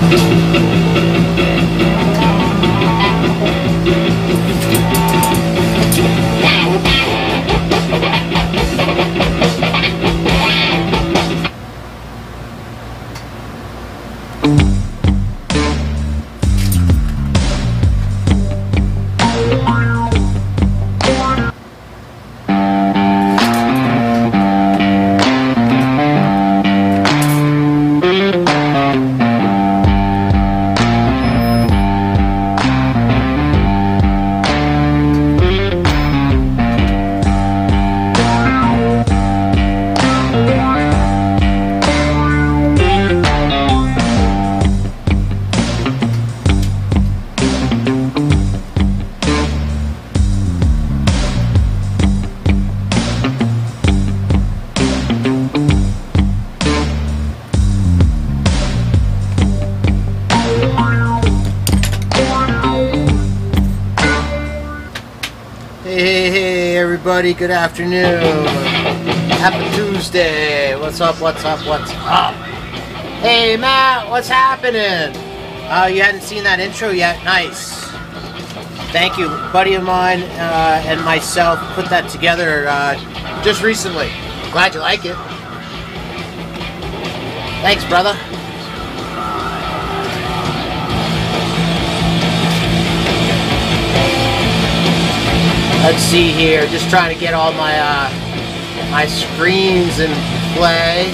Hey, hey, hey, everybody, good afternoon. Happy Tuesday. What's up, what's up, what's up? Hey, Matt, what's happening? Uh, you hadn't seen that intro yet? Nice. Thank you. A buddy of mine uh, and myself put that together uh, just recently. Glad you like it. Thanks, brother. Let's see here. Just trying to get all my uh, my screens in play.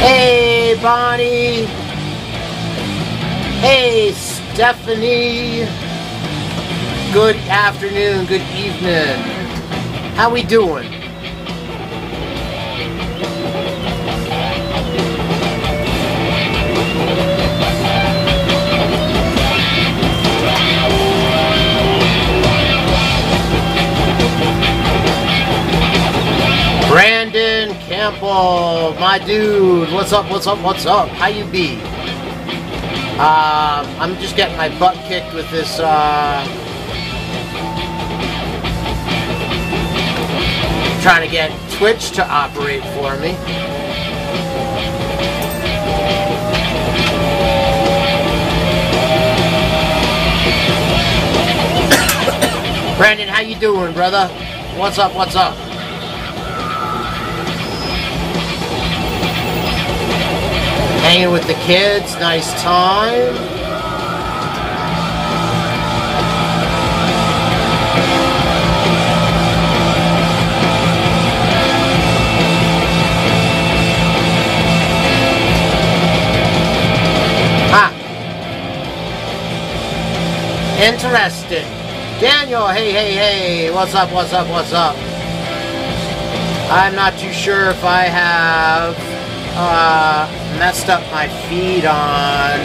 Hey, Bonnie. Hey, Stephanie. Good afternoon. Good evening. How we doing? Campbell, my dude, what's up, what's up, what's up? How you be? Uh, I'm just getting my butt kicked with this, uh, trying to get Twitch to operate for me. Brandon, how you doing, brother? What's up, what's up? Hanging with the kids, nice time. Ha! Interesting. Daniel, hey, hey, hey, what's up, what's up, what's up? I'm not too sure if I have uh, messed up my feed on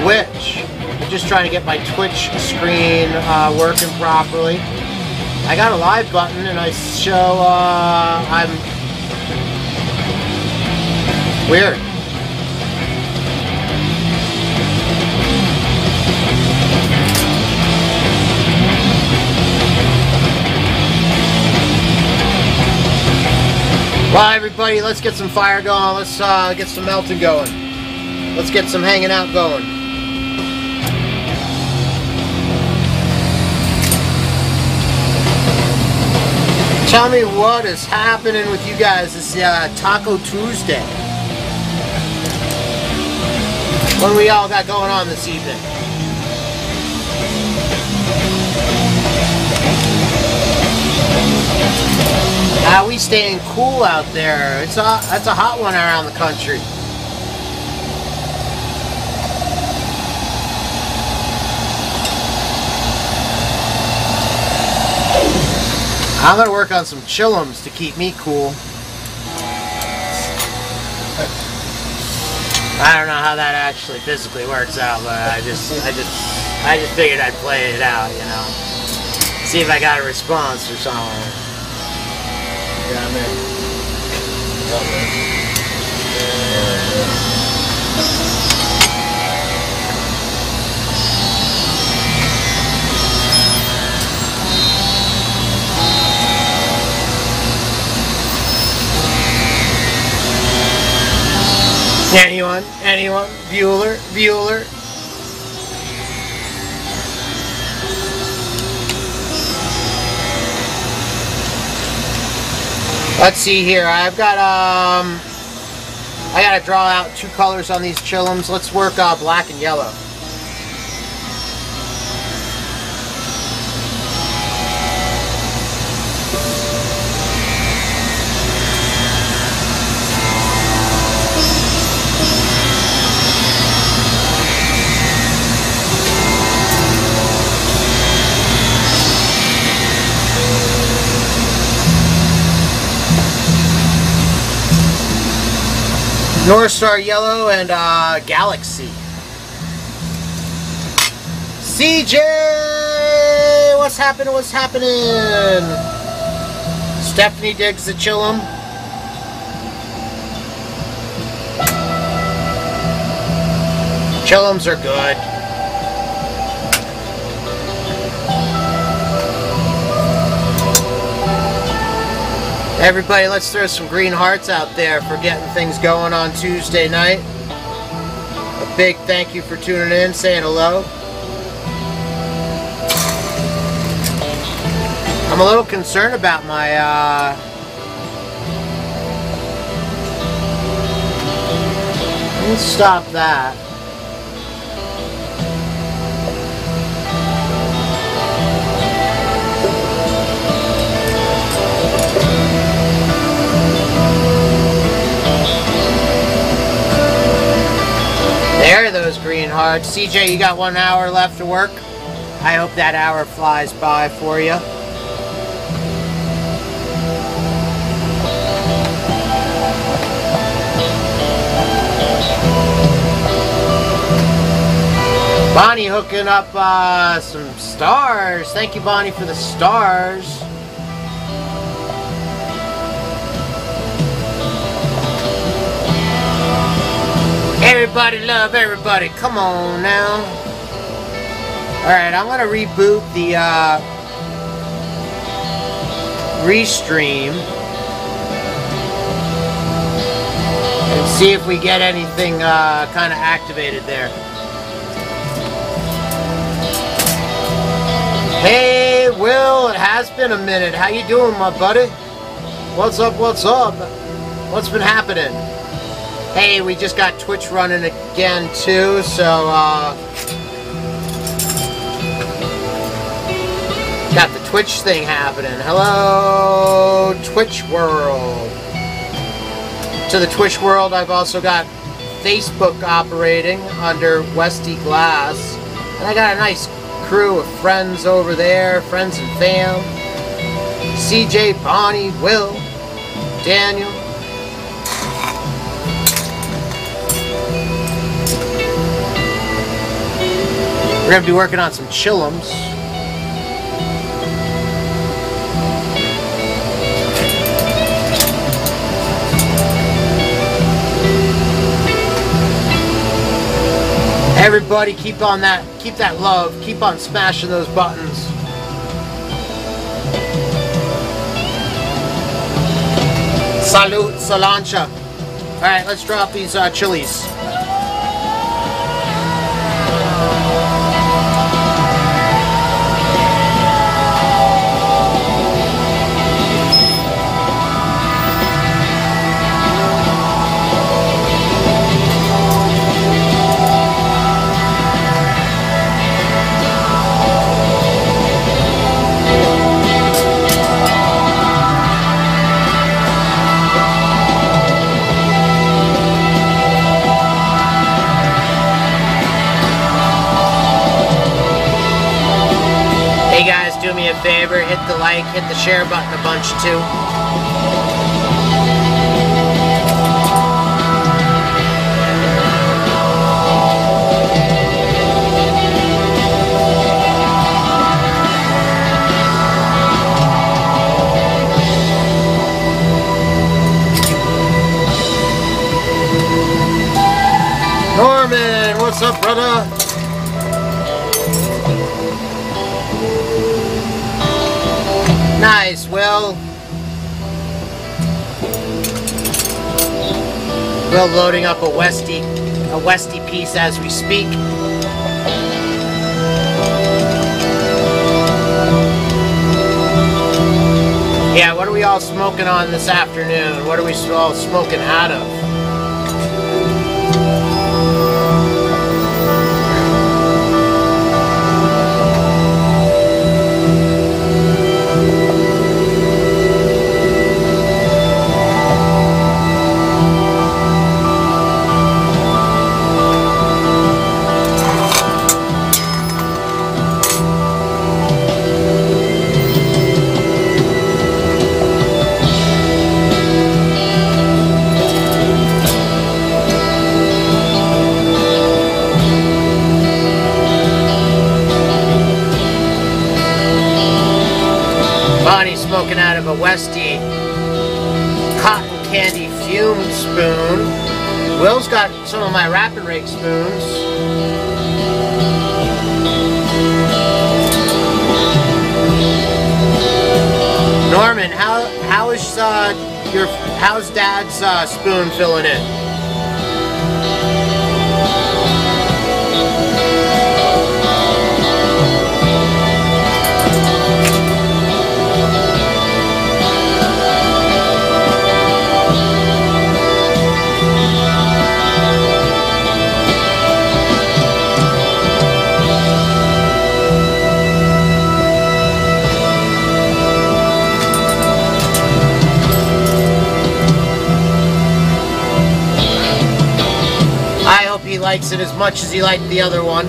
Twitch. I'm just trying to get my Twitch screen uh, working properly. I got a live button and I show uh, I'm weird. Everybody, let's get some fire going. Let's uh, get some melting going. Let's get some hanging out going. Tell me what is happening with you guys this uh, Taco Tuesday. What we all got going on this evening? How we staying cool out there? It's a that's a hot one around the country. I'm gonna work on some chillums to keep me cool. I don't know how that actually physically works out, but I just I just I just figured I'd play it out, you know. See if I got a response or something. Anyone? Anyone? Bueller? Bueller? Let's see here. I've got, um... I gotta draw out two colors on these chillums. Let's work uh, black and yellow. North Star Yellow and uh, Galaxy. CJ! What's happening? What's happening? Stephanie digs the chillum. Chillums are good. Everybody, let's throw some green hearts out there for getting things going on Tuesday night. A big thank you for tuning in, saying hello. I'm a little concerned about my, uh, Let's stop that. There those green hearts. CJ, you got one hour left to work. I hope that hour flies by for you. Bonnie hooking up uh, some stars. Thank you, Bonnie, for the stars. Everybody love everybody. Come on now. Alright, I'm going to reboot the uh, restream. And see if we get anything uh, kind of activated there. Hey, Will, it has been a minute. How you doing, my buddy? What's up, what's up? What's been happening? Hey, we just got Twitch running again too, so uh, got the Twitch thing happening. Hello, Twitch world. To the Twitch world, I've also got Facebook operating under Westy Glass, and I got a nice crew of friends over there, friends and fam. CJ, Bonnie, Will, Daniel. We're going to be working on some chillums. Everybody keep on that, keep that love, keep on smashing those buttons. Salute, Salancha. Alright, let's drop these uh, chilies. Favor, hit the like, hit the share button a bunch too. Norman, what's up, brother? Nice, Will. Will loading up a Westy, a Westy piece as we speak. Yeah, what are we all smoking on this afternoon? What are we all smoking out of? Smoking out of a Westy cotton candy fume spoon. Will's got some of my Rapid Rake spoons. Norman, how how is uh, your how's Dad's uh, spoon filling in? Likes it as much as he liked the other one.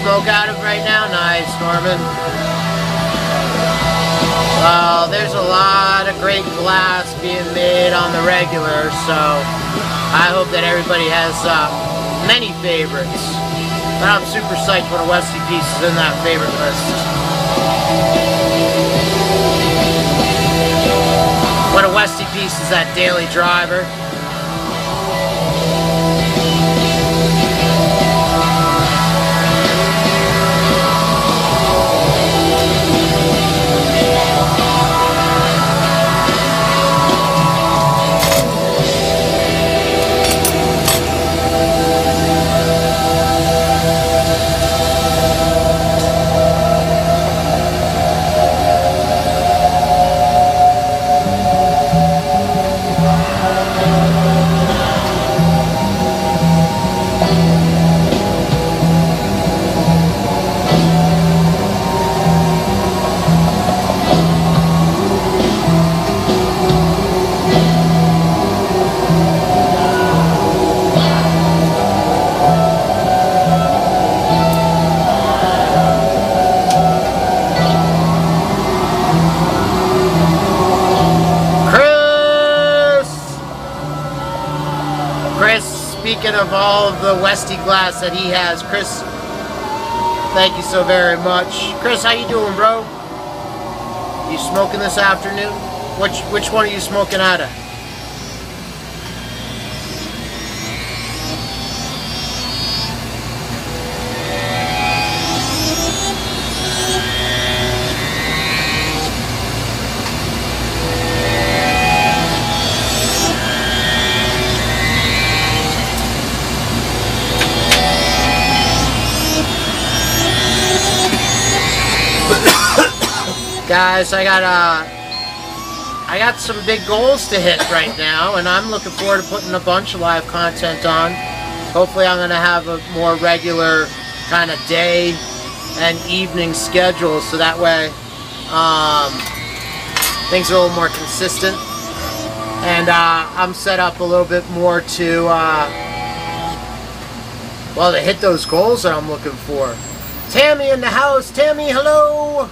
Smoke out of right now? Nice, Norman. Well, there's a lot of great glass being made on the regular, so I hope that everybody has uh, many favorites. But I'm super psyched when a Westy piece is in that favorite list. What a Westy piece is that daily driver. Speaking of all of the Westy glass that he has, Chris, thank you so very much. Chris, how you doing, bro? You smoking this afternoon? Which which one are you smoking out of? Guys, I got uh, I got some big goals to hit right now, and I'm looking forward to putting a bunch of live content on. Hopefully, I'm going to have a more regular kind of day and evening schedule, so that way um, things are a little more consistent. And uh, I'm set up a little bit more to, uh, well, to hit those goals that I'm looking for. Tammy in the house. Tammy, hello.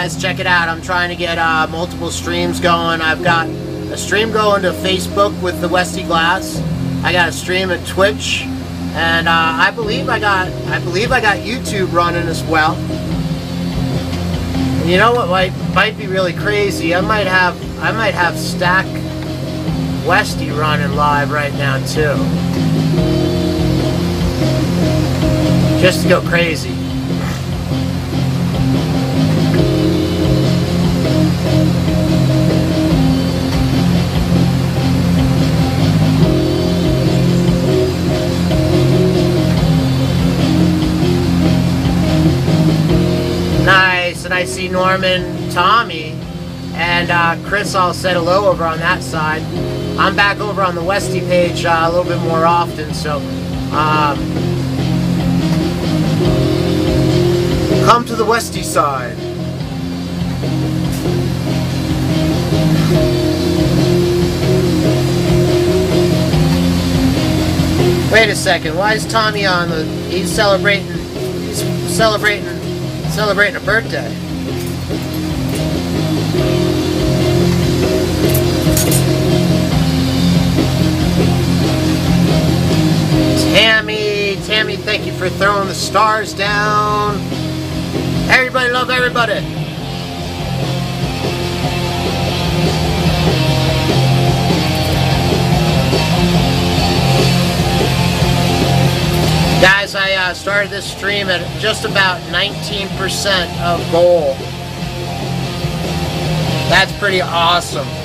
Guys, check it out. I'm trying to get uh, multiple streams going. I've got a stream going to Facebook with the Westy Glass. I got a stream at Twitch, and uh, I believe I got I believe I got YouTube running as well. And you know what might might be really crazy? I might have I might have Stack Westy running live right now too. Just to go crazy. I see Norman, Tommy, and uh, Chris all said hello over on that side. I'm back over on the Westy page uh, a little bit more often, so um, come to the Westy side. Wait a second, why is Tommy on the? He's celebrating. He's celebrating celebrating a birthday. For throwing the stars down. Everybody love everybody. Guys, I uh, started this stream at just about 19% of goal. That's pretty awesome.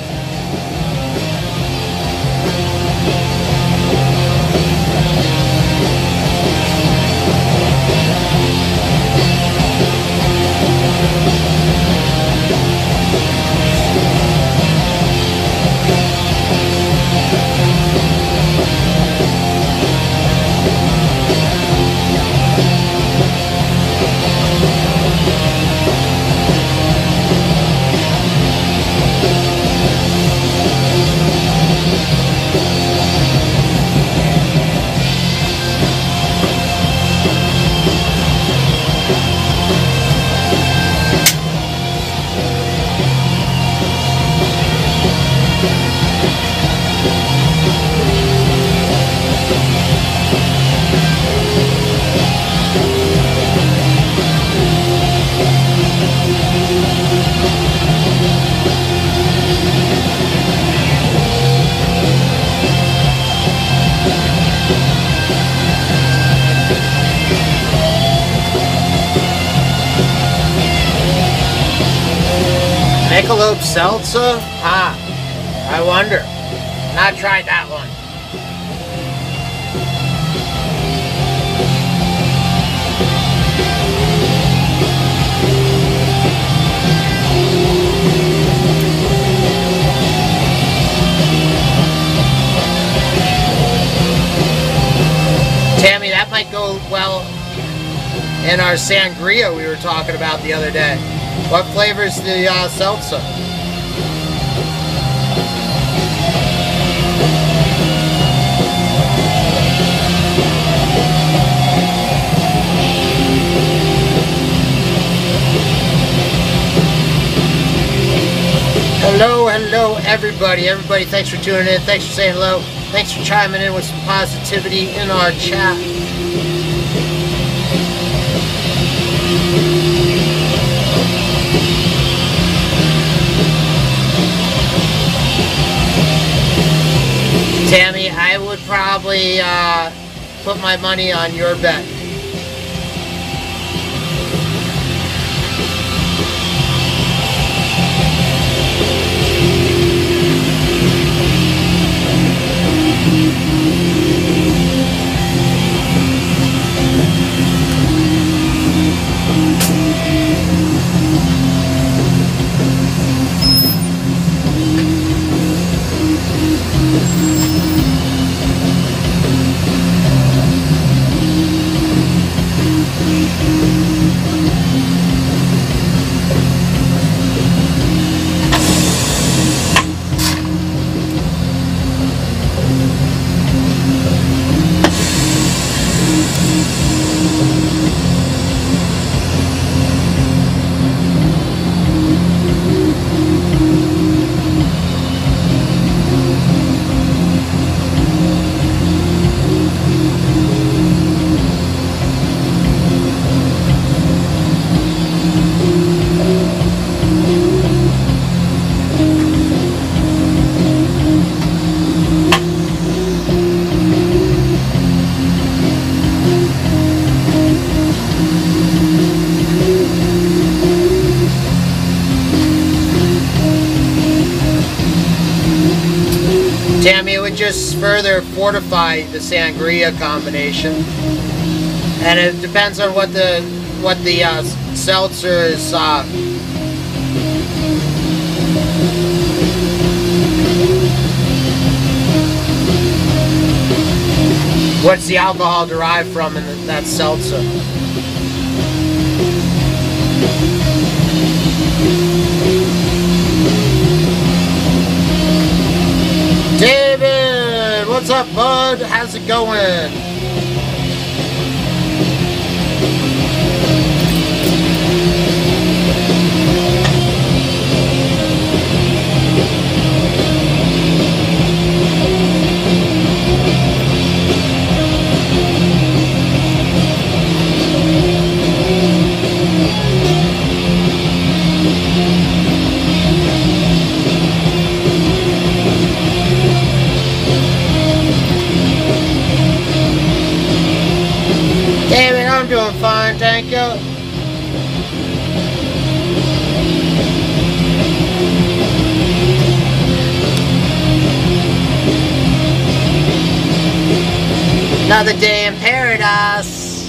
Michelob Seltzer? Ah, I wonder. Not tried that one. Tammy, that might go well in our sangria we were talking about the other day. What flavor is the uh, seltzer? Everybody. Everybody, thanks for tuning in. Thanks for saying hello. Thanks for chiming in with some positivity in our chat. Tammy, I would probably uh, put my money on your bet. Fortify the sangria combination. And it depends on what the what the uh, seltzer is. Uh, what's the alcohol derived from in that seltzer? What's up, bud? How's it going? Thank you. Another day in paradise.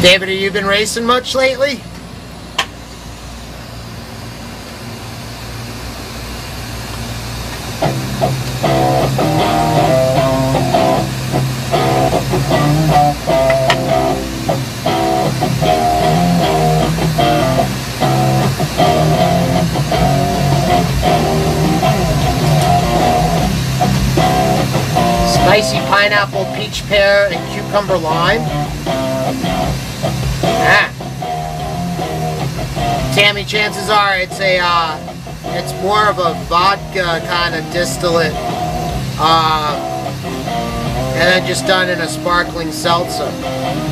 David, have you been racing much lately? Pineapple, peach pear, and cucumber lime. Ah. Tammy, chances are it's a, uh, it's more of a vodka kind of distillate, uh, and then just done in a sparkling seltzer.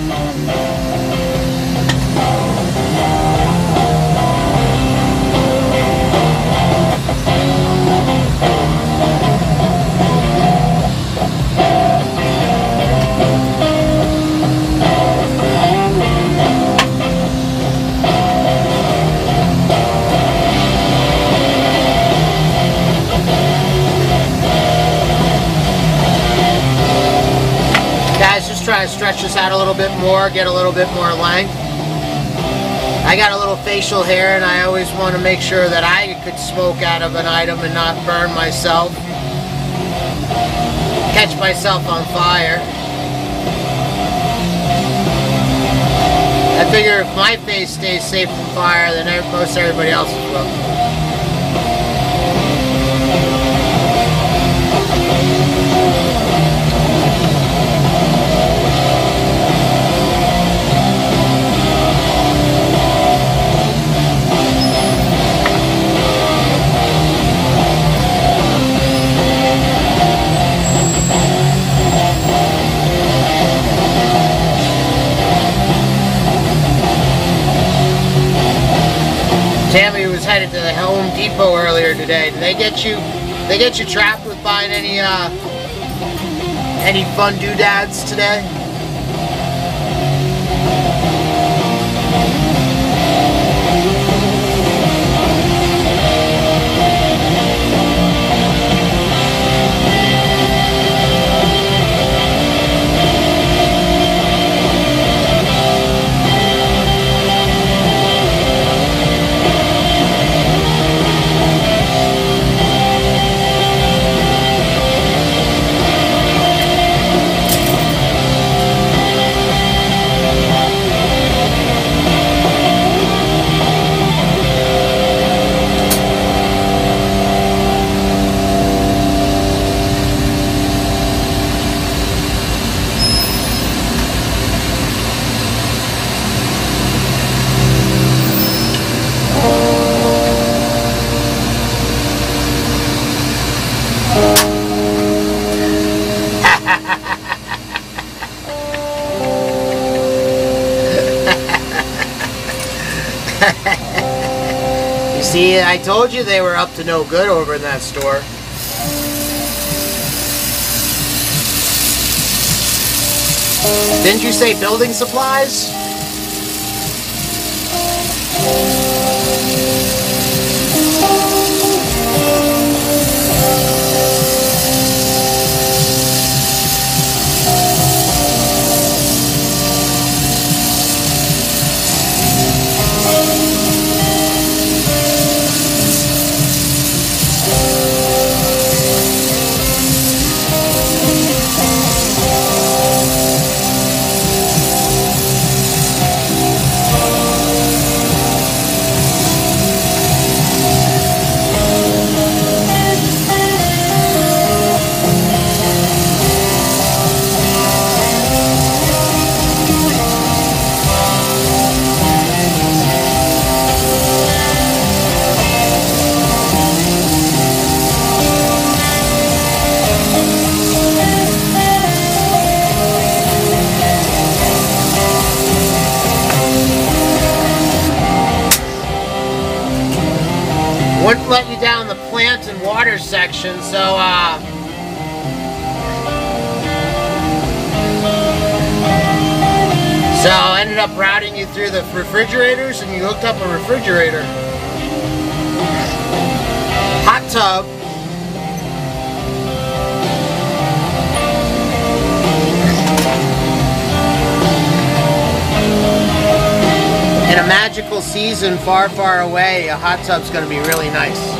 Try to stretch this out a little bit more, get a little bit more length. I got a little facial hair and I always want to make sure that I could smoke out of an item and not burn myself. Catch myself on fire. I figure if my face stays safe from fire, then most everybody else's will. Headed to the Home Depot earlier today. Did they get you? They get you trapped with buying any uh, any fun doodads today? See, I told you they were up to no good over in that store. Didn't you say building supplies? Let you down the plant and water section, so uh, so I ended up routing you through the refrigerators and you hooked up a refrigerator. Hot tub. In a magical season far, far away, a hot tub's going to be really nice.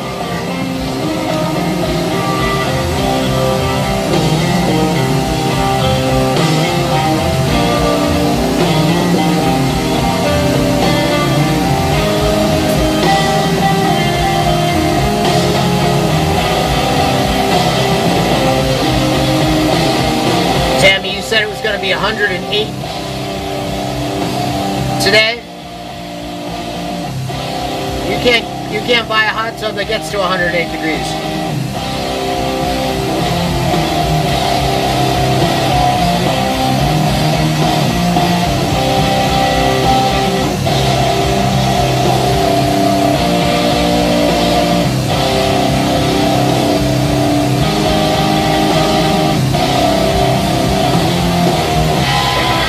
Tammy, you said it was going to be 108 today? You can't you can't buy a hot tub that gets to 108 degrees.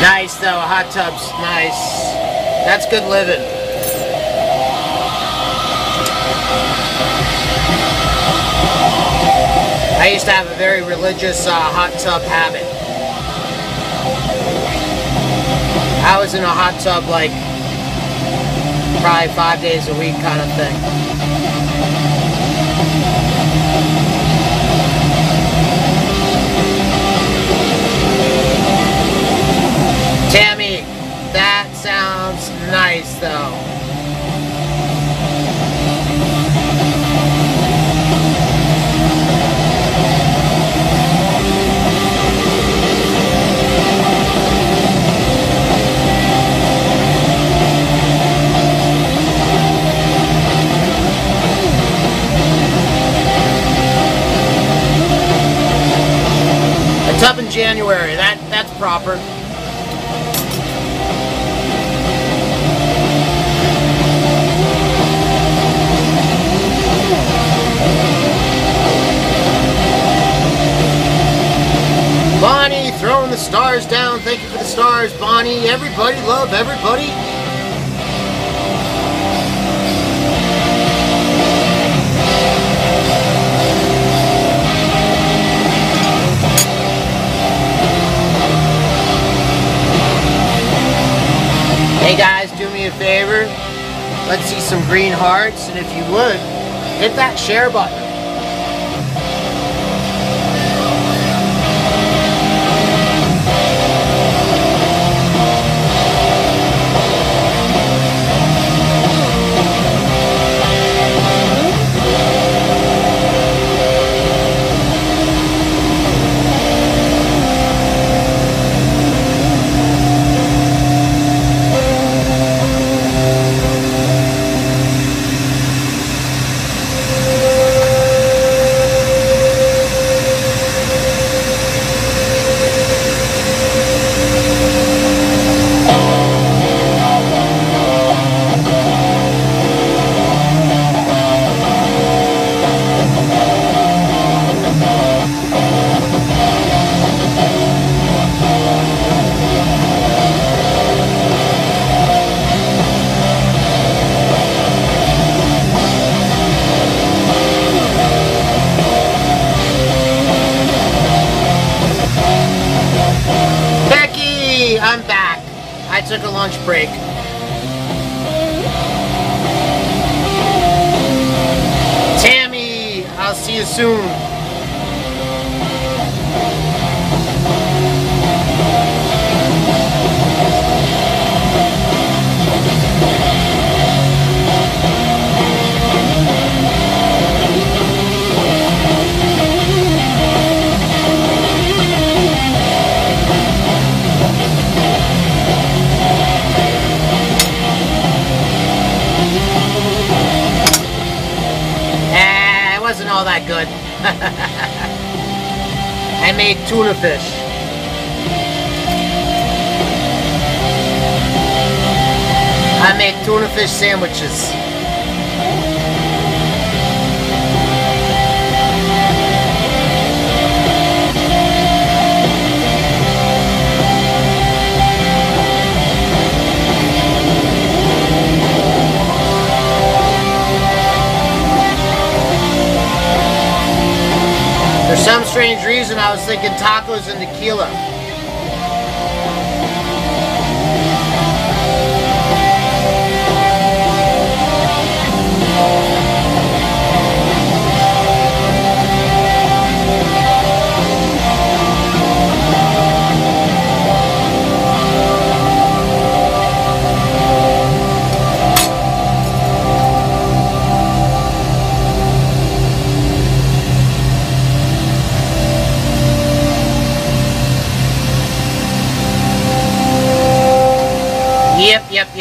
Nice though, hot tub's nice. That's good living. I used to have a very religious uh, hot tub habit. I was in a hot tub like probably five days a week kind of thing. Tammy, that sounds nice though. January. That That's proper. Bonnie throwing the stars down. Thank you for the stars, Bonnie. Everybody love everybody. Hey guys, do me a favor. Let's see some green hearts, and if you would, hit that share button. Took a lunch break. Tammy, I'll see you soon. All that good. I made tuna fish. I made tuna fish sandwiches. For some strange reason, I was thinking tacos and tequila.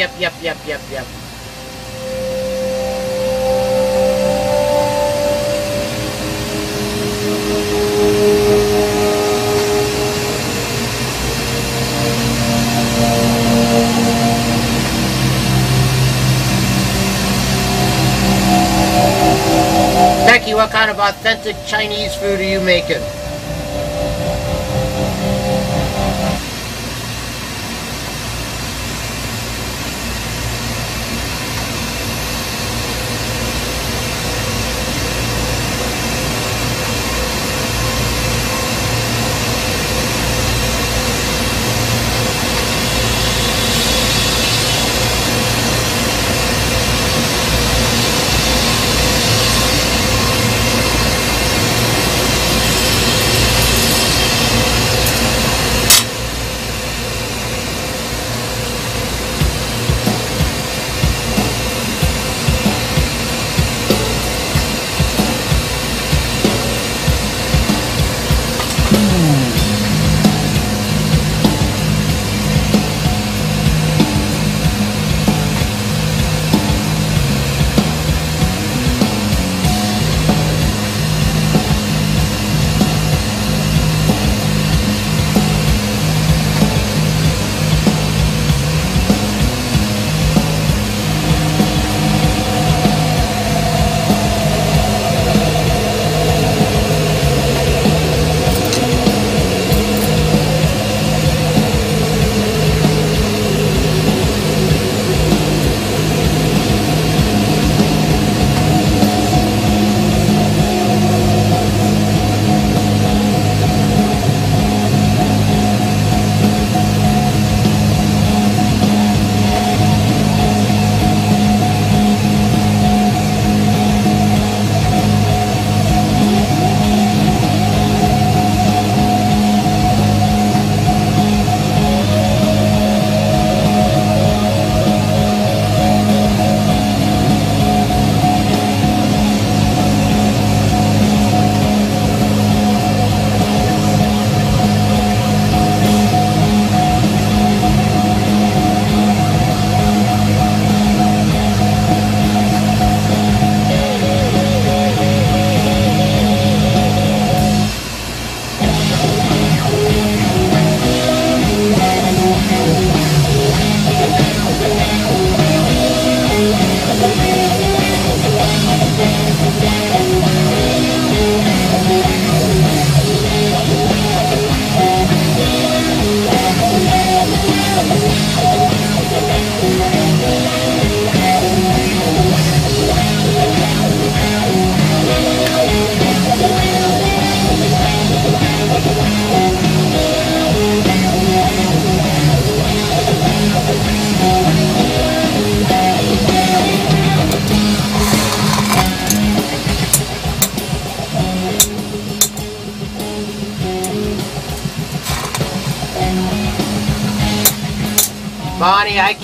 Yep, yep, yep, yep, yep. Becky, what kind of authentic Chinese food are you making?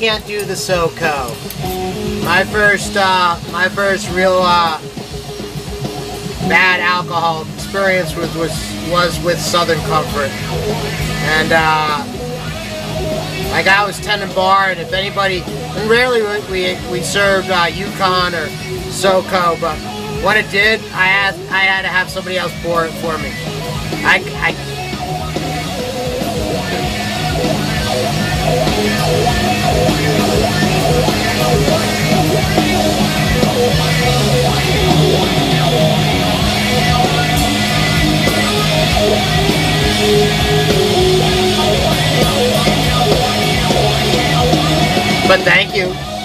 Can't do the SoCo. My first, uh, my first real, uh, bad alcohol experience was, was, was with Southern Comfort. And, uh, like I was tending bar, and if anybody, and rarely we, we, served, uh, Yukon or SoCo, but when it did, I had, I had to have somebody else pour it for me. I, I but thank you.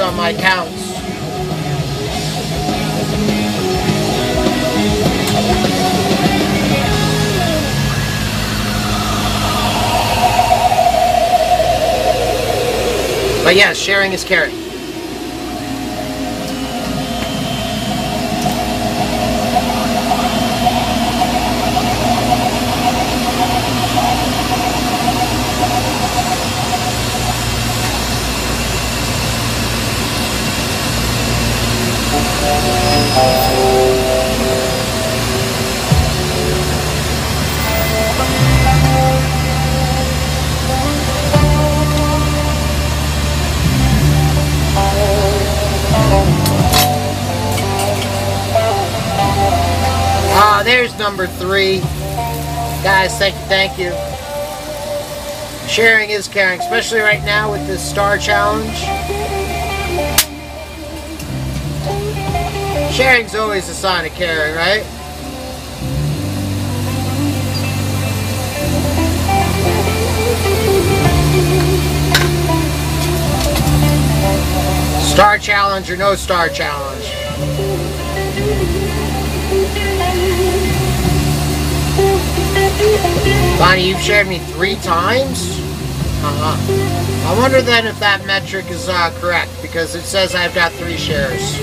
On my counts. But yes, sharing is caring. Three. Guys, thank you, thank you. Sharing is caring, especially right now with this Star Challenge. Sharing's always a sign of caring, right? Star challenge or no star challenge. Bonnie, you've shared me three times? Uh-huh. I wonder then if that metric is uh, correct, because it says I've got three shares.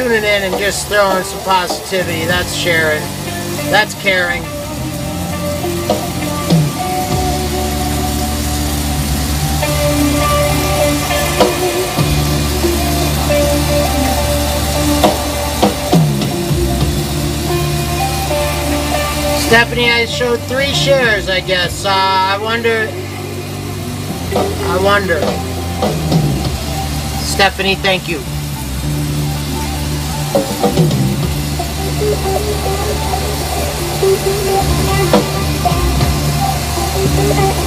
Tuning in and just throwing some positivity. That's sharing. That's caring. Stephanie, I showed three shares, I guess. Uh, I wonder. I wonder. Stephanie, thank you. Thank you.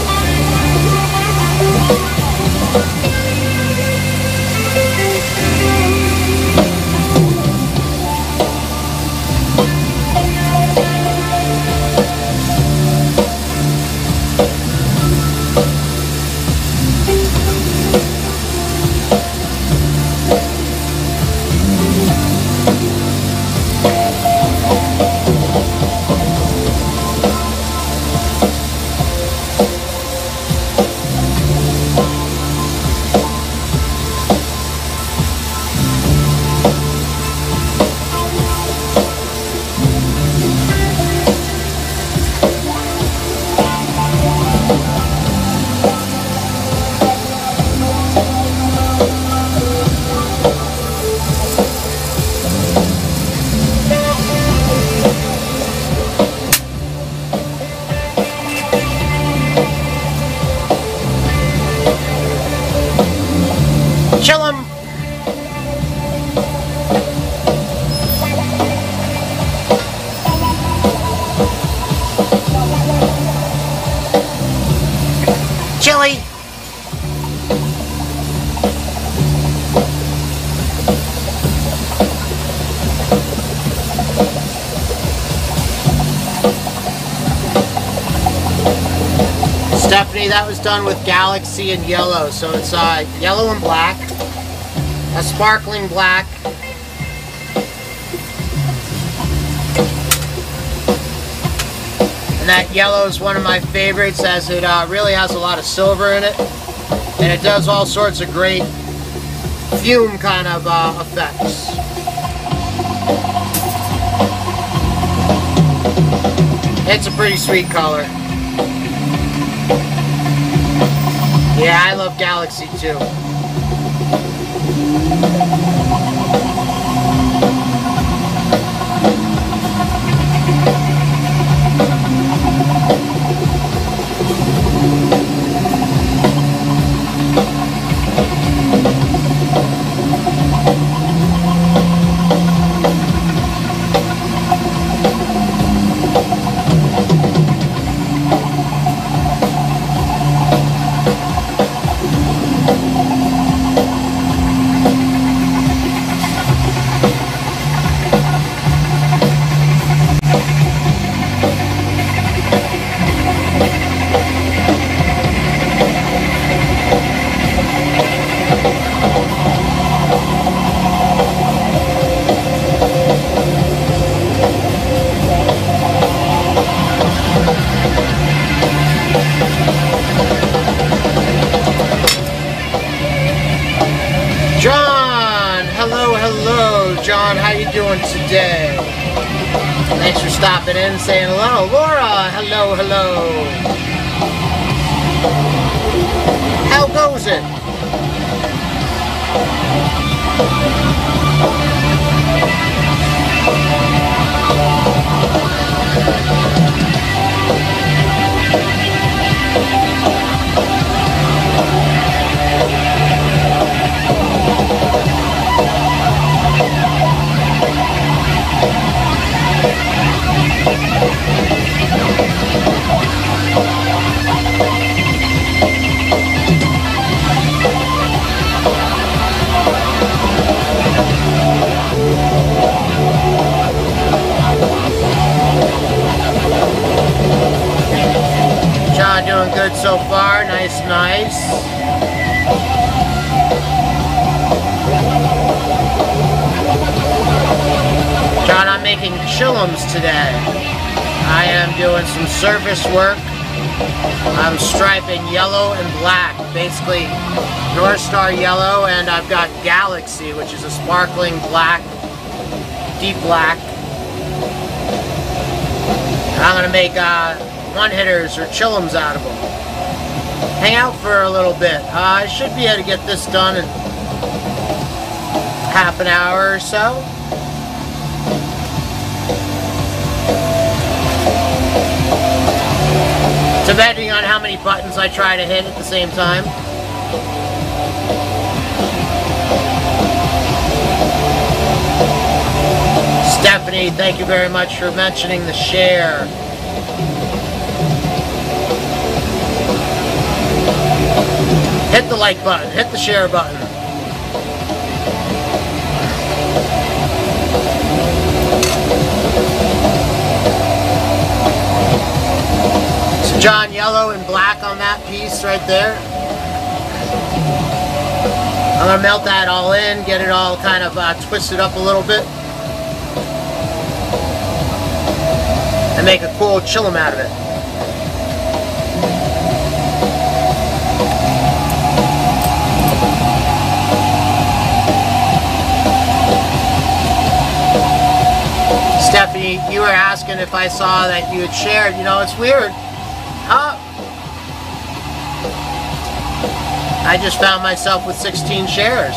That was done with Galaxy and yellow, so it's uh, yellow and black, a sparkling black. And that yellow is one of my favorites as it uh, really has a lot of silver in it. And it does all sorts of great fume kind of uh, effects. It's a pretty sweet color. Yeah, I love Galaxy too. Chillums out of them. Hang out for a little bit. Uh, I should be able to get this done in half an hour or so. Depending on how many buttons I try to hit at the same time. Stephanie, thank you very much for mentioning the share. Hit the like button, hit the share button. So John, yellow and black on that piece right there. I'm gonna melt that all in, get it all kind of uh, twisted up a little bit. And make a cool chillum out of it. Were asking if I saw that you had shared. You know, it's weird. Uh, I just found myself with 16 shares.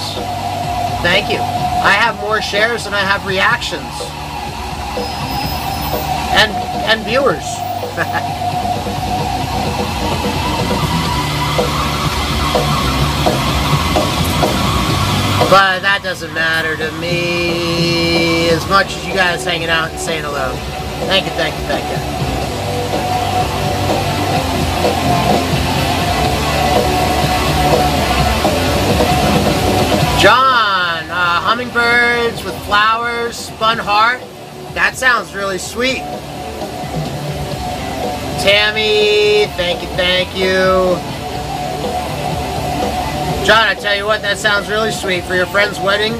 Thank you. I have more shares than I have reactions. And and viewers. But that doesn't matter to me as much as you guys hanging out and saying hello. Thank you, thank you, thank you. John, uh, hummingbirds with flowers, spun heart. That sounds really sweet. Tammy, thank you, thank you. John, I tell you what, that sounds really sweet for your friend's wedding.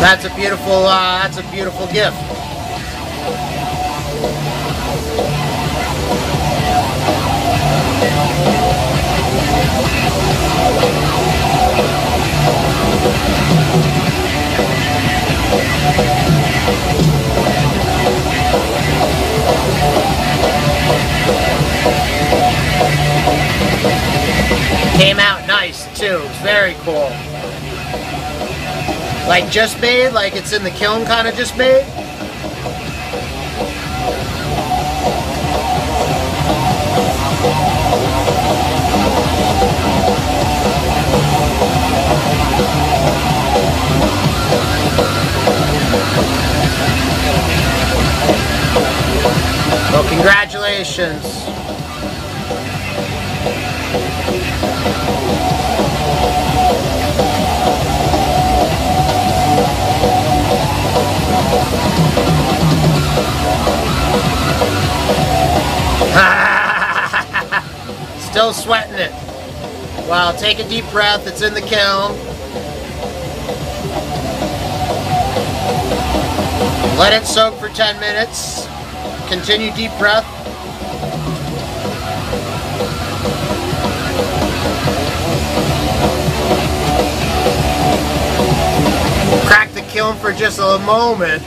That's a beautiful, uh, that's a beautiful gift. Came out nice too. Very cool. Like just made, like it's in the kiln kind of just made. Well, congratulations. Still sweating it. Well, take a deep breath. It's in the kiln. Let it soak for 10 minutes. Continue deep breath. Crack the kiln for just a moment.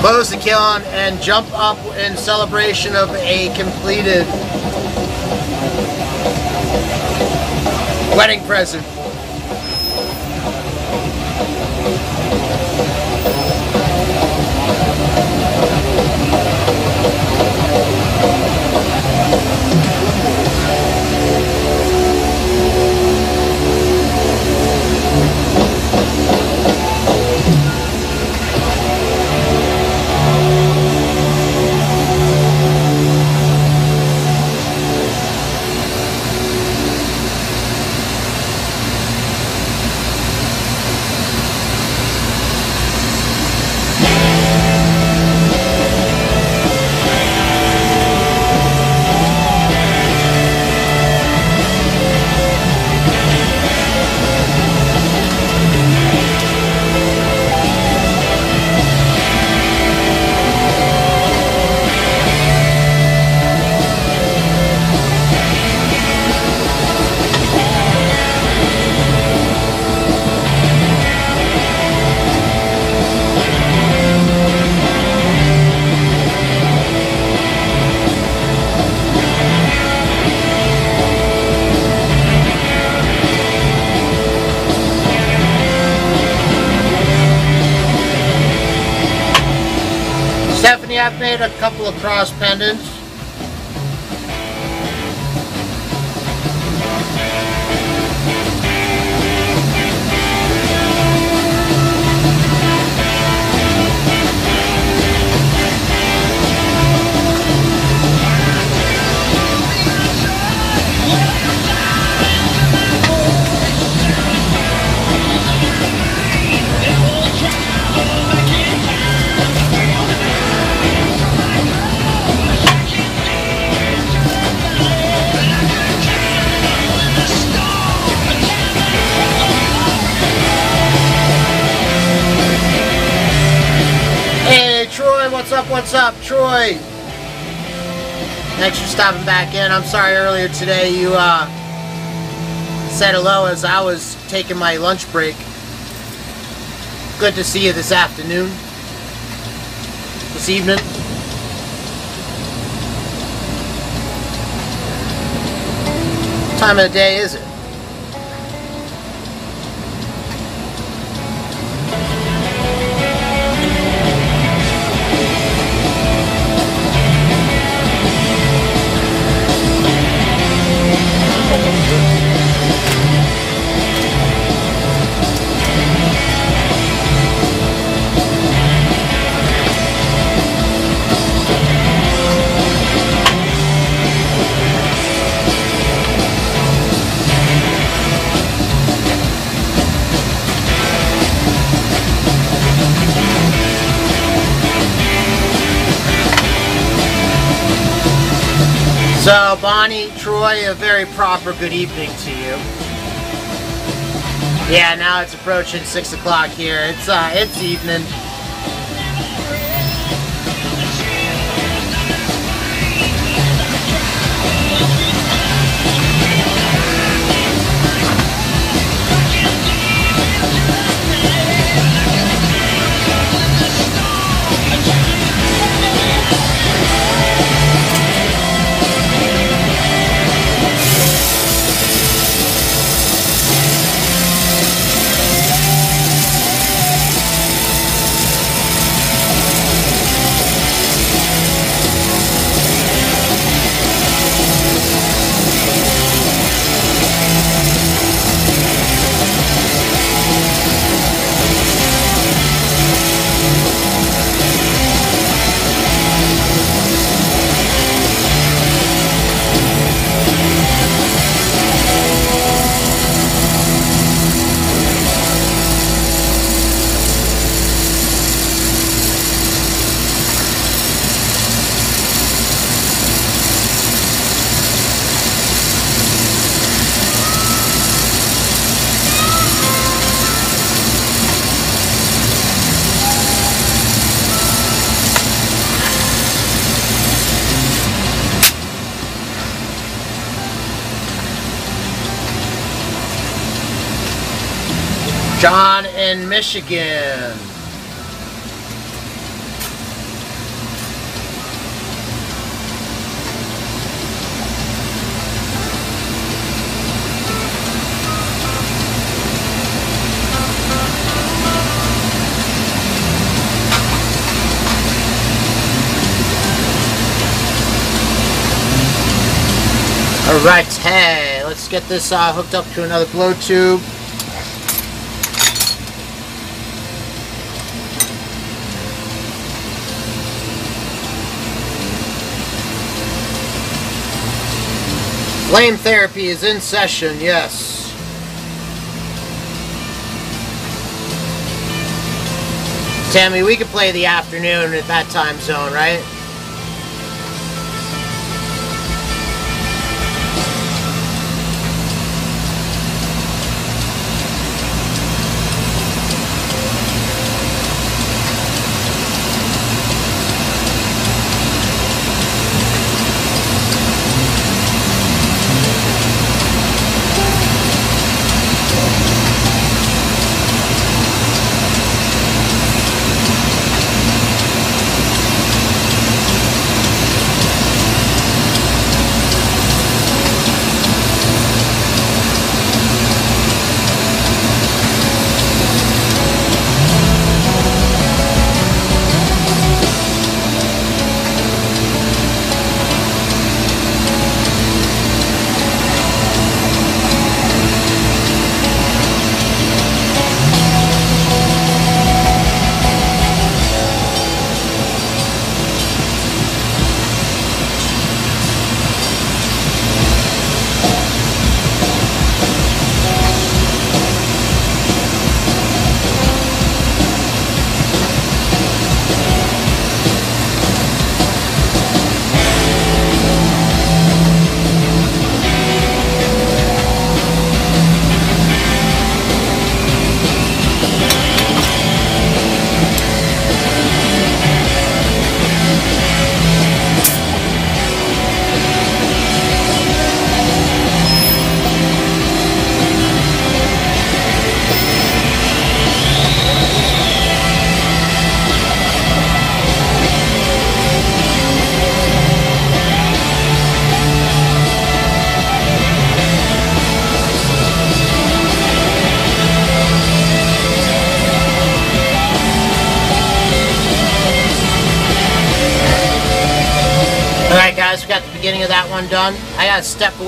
Close the kiln and jump up in celebration of a completed wedding present. Cross pendants. Back in. I'm sorry earlier today you uh, said hello as I was taking my lunch break. Good to see you this afternoon. This evening. What time of the day is it? Bonnie, Troy, a very proper good evening to you. Yeah, now it's approaching six o'clock here. It's uh, it's evening. John in Michigan. Alright, hey, let's get this uh, hooked up to another blow tube. Flame therapy is in session, yes. Tammy, we could play the afternoon at that time zone, right?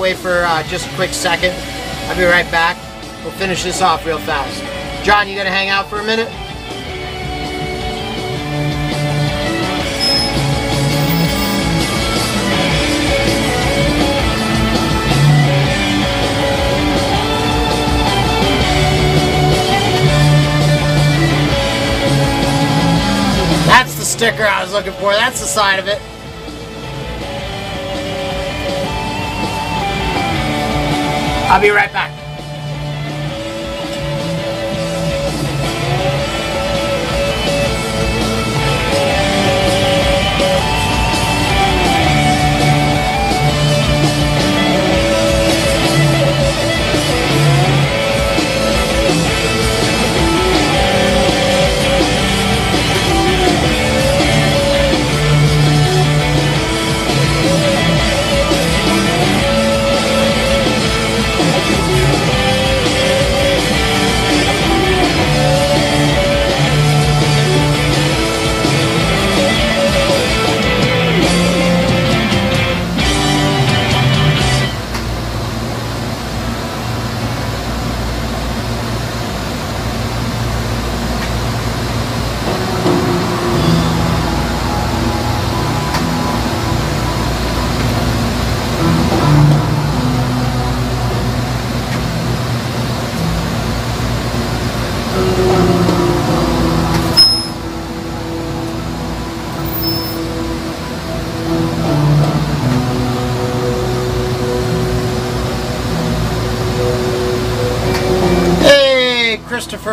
Away for uh, just a quick second. I'll be right back. We'll finish this off real fast. John, you gonna hang out for a minute? That's the sticker I was looking for. That's the side of it. I'll be right back.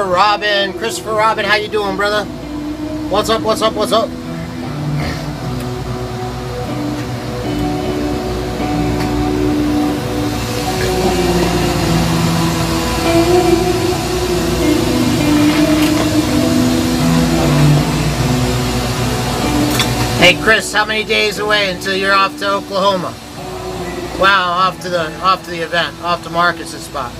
Robin. Christopher Robin, how you doing, brother? What's up, what's up, what's up? Hey Chris, how many days away until you're off to Oklahoma? Wow, off to the off to the event, off to Marcus's spot.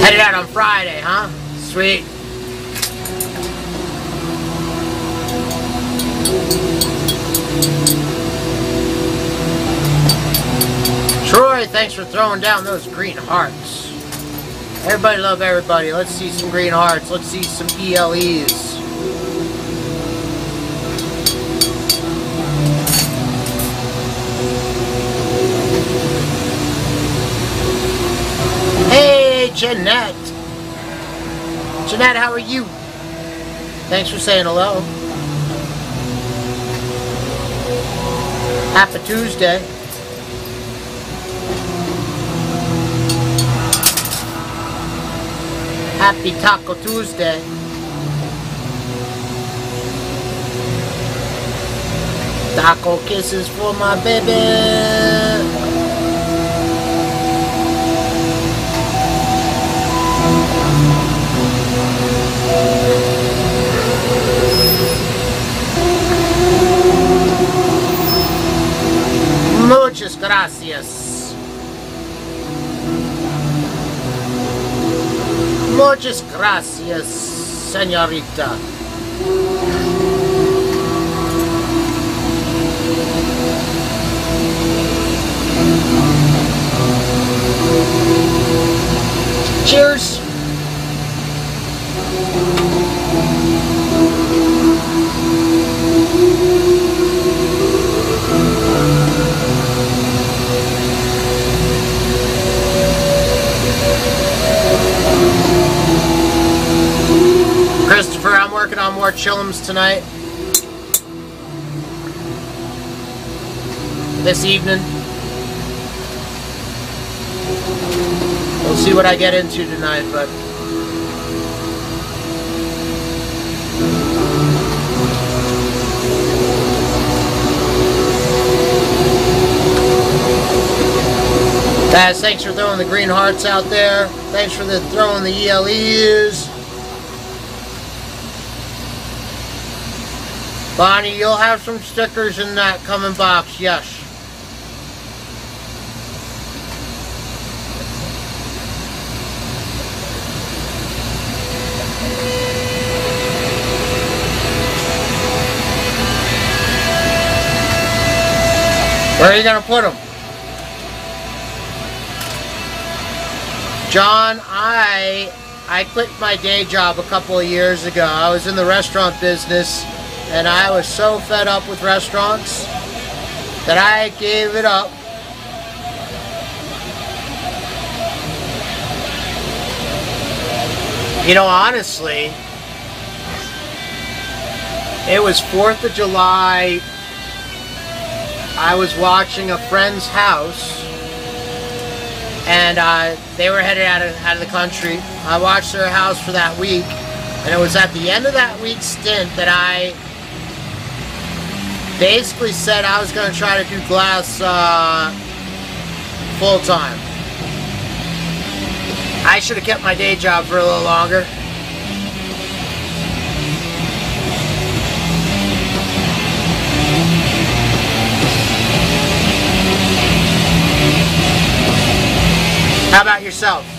Headed out on Friday, huh? Sweet. Troy, thanks for throwing down those green hearts. Everybody love everybody. Let's see some green hearts. Let's see some ELEs. Hey, Jeanette. Jeanette, how are you? Thanks for saying hello. Happy Tuesday. Happy Taco Tuesday. Taco kisses for my baby. Muchas gracias. Muchas gracias, señorita. Cheers. Christopher, I'm working on more chillums tonight. This evening. We'll see what I get into tonight, but Guys, thanks for throwing the green hearts out there. Thanks for the throwing the ELEs. Bonnie, you'll have some stickers in that coming box, yes. Where are you going to put them? John, I I quit my day job a couple of years ago. I was in the restaurant business and I was so fed up with restaurants that I gave it up. You know, honestly, it was 4th of July. I was watching a friend's house and uh, they were headed out of, out of the country. I watched their house for that week, and it was at the end of that week's stint that I basically said I was going to try to do glass uh, full time. I should have kept my day job for a little longer. How about yourself?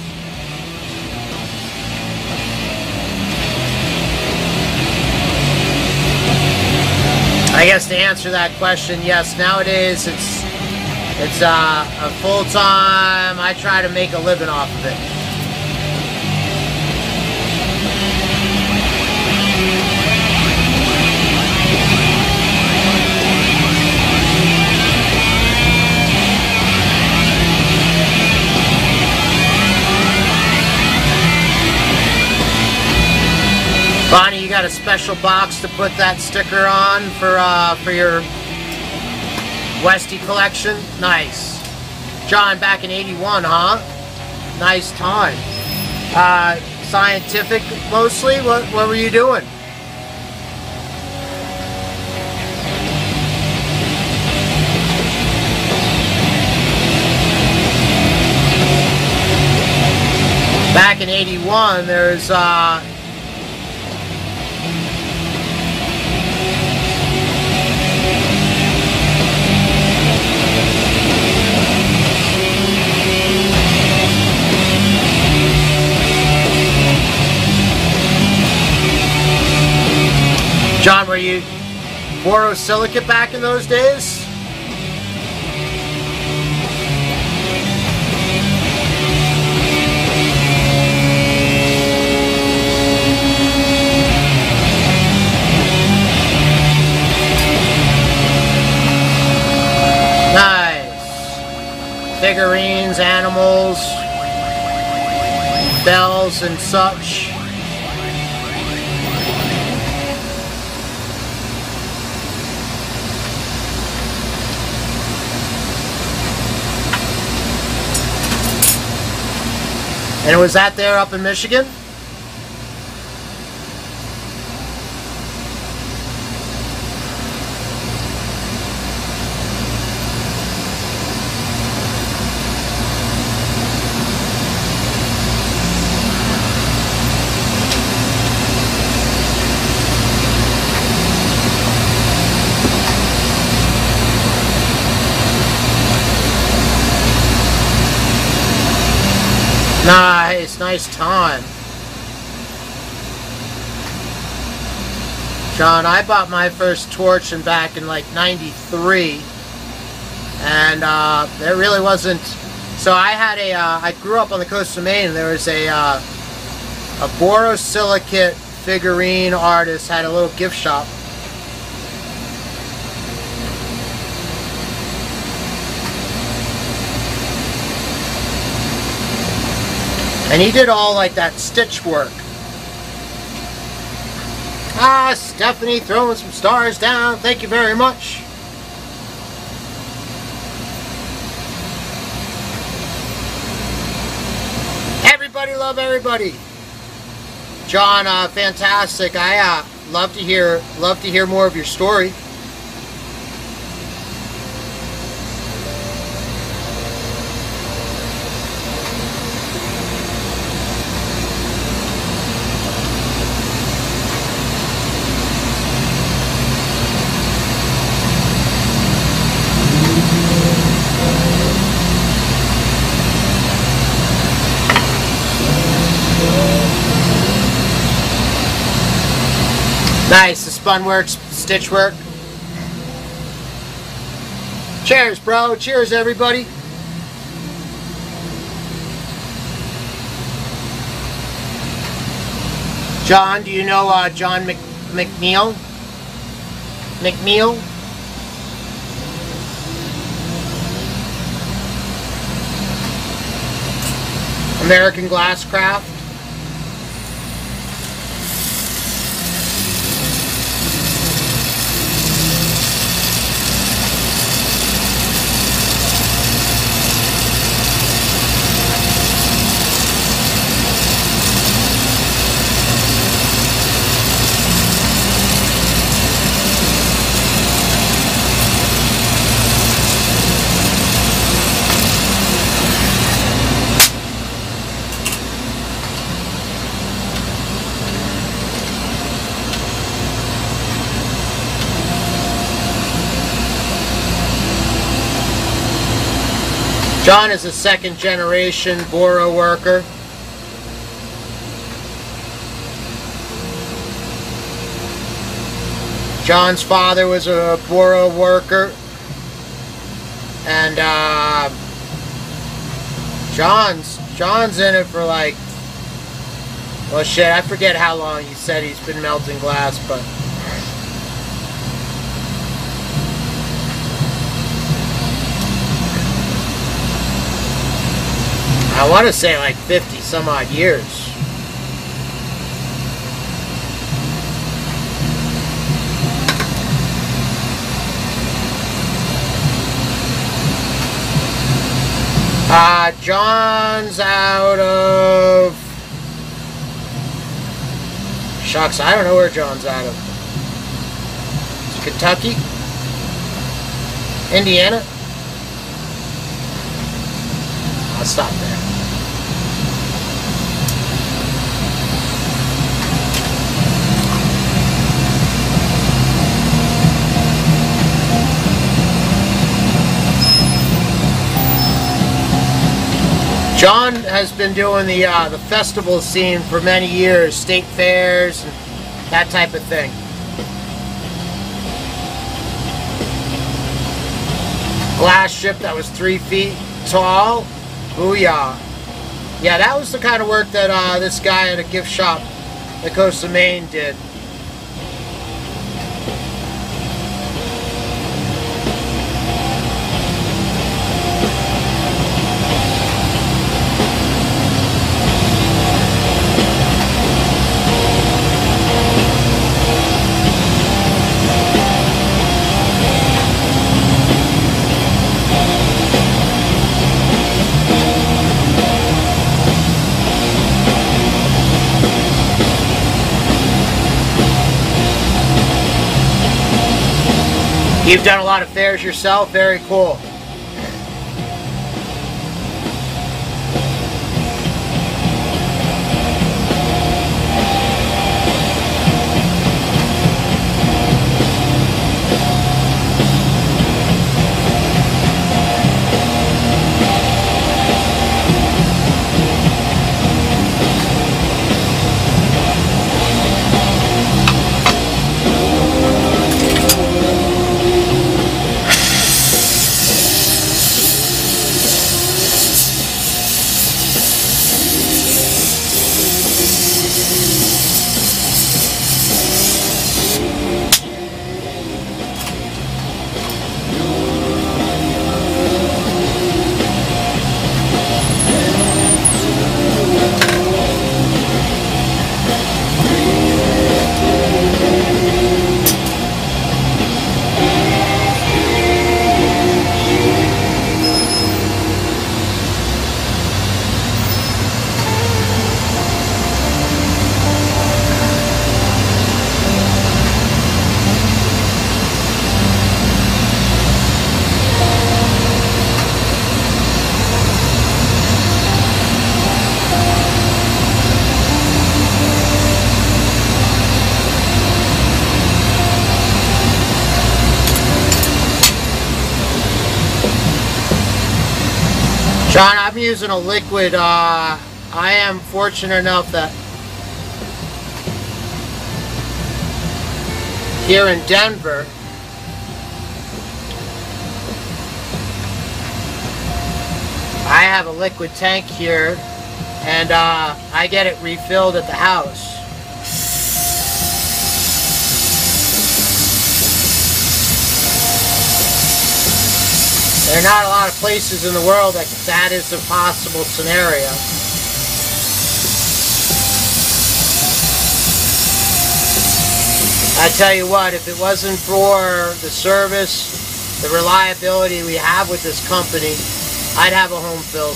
I guess to answer that question, yes, nowadays it's it's uh, a full time. I try to make a living off of it. Got a special box to put that sticker on for uh, for your Westy collection? Nice. John, back in 81, huh? Nice time. Uh, scientific mostly? What, what were you doing? Back in 81, there's uh, John, were you borosilicate back in those days? Nice. Figurines, animals, bells and such. And was that there up in Michigan? Nice, nice time. John, I bought my first torch in back in like 93. And uh, there really wasn't... So I had a. Uh, I grew up on the coast of Maine and there was a, uh, a borosilicate figurine artist had a little gift shop And he did all like that stitch work. Ah, Stephanie throwing some stars down. Thank you very much. everybody, love everybody. John, uh, fantastic. I uh, love to hear love to hear more of your story. Nice, the spun work, stitch work. Cheers, bro. Cheers, everybody. John, do you know uh, John Mc, McNeil? McNeil? American Glasscraft? John is a second generation Boro worker. John's father was a Boro worker. And uh, John's John's in it for like well shit, I forget how long he said he's been melting glass, but I want to say like 50 some odd years. Uh, John's out of... Shucks, I don't know where John's out of. Kentucky? Indiana? I'll stop there. John has been doing the uh, the festival scene for many years, state fairs, and that type of thing. Glass ship that was three feet tall. Booyah. Yeah, that was the kind of work that uh, this guy at a gift shop at Coast of Maine did. You've done a lot of fairs yourself. Very cool. Using a liquid. Uh, I am fortunate enough that here in Denver, I have a liquid tank here and uh, I get it refilled at the house. There are not a lot of places in the world that that is a possible scenario. I tell you what, if it wasn't for the service, the reliability we have with this company, I'd have a home fill.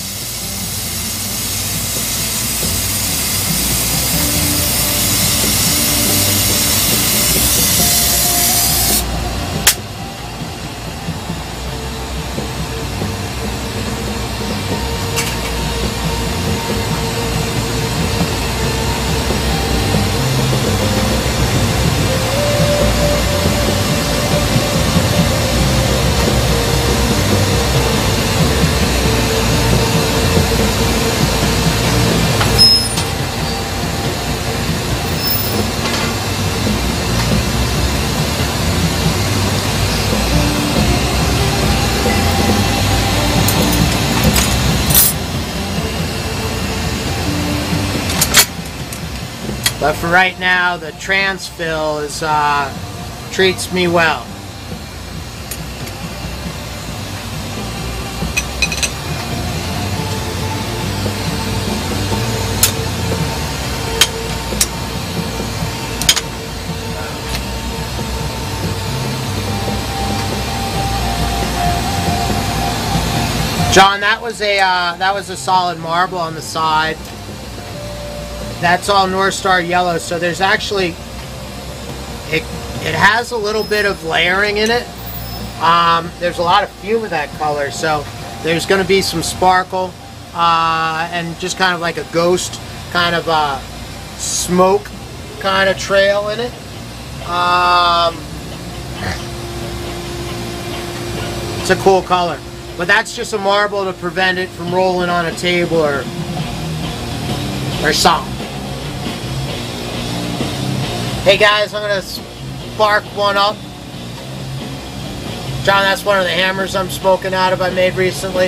Right now, the transfill is uh, treats me well. John, that was a uh, that was a solid marble on the side. That's all North Star yellow. So there's actually, it, it has a little bit of layering in it. Um, there's a lot of fume of that color. So there's going to be some sparkle uh, and just kind of like a ghost kind of uh, smoke kind of trail in it. Um, it's a cool color. But that's just a marble to prevent it from rolling on a table or, or something. Hey guys, I'm gonna spark one up. John, that's one of the hammers I'm smoking out of I made recently.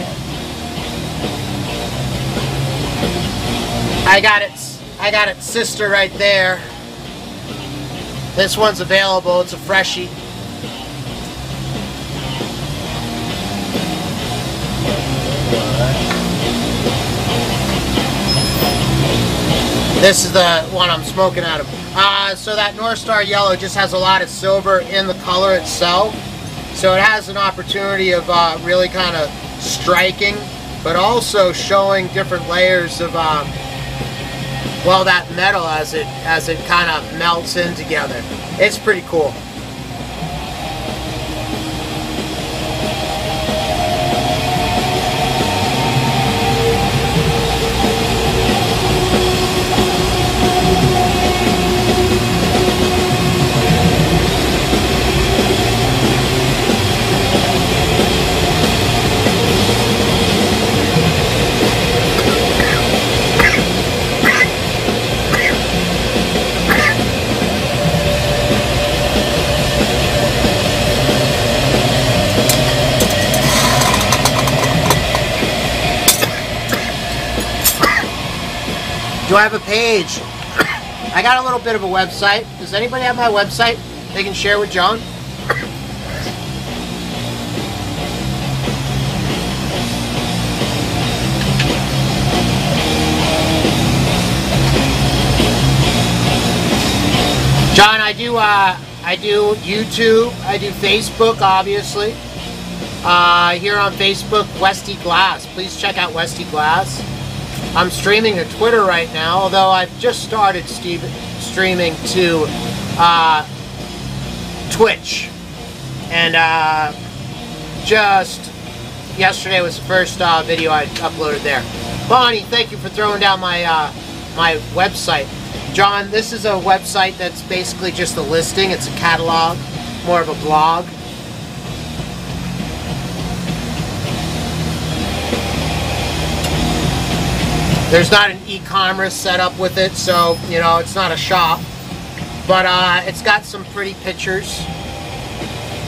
I got it, I got it sister right there. This one's available, it's a freshie. This is the one I'm smoking out of. Uh, so that North Star Yellow just has a lot of silver in the color itself. So it has an opportunity of uh, really kind of striking, but also showing different layers of, um, well, that metal as it, as it kind of melts in together. It's pretty cool. Do I have a page? I got a little bit of a website. Does anybody have my website they can share with John? John, I do uh, I do YouTube, I do Facebook, obviously. Uh, here on Facebook, Westy Glass. Please check out Westy Glass. I'm streaming to Twitter right now, although I've just started Steve, streaming to uh, Twitch. And uh, just yesterday was the first uh, video I uploaded there. Bonnie, thank you for throwing down my uh, my website. John, this is a website that's basically just a listing. It's a catalog, more of a blog. There's not an e-commerce setup with it, so, you know, it's not a shop. But uh, it's got some pretty pictures.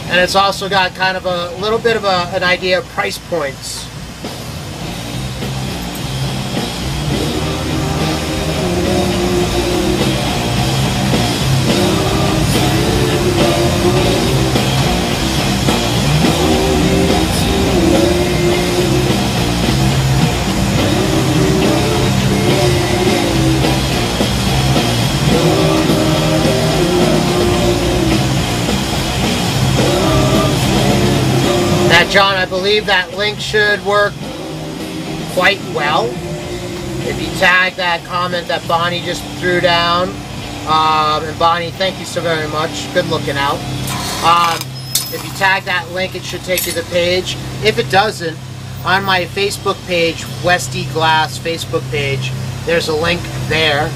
And it's also got kind of a little bit of a, an idea of price points. John, I believe that link should work quite well. If you tag that comment that Bonnie just threw down, um, and Bonnie, thank you so very much. Good looking out. Um, if you tag that link, it should take you to the page. If it doesn't, on my Facebook page, Westy Glass Facebook page, there's a link there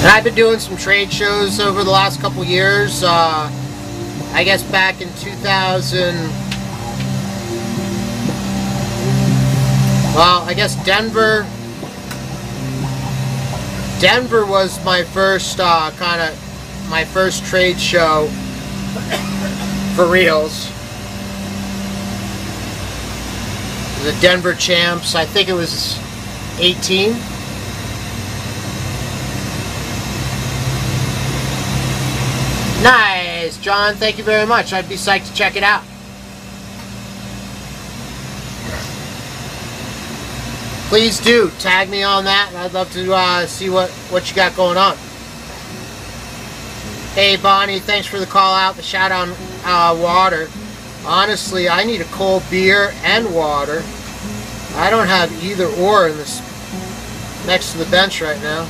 And I've been doing some trade shows over the last couple years. Uh, I guess back in 2000, well, I guess Denver, Denver was my first uh, kind of, my first trade show for reals. The Denver Champs, I think it was 18. Nice, John. Thank you very much. I'd be psyched to check it out. Please do tag me on that. I'd love to uh, see what what you got going on. Hey Bonnie, thanks for the call out, the shout on uh, water. Honestly, I need a cold beer and water. I don't have either or in this next to the bench right now.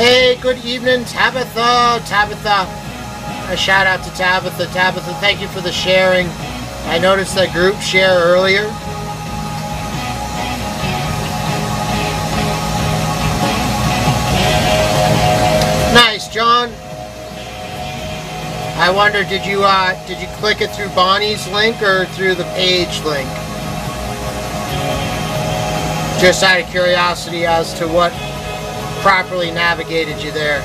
Hey, good evening, Tabitha. Tabitha. A shout out to Tabitha. Tabitha, thank you for the sharing. I noticed that group share earlier. Nice, John. I wonder, did you uh, did you click it through Bonnie's link or through the page link? Just out of curiosity as to what properly navigated you there.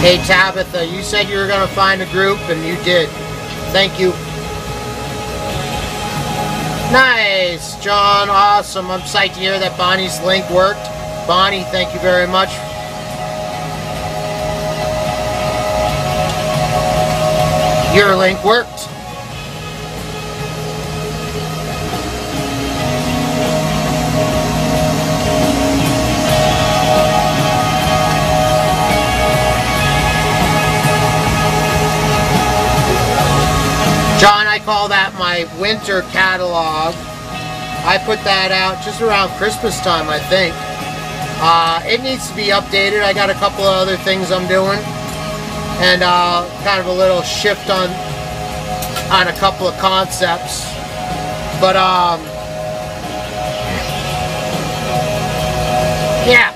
Hey Tabitha, you said you were going to find a group and you did. Thank you. Nice, John. Awesome. I'm psyched to hear that Bonnie's link worked. Bonnie, thank you very much. Your link worked. I call that my winter catalog. I put that out just around Christmas time, I think. Uh, it needs to be updated. I got a couple of other things I'm doing. And uh, kind of a little shift on on a couple of concepts. But, um, yeah.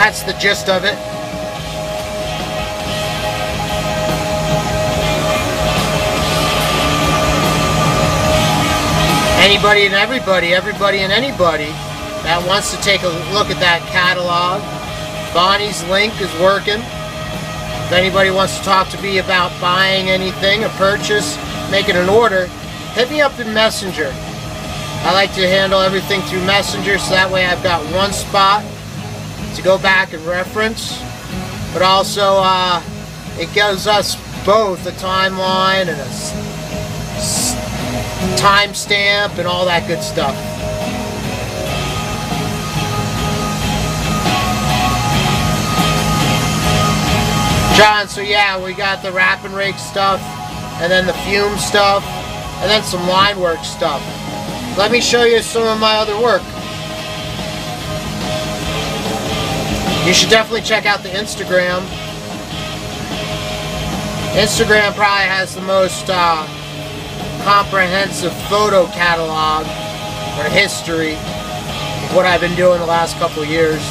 That's the gist of it. Anybody and everybody, everybody and anybody that wants to take a look at that catalog. Bonnie's link is working. If anybody wants to talk to me about buying anything, a purchase, making an order, hit me up in Messenger. I like to handle everything through Messenger so that way I've got one spot to go back and reference. But also, uh, it gives us both a timeline and a timestamp and all that good stuff. John, so yeah, we got the wrap and rake stuff, and then the fume stuff, and then some line work stuff. Let me show you some of my other work. You should definitely check out the Instagram. Instagram probably has the most uh, comprehensive photo catalog or history of what I've been doing the last couple years.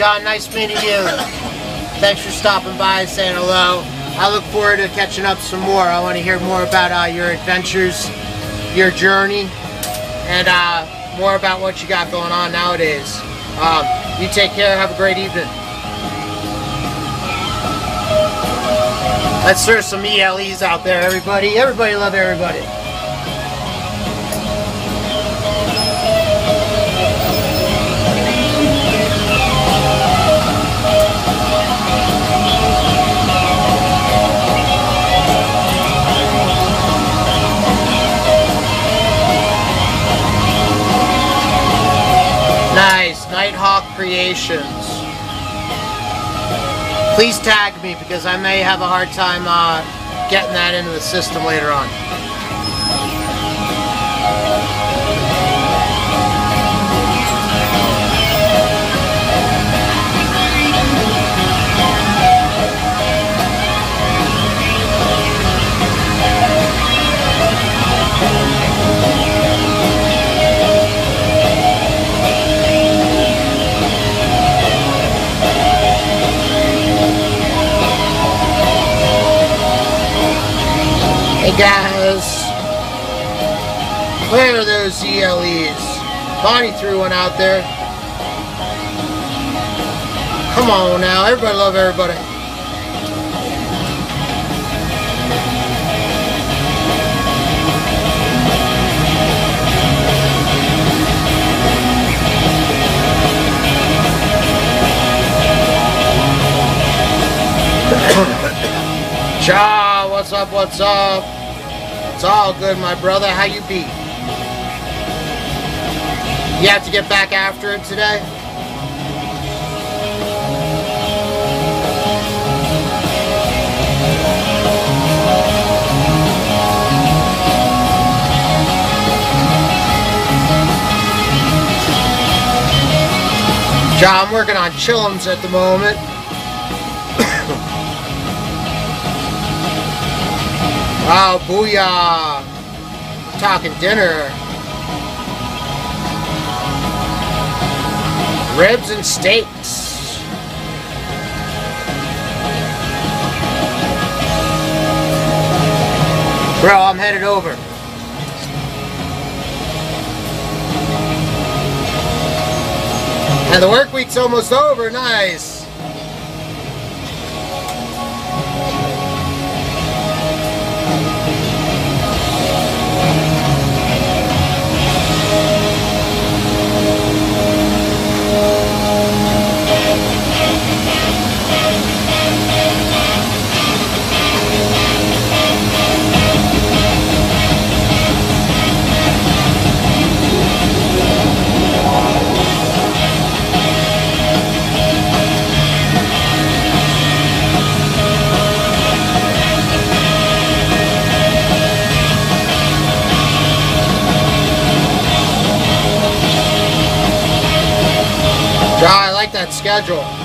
John, nice meeting you. Thanks for stopping by and saying hello. I look forward to catching up some more. I want to hear more about uh, your adventures, your journey, and uh, more about what you got going on nowadays. Um, you take care. Have a great evening. Let's serve some ELEs out there, everybody. Everybody love everybody. Creations. Please tag me because I may have a hard time uh, getting that into the system later on. Guys, where are those ELEs? Bonnie threw one out there. Come on now, everybody love everybody. Cha, what's up, what's up? It's all good, my brother. How you be? You have to get back after it today? Ja, I'm working on chillums at the moment. Oh, booyah! Talking dinner. Ribs and steaks. Bro, I'm headed over. And the work week's almost over. Nice. Schedule.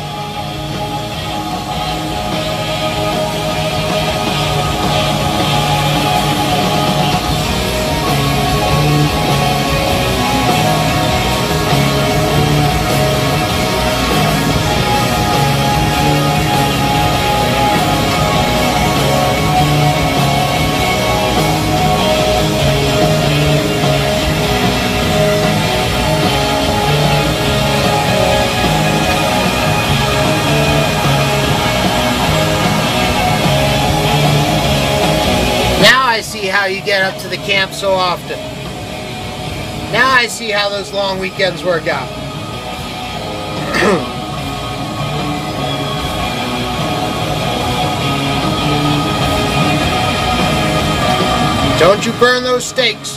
Up to the camp so often. Now I see how those long weekends work out. Don't you burn those steaks.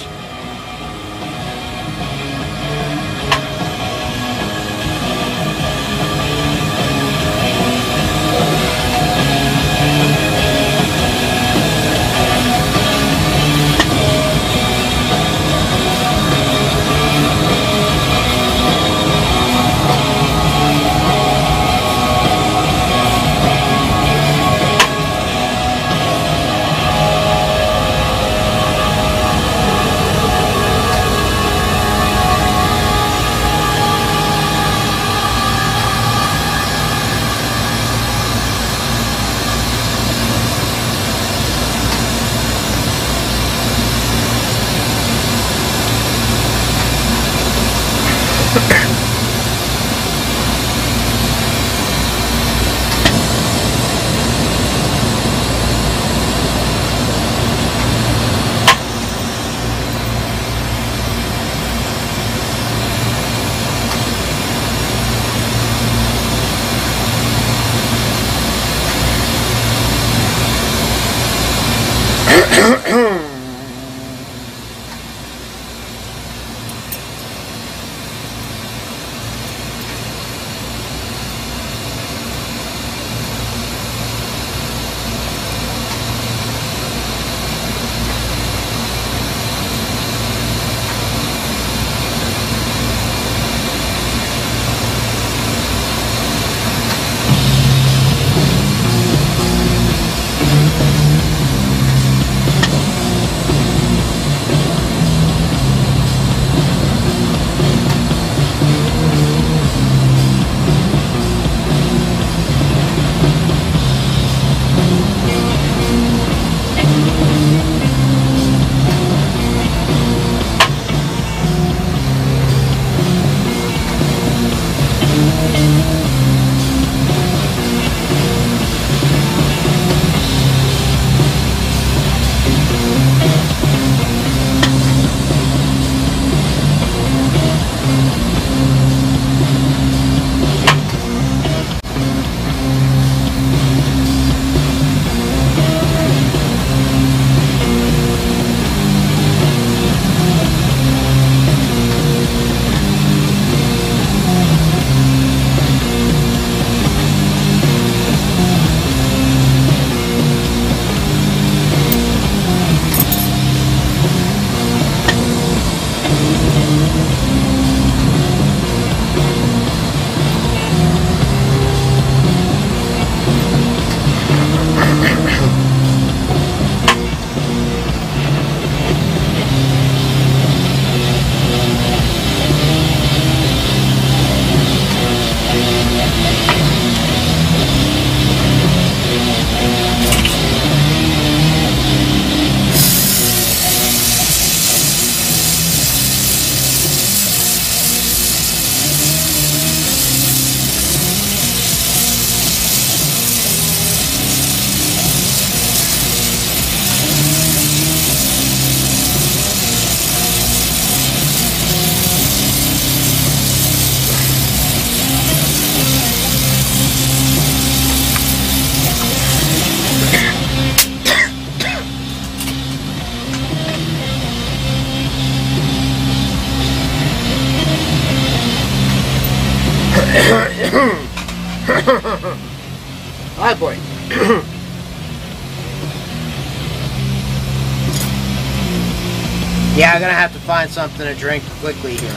To drink quickly here.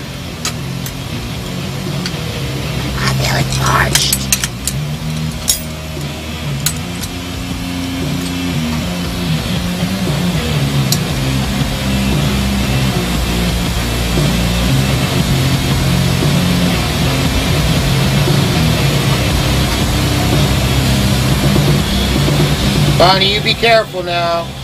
I'm feeling parched. Bonnie, you be careful now.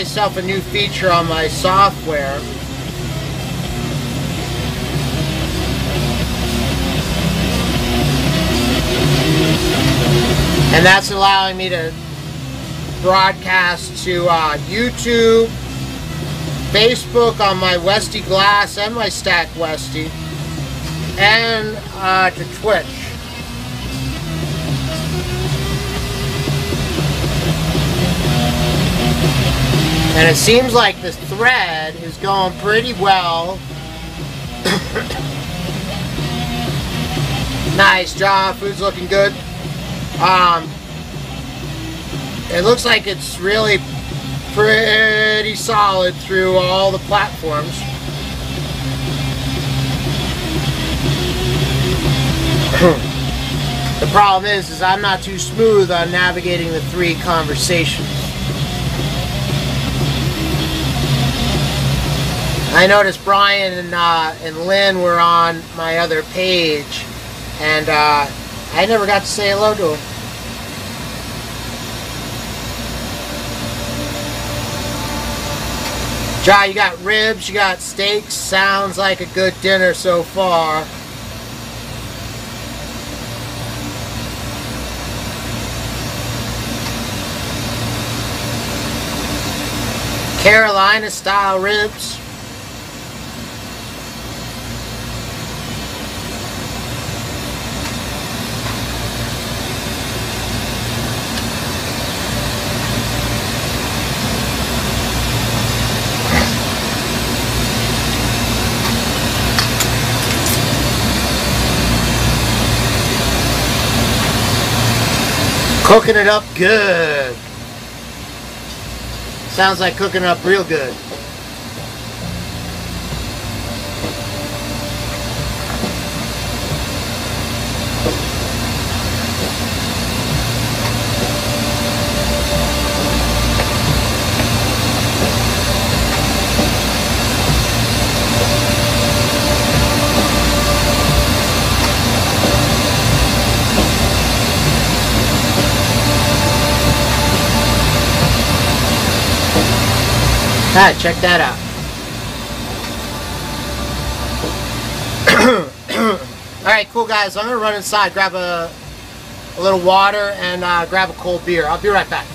Myself a new feature on my software. And that's allowing me to broadcast to uh, YouTube, Facebook on my Westie Glass and my Stack Westie, and uh, to Twitch. And it seems like this thread is going pretty well. nice job, food's looking good. Um, it looks like it's really pretty solid through all the platforms. the problem is, is I'm not too smooth on navigating the three conversations. I noticed Brian and, uh, and Lynn were on my other page, and uh, I never got to say hello to them. Ja, you got ribs, you got steaks. Sounds like a good dinner so far. Carolina style ribs. Cooking it up good. Sounds like cooking up real good. Alright, check that out. Alright, cool guys. I'm going to run inside, grab a, a little water, and uh, grab a cold beer. I'll be right back.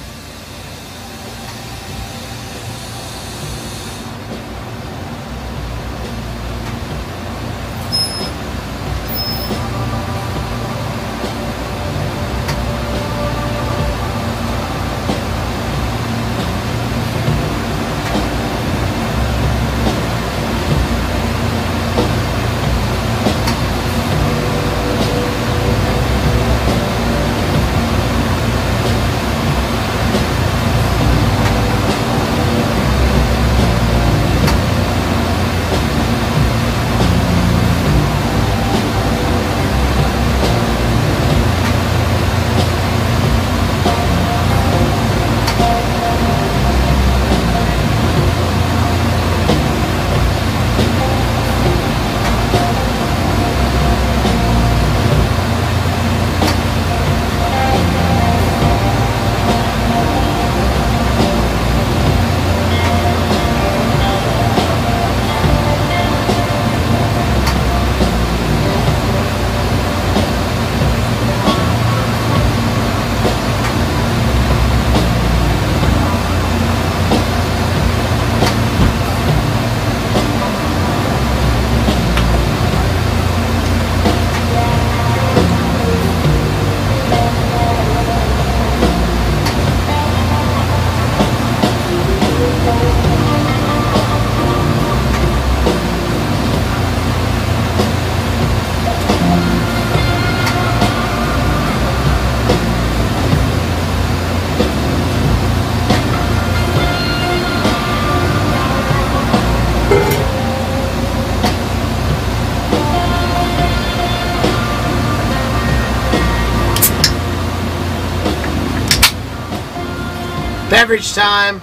Beverage time.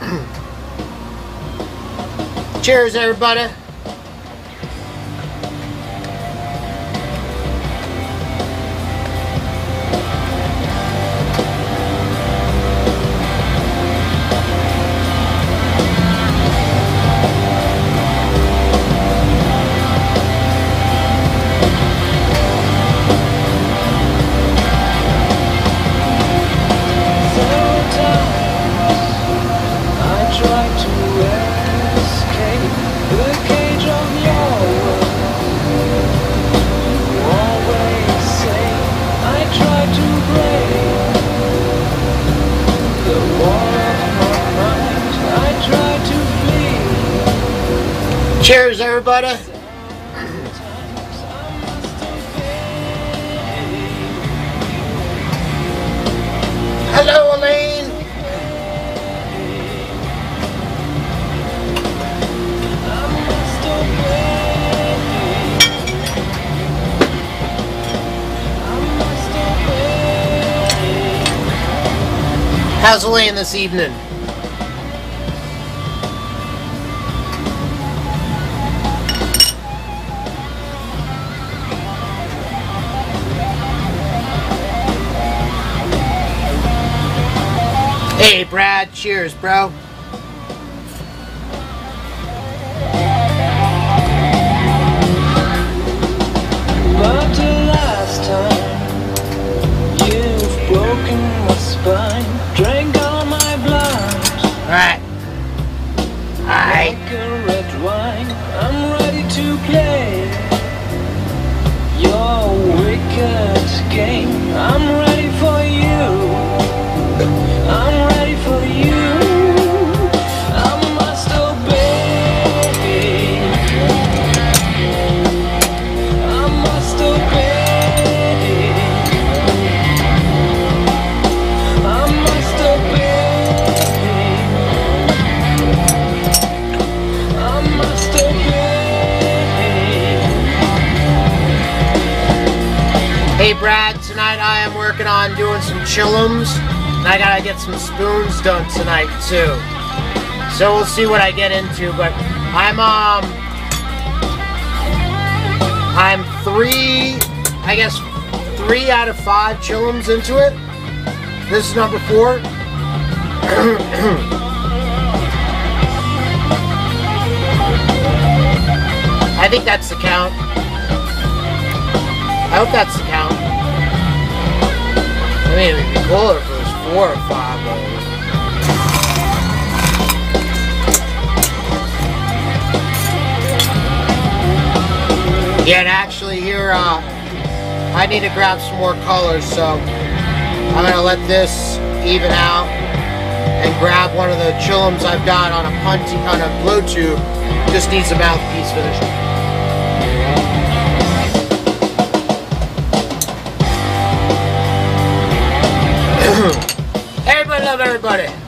Cheers, everybody. Cheers, everybody. Hello, Elaine. How's Elaine this evening? Brad. Cheers, bro. See what I get into, but I'm, um... I'm three, I guess, three out of five chillums into it. This is number four. I think that's the count. I hope that's the count. I mean, it'd be cooler if it was four or five. Yeah, and actually here, uh, I need to grab some more colors, so I'm gonna let this even out and grab one of the chillums I've got on a punty on a blue tube. Just needs a mouthpiece finish. Everybody love everybody.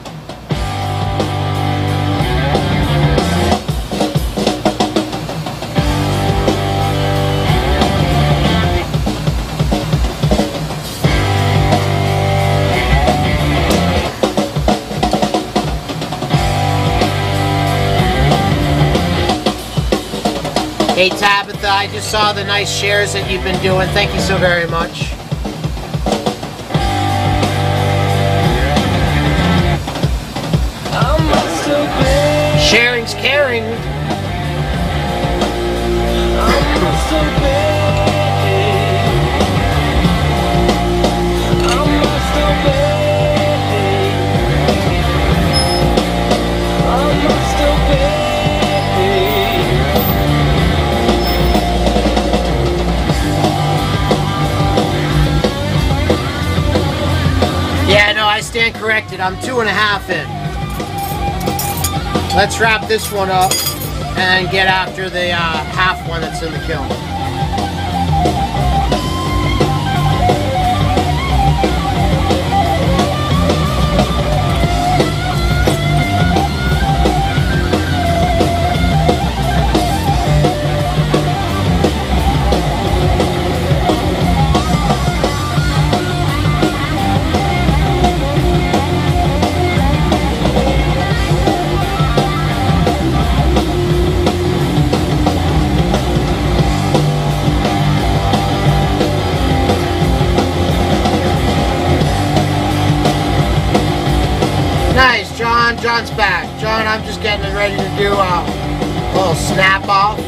Hey Tabitha, I just saw the nice shares that you've been doing. Thank you so very much. Corrected. I'm two and a half in. Let's wrap this one up and get after the uh, half one that's in the kiln. Back. John, I'm just getting ready to do a little snap off.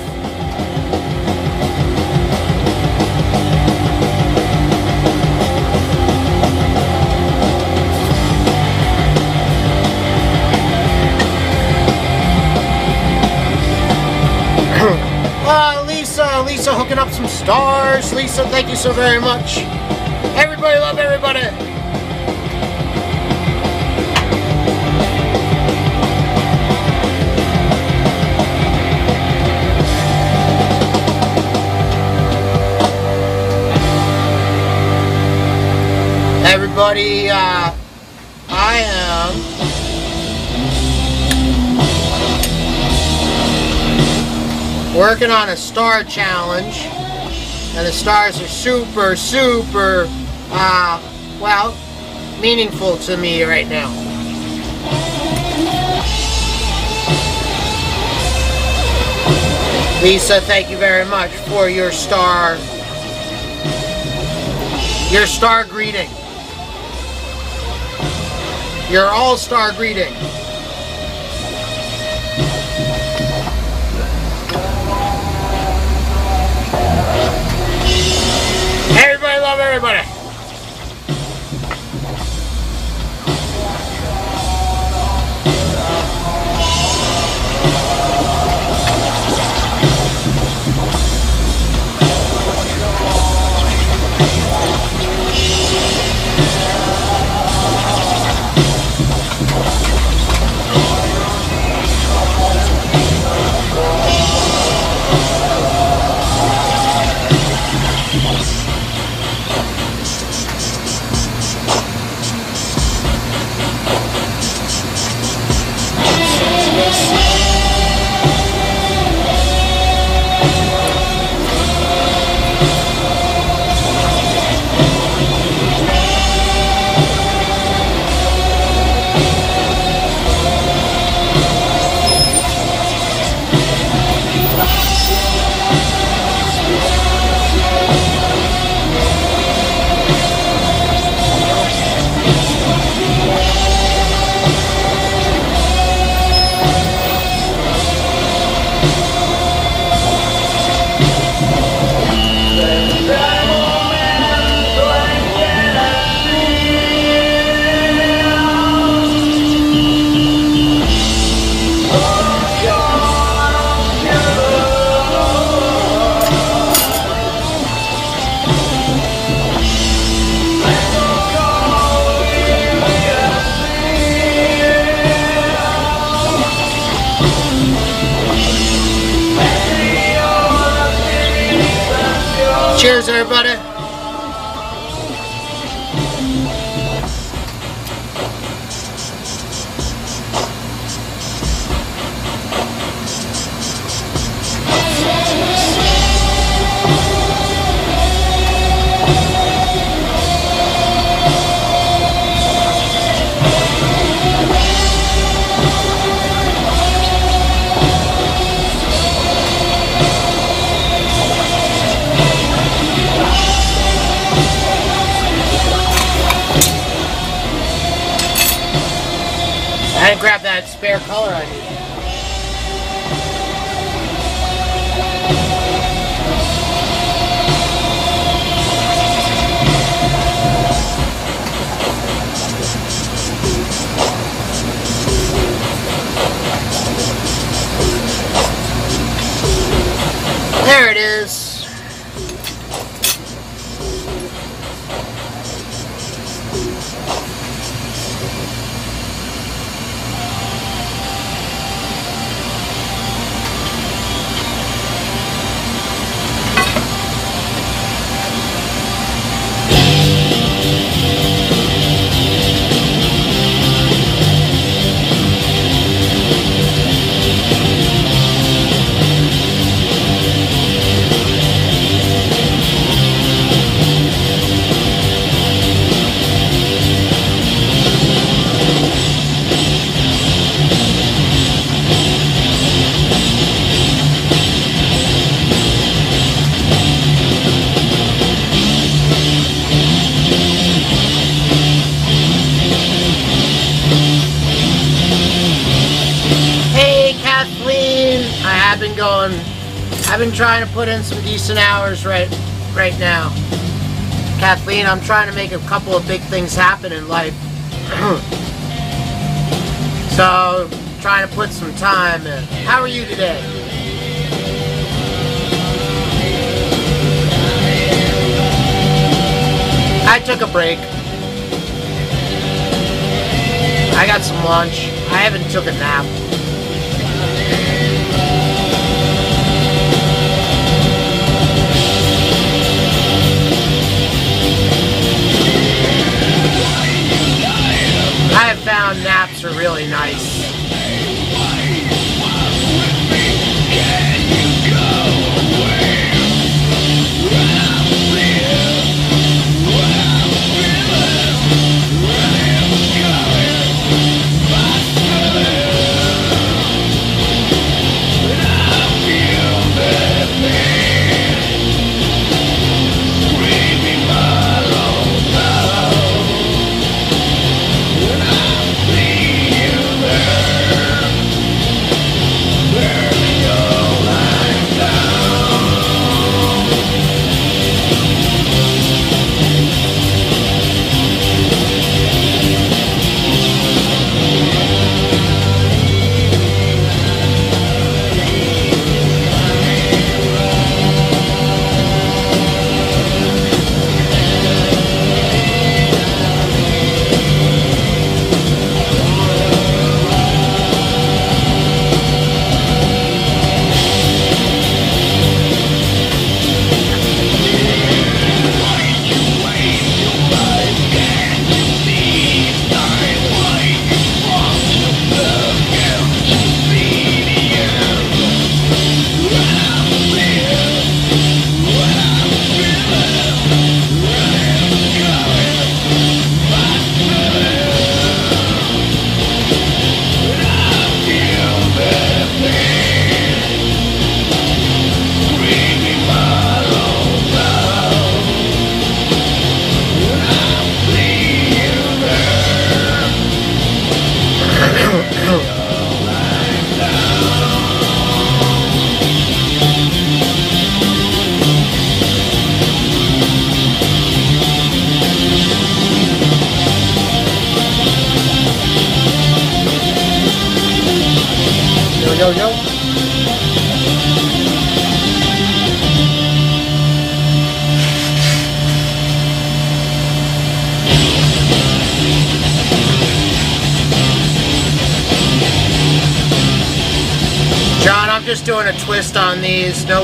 uh, Lisa, Lisa hooking up some stars. Lisa, thank you so very much. Everybody love everybody. Everybody, uh, I am working on a star challenge, and the stars are super, super, uh, well, meaningful to me right now. Lisa, thank you very much for your star, your star greeting. Your all-star greeting. Decent hours right right now. Kathleen, I'm trying to make a couple of big things happen in life. so, trying to put some time in. How are you today? I took a break. I got some lunch. I haven't took a nap. Are really nice.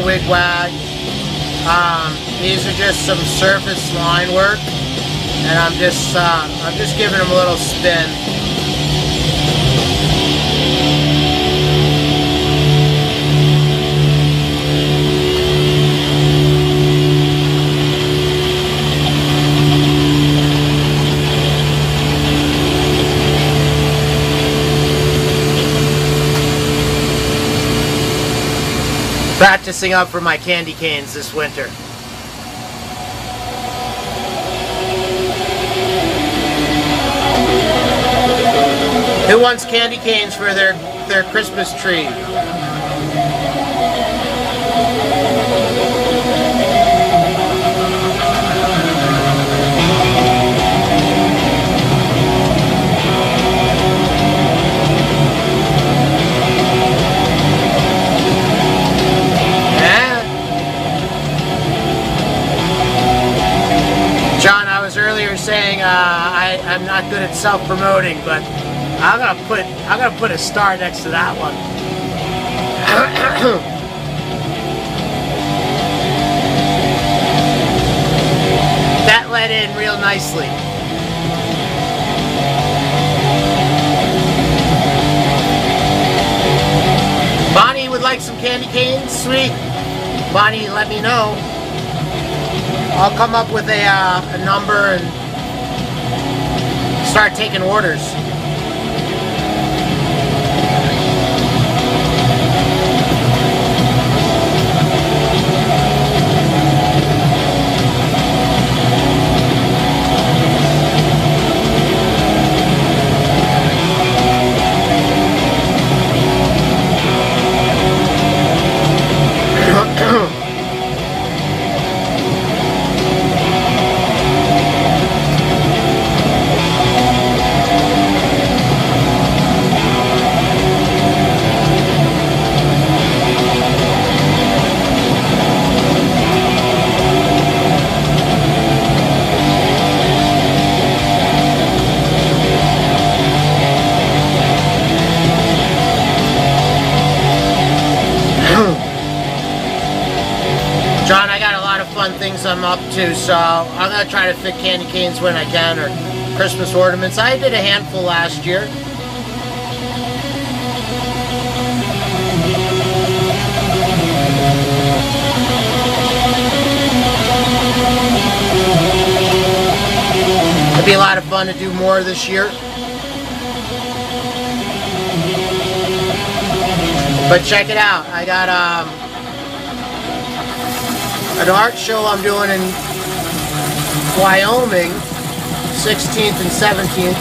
These, Up for my candy canes this winter. Who wants candy canes for their, their Christmas tree? Not good at self-promoting, but I'm gonna put I'm gonna put a star next to that one. that let in real nicely. Bonnie would like some candy canes. Sweet. Bonnie, let me know. I'll come up with a, uh, a number and start taking orders. Up to, so I'm gonna try to fit candy canes when I can or Christmas ornaments. I did a handful last year. It'd be a lot of fun to do more this year. But check it out. I got um, an art show I'm doing in Wyoming, 16th and 17th.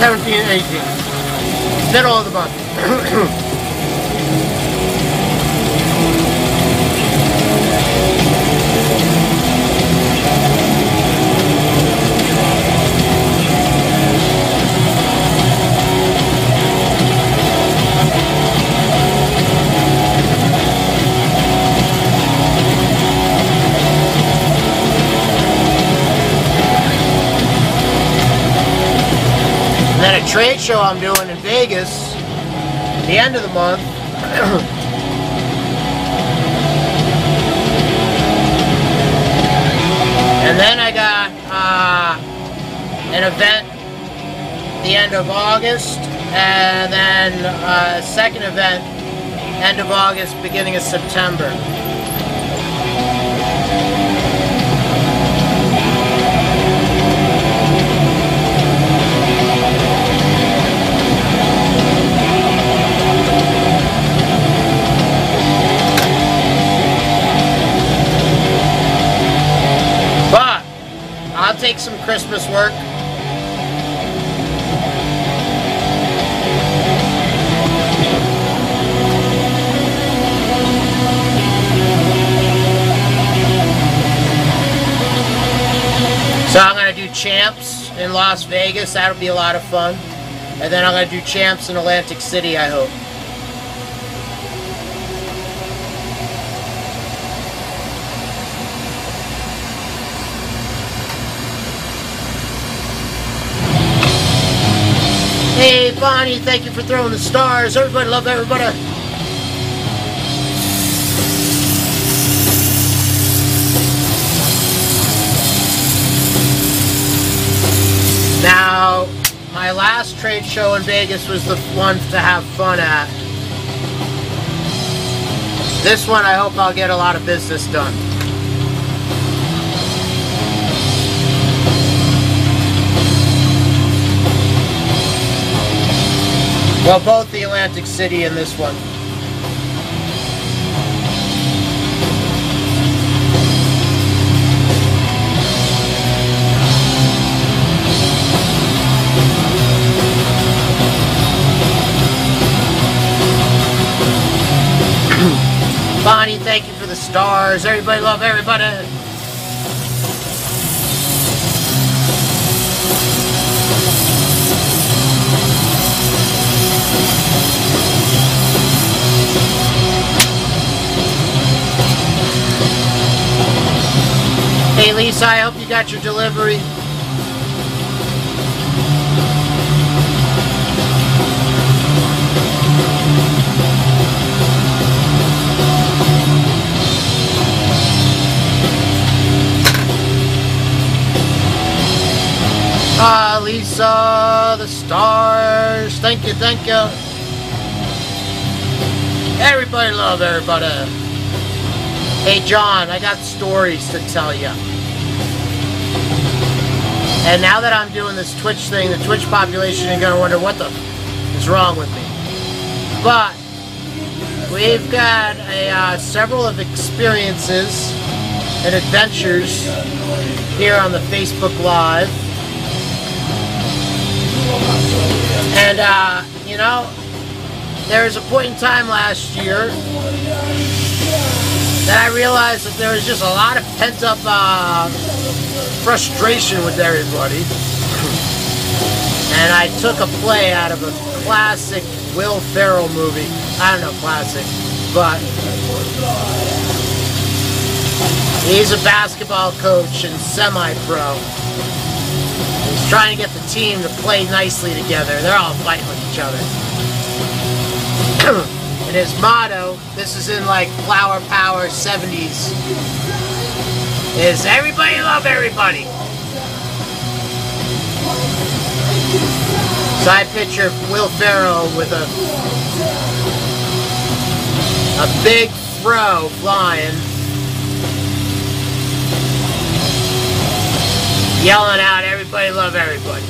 17th and 18th. Middle of the month. then a trade show I'm doing in Vegas at the end of the month. and then I got uh, an event the end of August, and then a second event end of August, beginning of September. I'll take some Christmas work. So I'm gonna do champs in Las Vegas. That'll be a lot of fun. And then I'm gonna do champs in Atlantic City, I hope. Hey, Bonnie, thank you for throwing the stars. Everybody love everybody. Now, my last trade show in Vegas was the one to have fun at. This one, I hope I'll get a lot of business done. Well, both the Atlantic City and this one. Bonnie, thank you for the stars. Everybody love everybody. Hey Lisa, I hope you got your delivery. Ah, Lisa, the stars. Thank you, thank you. Everybody love everybody. Hey, John, I got stories to tell you. And now that I'm doing this Twitch thing, the Twitch population is going to wonder what the is wrong with me. But we've got a, uh, several of experiences and adventures here on the Facebook Live. And, uh, you know, there was a point in time last year that I realized that there was just a lot of pent up uh, frustration with everybody. And I took a play out of a classic Will Ferrell movie. I don't know, classic, but he's a basketball coach and semi pro. He's trying to get the team to play nicely together. They're all fighting with each other. and his motto, this is in like Flower Power 70s, is Everybody Love Everybody. Side picture Will Ferrell with a a big fro flying. Yelling out, everybody love everybody.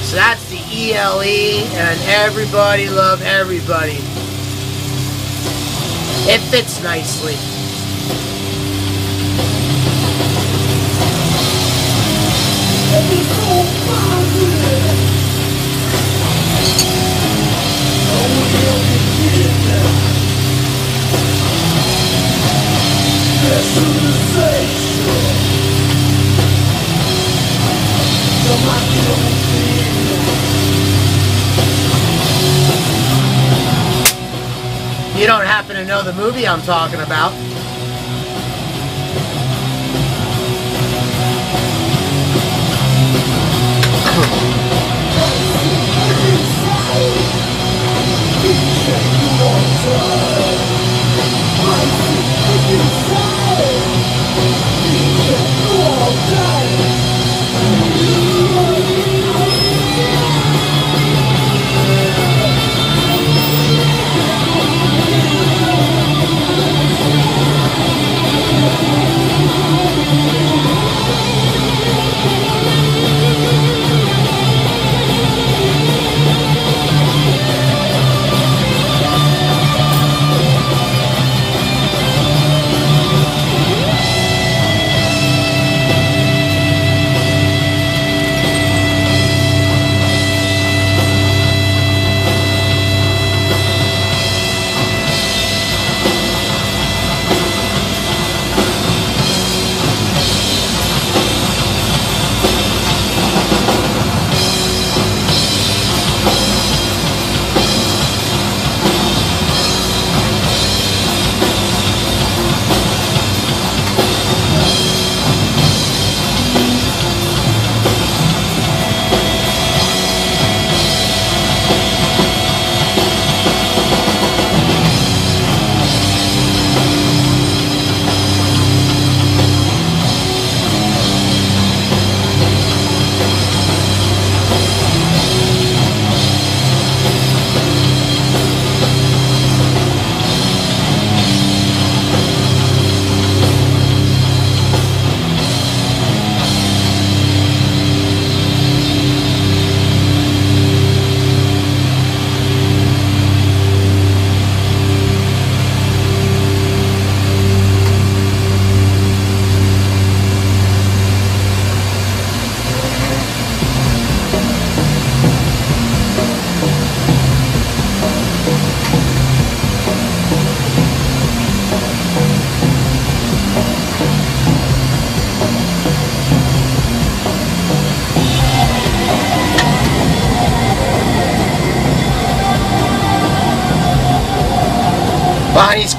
So that's the ELE and everybody love everybody. It fits nicely. You don't happen to know the movie I'm talking about. Bonnie's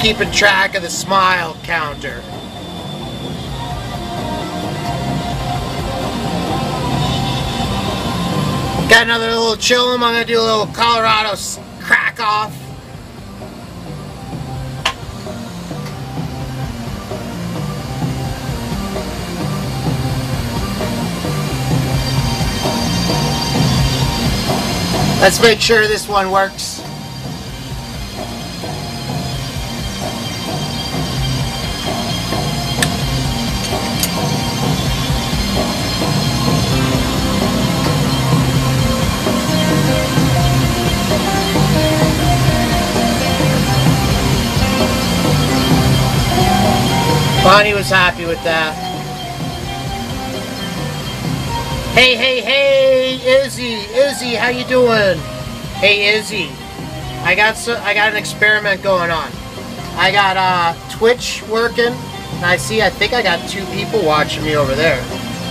keeping track of the smile counter. Got another little chillum. I'm gonna do a little Colorado crack off. Let's make sure this one works. Bonnie was happy with that. Hey, hey, hey, Izzy, Izzy, how you doing? Hey, Izzy, I got so I got an experiment going on. I got uh, Twitch working, and I see I think I got two people watching me over there.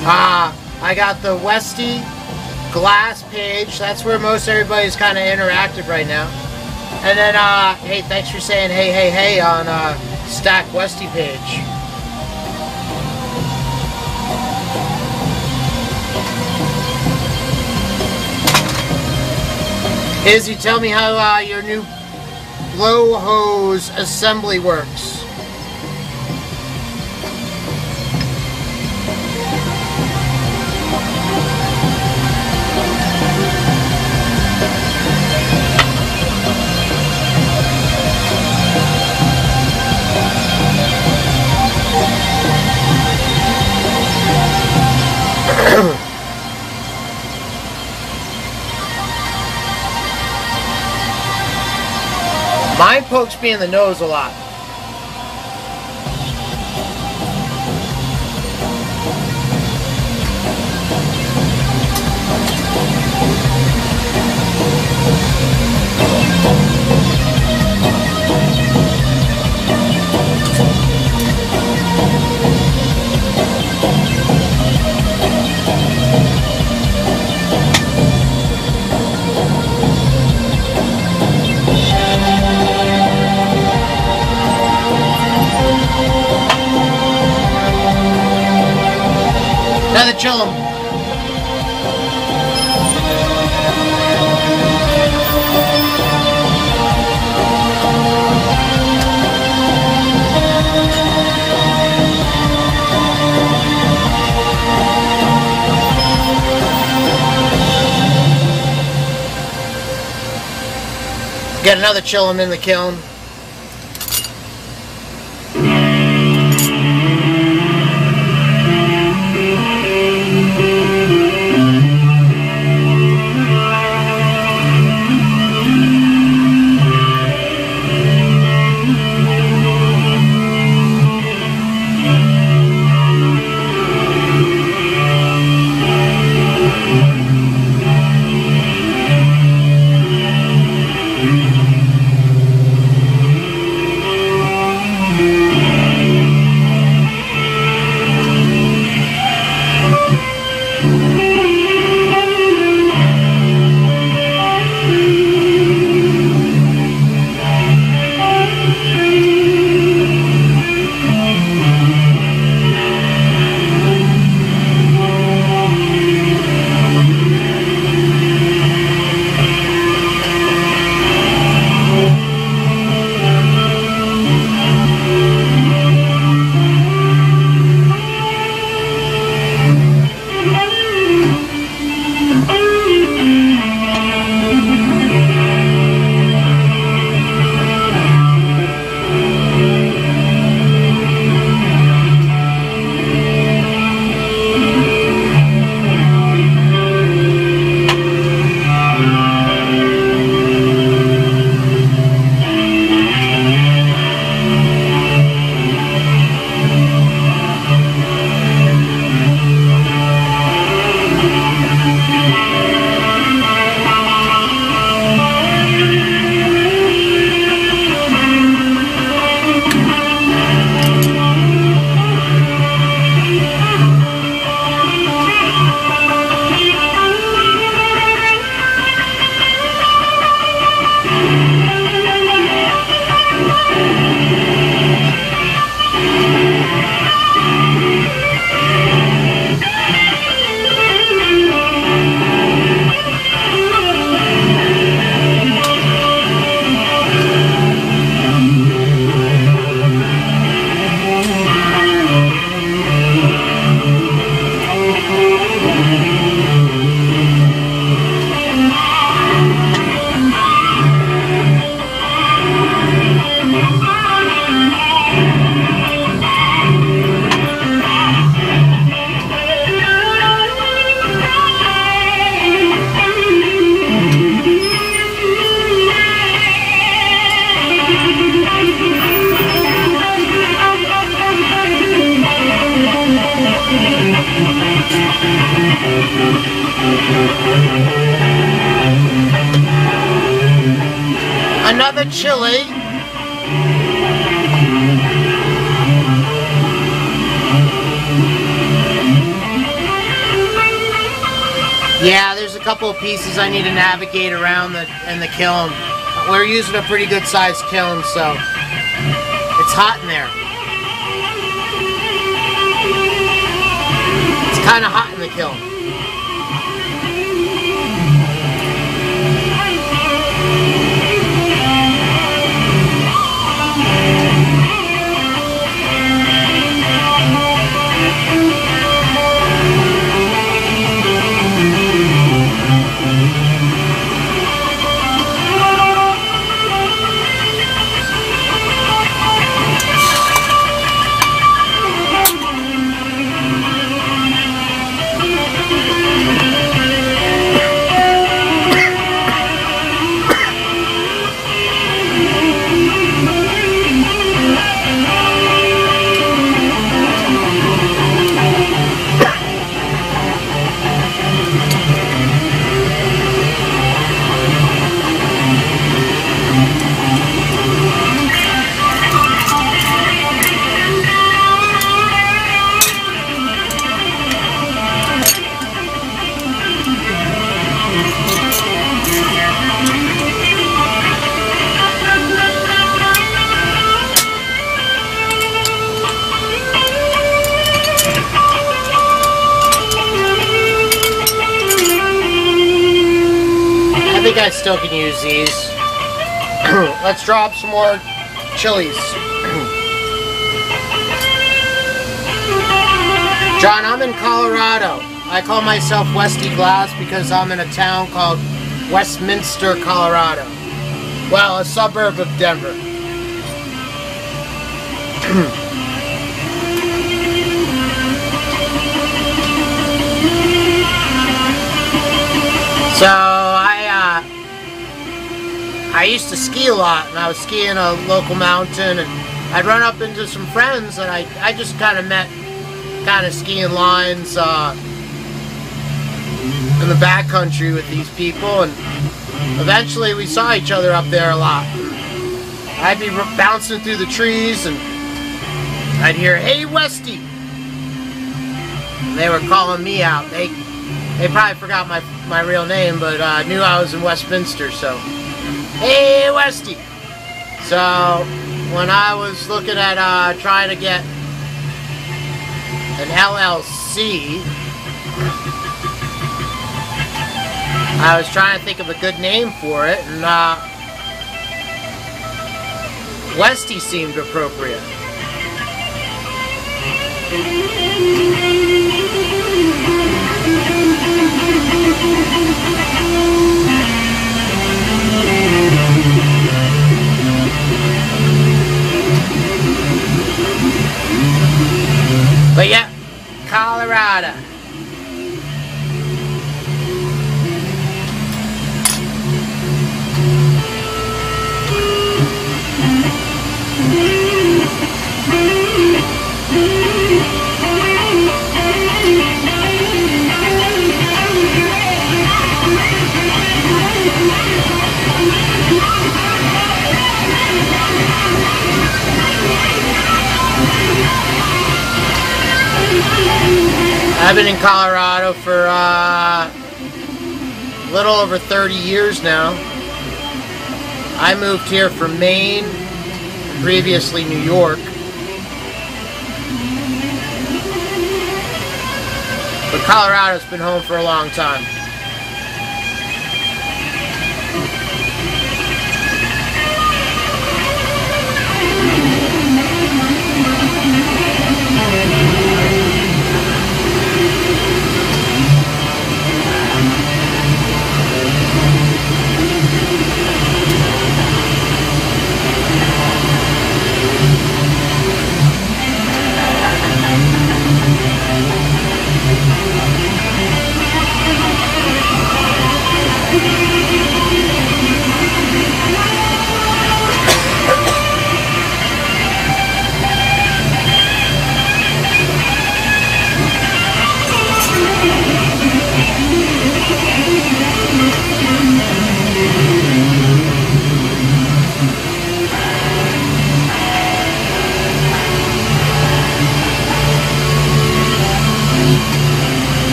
Uh, I got the Westie Glass page. That's where most everybody's kind of interactive right now. And then, uh, hey, thanks for saying hey, hey, hey on uh, Stack Westie page. Izzy, tell me how uh, your new blow hose assembly works. Mine pokes me in the nose a lot. Chillum. Get another chillum in the kiln. A pretty good sized kiln, so still can use these. Let's drop some more chilies. John, I'm in Colorado. I call myself Westie Glass because I'm in a town called Westminster, Colorado. Well, a suburb of Denver. I used to ski a lot, and I was skiing a local mountain, and I'd run up into some friends, and I I just kind of met kind of skiing lines uh, in the backcountry with these people, and eventually we saw each other up there a lot. I'd be bouncing through the trees, and I'd hear, "Hey, Westie." They were calling me out. They they probably forgot my my real name, but uh, knew I was in Westminster. So, hey, Westie. So when I was looking at uh, trying to get an LLC, I was trying to think of a good name for it, and uh, Westie seemed appropriate. But yeah, Colorado. I've been in Colorado for uh, a little over 30 years now. I moved here from Maine, previously New York. But Colorado's been home for a long time.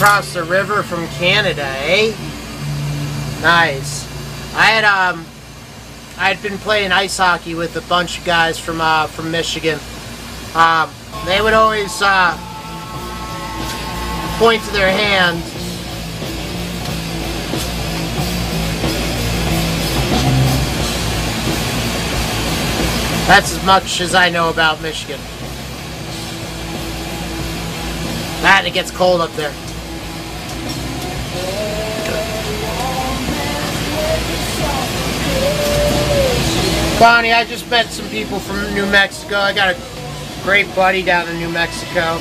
Across the river from Canada, eh? Nice. I had um I had been playing ice hockey with a bunch of guys from uh from Michigan. Um they would always uh point to their hand That's as much as I know about Michigan. That it gets cold up there. Bonnie, I just met some people from New Mexico. I got a great buddy down in New Mexico.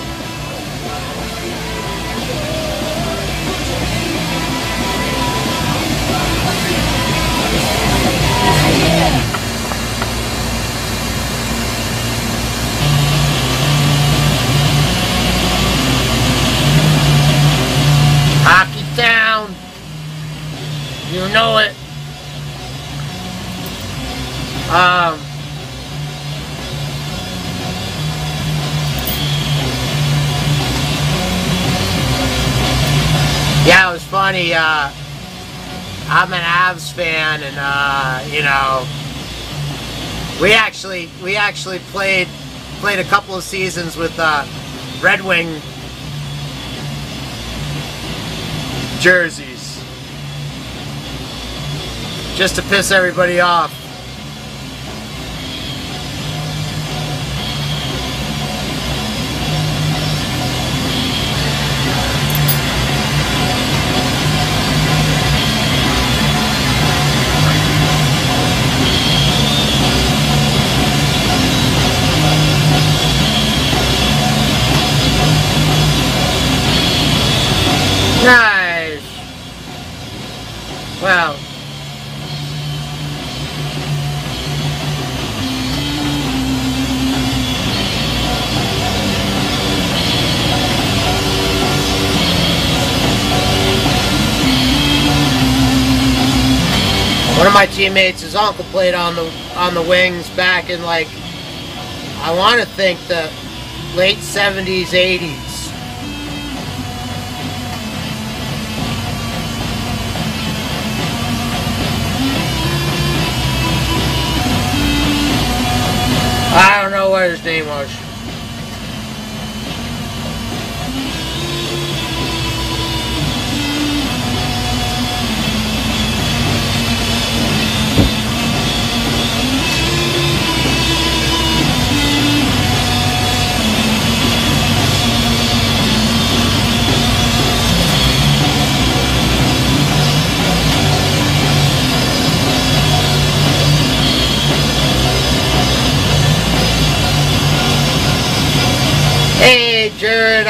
You know, we actually we actually played played a couple of seasons with uh, Red Wing jerseys, just to piss everybody off. Of my teammates, his uncle played on the on the wings back in like I want to think the late 70s, 80s. I don't know what his name was.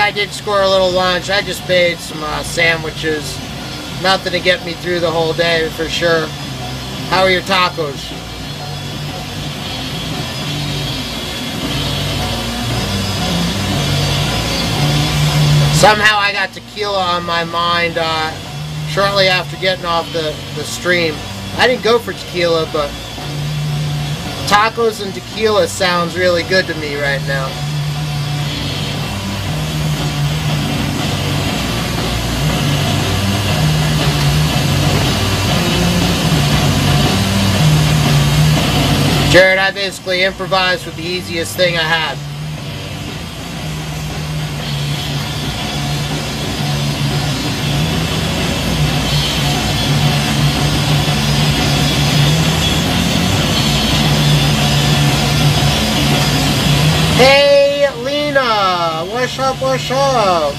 I did score a little lunch. I just made some uh, sandwiches. Nothing to get me through the whole day for sure. How are your tacos? Somehow I got tequila on my mind uh, shortly after getting off the, the stream. I didn't go for tequila, but tacos and tequila sounds really good to me right now. Jared, I basically improvised with the easiest thing I had. Hey, Lena! What's up, what's up?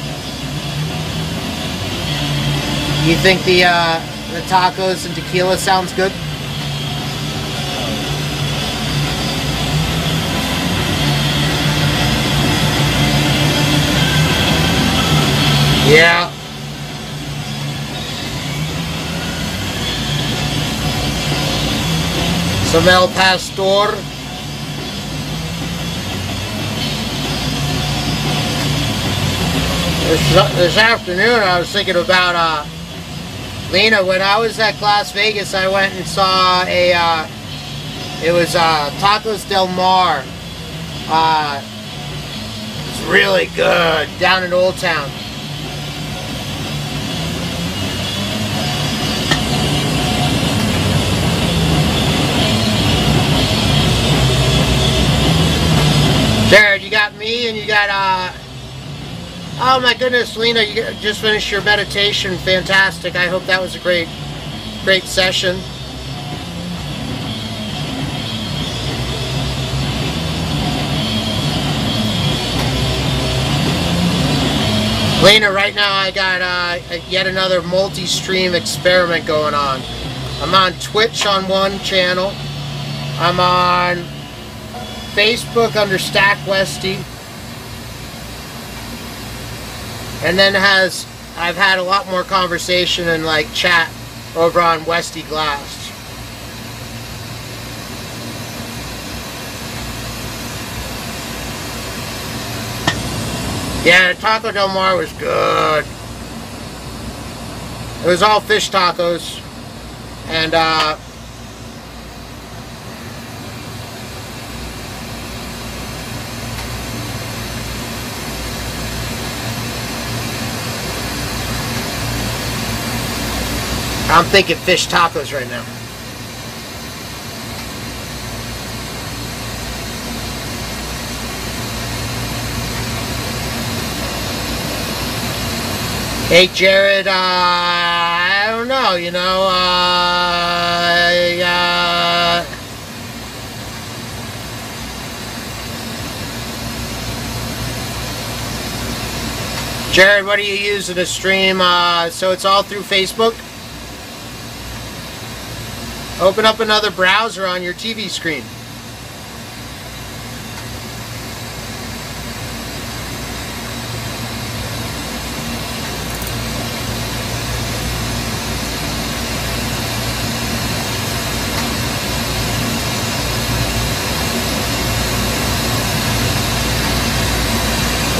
You think the, uh, the tacos and tequila sounds good? Yeah. Some El Pastor. This, this afternoon I was thinking about uh, Lena. When I was at Las Vegas, I went and saw a. Uh, it was uh, Tacos Del Mar. Uh, it's really good down in Old Town. Jared, you got me and you got, uh, oh my goodness, Lena, you just finished your meditation. Fantastic. I hope that was a great, great session. Lena, right now I got uh, yet another multi-stream experiment going on. I'm on Twitch on one channel. I'm on Facebook under Stack Westie. And then has I've had a lot more conversation and like chat over on Westie Glass. Yeah, Taco Del Mar was good. It was all fish tacos. And uh I'm thinking fish tacos right now. Hey Jared, uh, I don't know, you know, uh, uh, Jared, what do you use to stream? Uh, so it's all through Facebook? Open up another browser on your TV screen.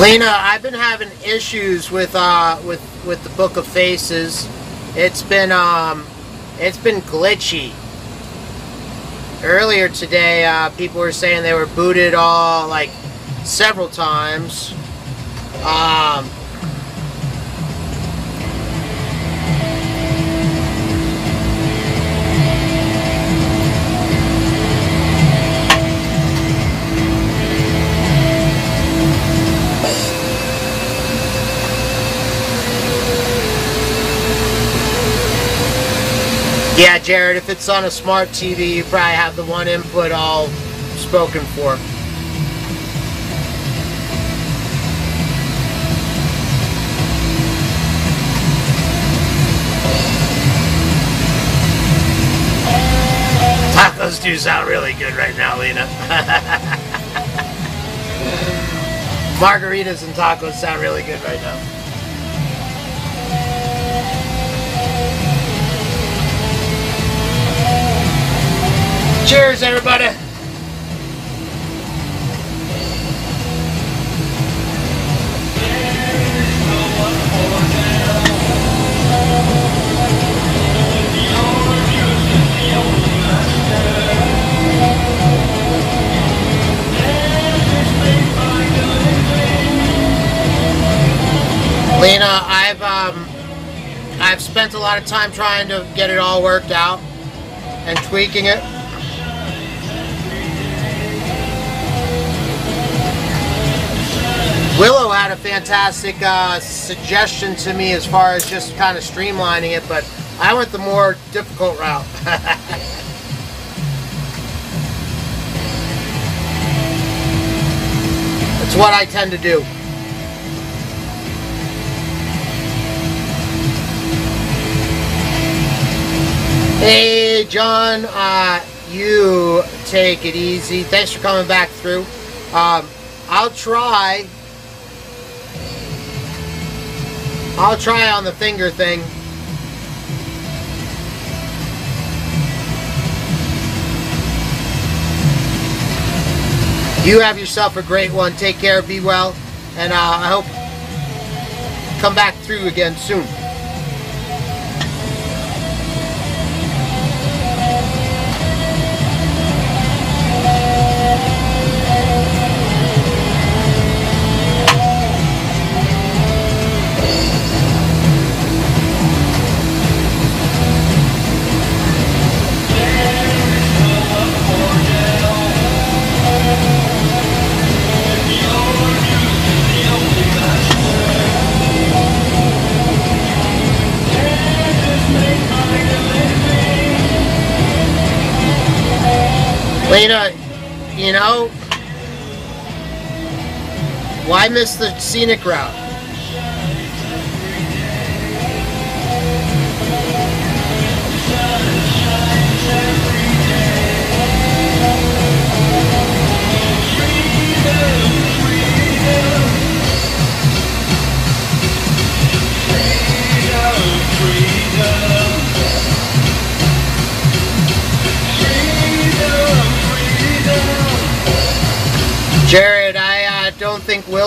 Lena, I've been having issues with uh with with the Book of Faces. It's been um it's been glitchy. Earlier today, uh, people were saying they were booted all like several times. Um, Yeah, Jared, if it's on a smart TV, you probably have the one input all spoken for. Tacos do sound really good right now, Lena. Margaritas and tacos sound really good right now. Cheers, everybody. Lena, I've um, I've spent a lot of time trying to get it all worked out and tweaking it. Willow had a fantastic uh, suggestion to me as far as just kind of streamlining it, but I went the more difficult route. It's what I tend to do. Hey, John, uh, you take it easy. Thanks for coming back through. Um, I'll try. I'll try on the finger thing. You have yourself a great one. Take care. Be well. And uh, I hope come back through again soon. You know, why miss the scenic route?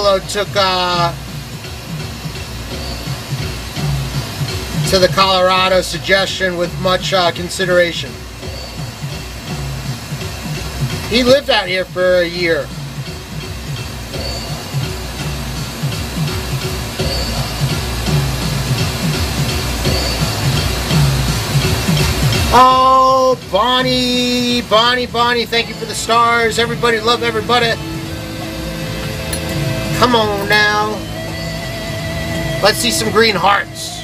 Took uh, to the Colorado suggestion with much uh, consideration. He lived out here for a year. Oh, Bonnie, Bonnie, Bonnie, thank you for the stars. Everybody, love everybody. Come on now. Let's see some green hearts.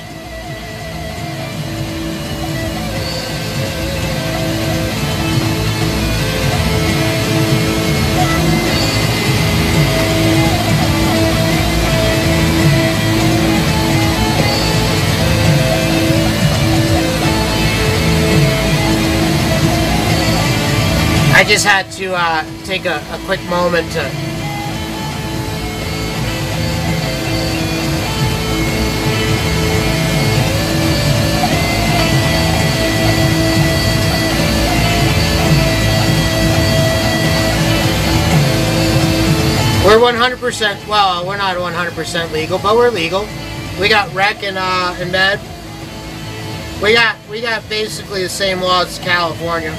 I just had to uh, take a, a quick moment to We're 100%, well, we're not 100% legal, but we're legal. We got rec in, uh, bed. We got, we got basically the same laws as California.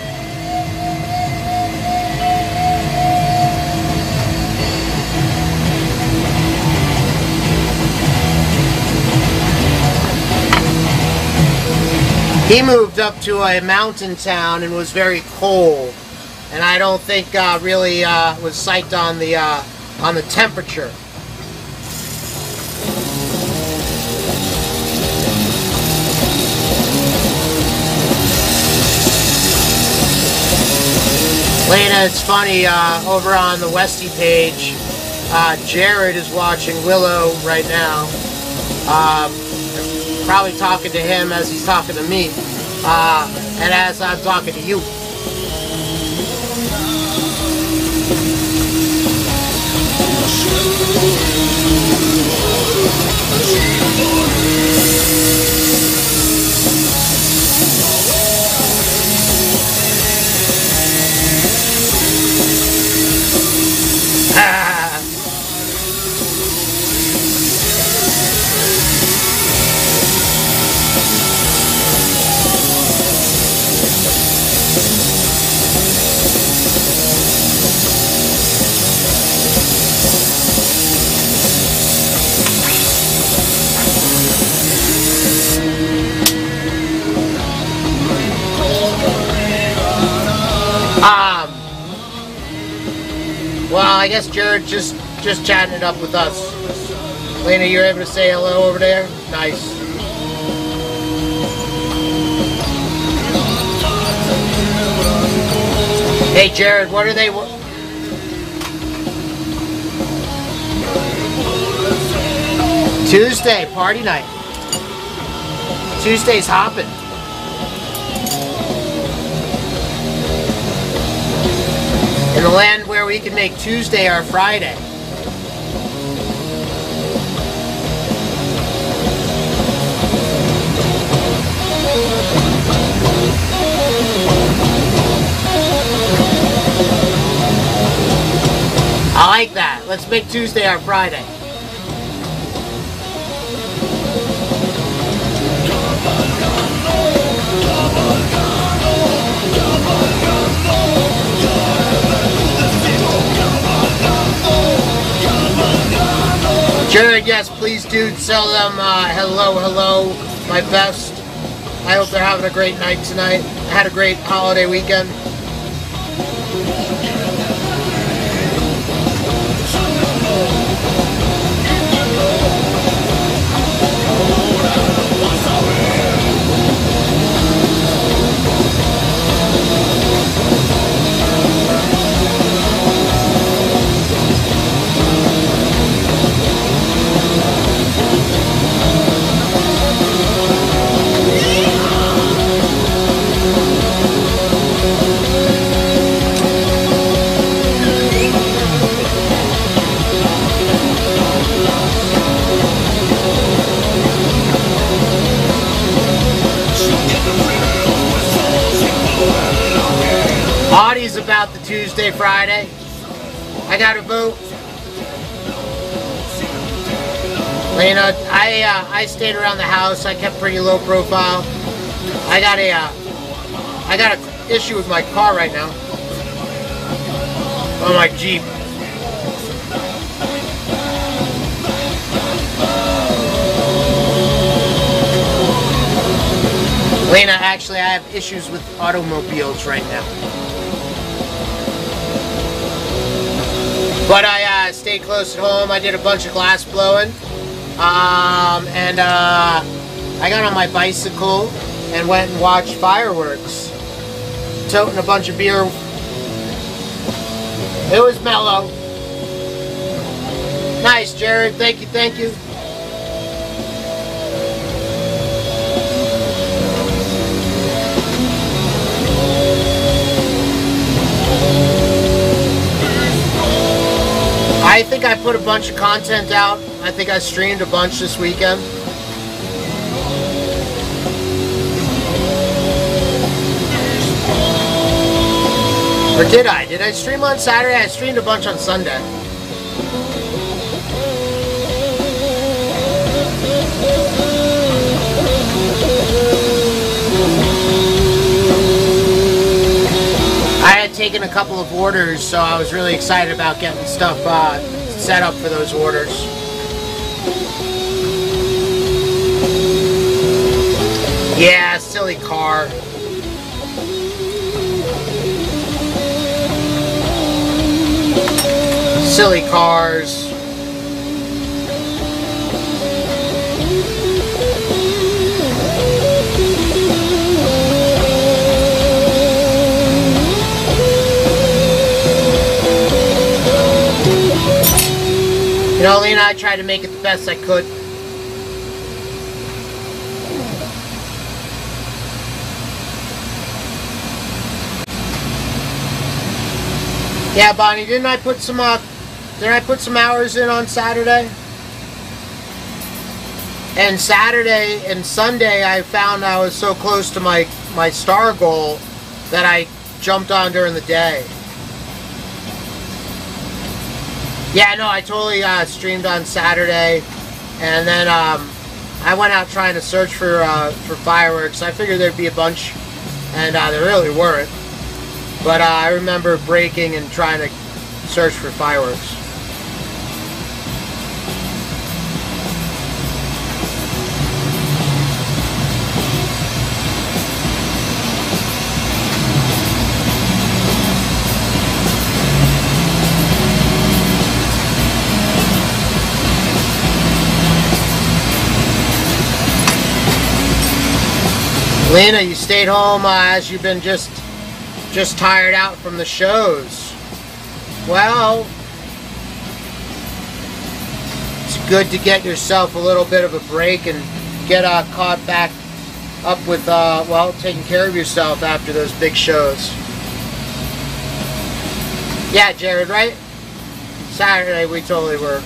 He moved up to a mountain town and was very cold, and I don't think uh, really uh, was psyched on the uh, on the temperature. Lena, it's funny, uh, over on the Westie page, uh, Jared is watching Willow right now. Um, probably talking to him as he's talking to me, uh, and as I'm talking to you. Well, I guess Jared just just chatting it up with us. Lena, you're able to say hello over there. Nice. Hey, Jared, what are they? Tuesday, party night. Tuesday's hopping. In the land we can make Tuesday our Friday. I like that. Let's make Tuesday our Friday. Jared, yes, please do tell them uh, hello, hello, my best. I hope they're having a great night tonight. I had a great holiday weekend. Audie's about the Tuesday, Friday. I got a vote. Lena, I uh, I stayed around the house. I kept pretty low profile. I got a uh, I got an issue with my car right now. On my Jeep. Lena, actually, I have issues with automobiles right now. But I uh, stayed close at home. I did a bunch of glass blowing. Um, and uh, I got on my bicycle and went and watched fireworks. Toting a bunch of beer. It was mellow. Nice, Jared. Thank you, thank you. I think I put a bunch of content out. I think I streamed a bunch this weekend. Or did I? Did I stream on Saturday? I streamed a bunch on Sunday. Taken a couple of orders, so I was really excited about getting stuff uh, set up for those orders. Yeah, silly car. Silly cars. You know, Lena, I tried to make it the best I could. Yeah, Bonnie, didn't I put some uh, didn't I put some hours in on Saturday? And Saturday and Sunday, I found I was so close to my my star goal that I jumped on during the day. Yeah, no, I totally uh, streamed on Saturday, and then um, I went out trying to search for uh, for fireworks. I figured there'd be a bunch, and uh, there really weren't. But uh, I remember breaking and trying to search for fireworks. Lena, you stayed home uh, as you've been just just tired out from the shows. Well, it's good to get yourself a little bit of a break and get uh, caught back up with, uh, well, taking care of yourself after those big shows. Yeah, Jared, right? Saturday we totally were.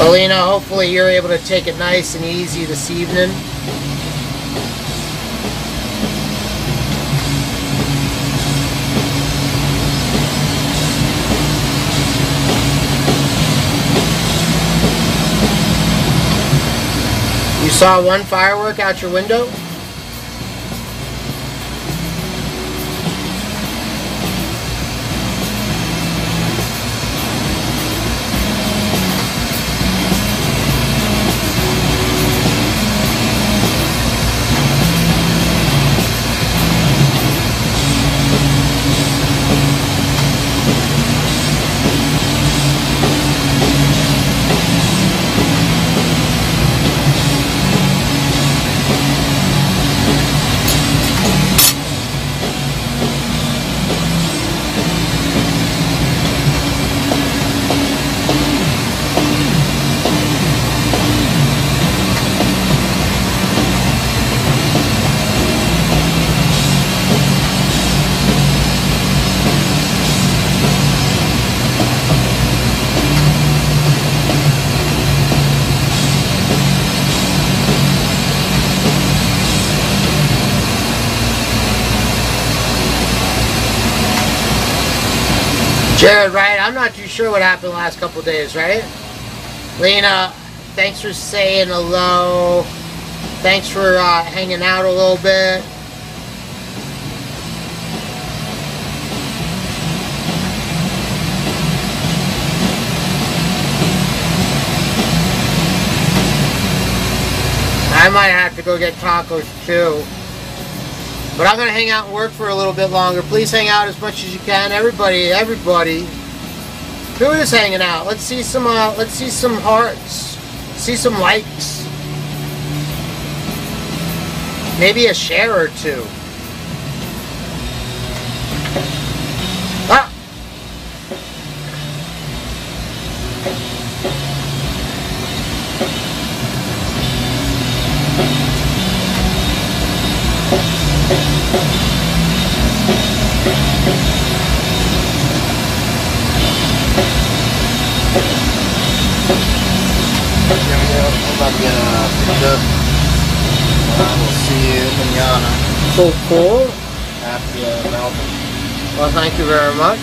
Alina, hopefully you're able to take it nice and easy this evening. You saw one firework out your window? Jared, right? I'm not too sure what happened the last couple days, right? Lena, thanks for saying hello. Thanks for uh, hanging out a little bit. I might have to go get tacos too. But I'm gonna hang out and work for a little bit longer. Please hang out as much as you can. Everybody, everybody. Who is hanging out? Let's see some uh, let's see some hearts. See some likes. Maybe a share or two. So cool. after uh, Melbourne. Well, thank you very much.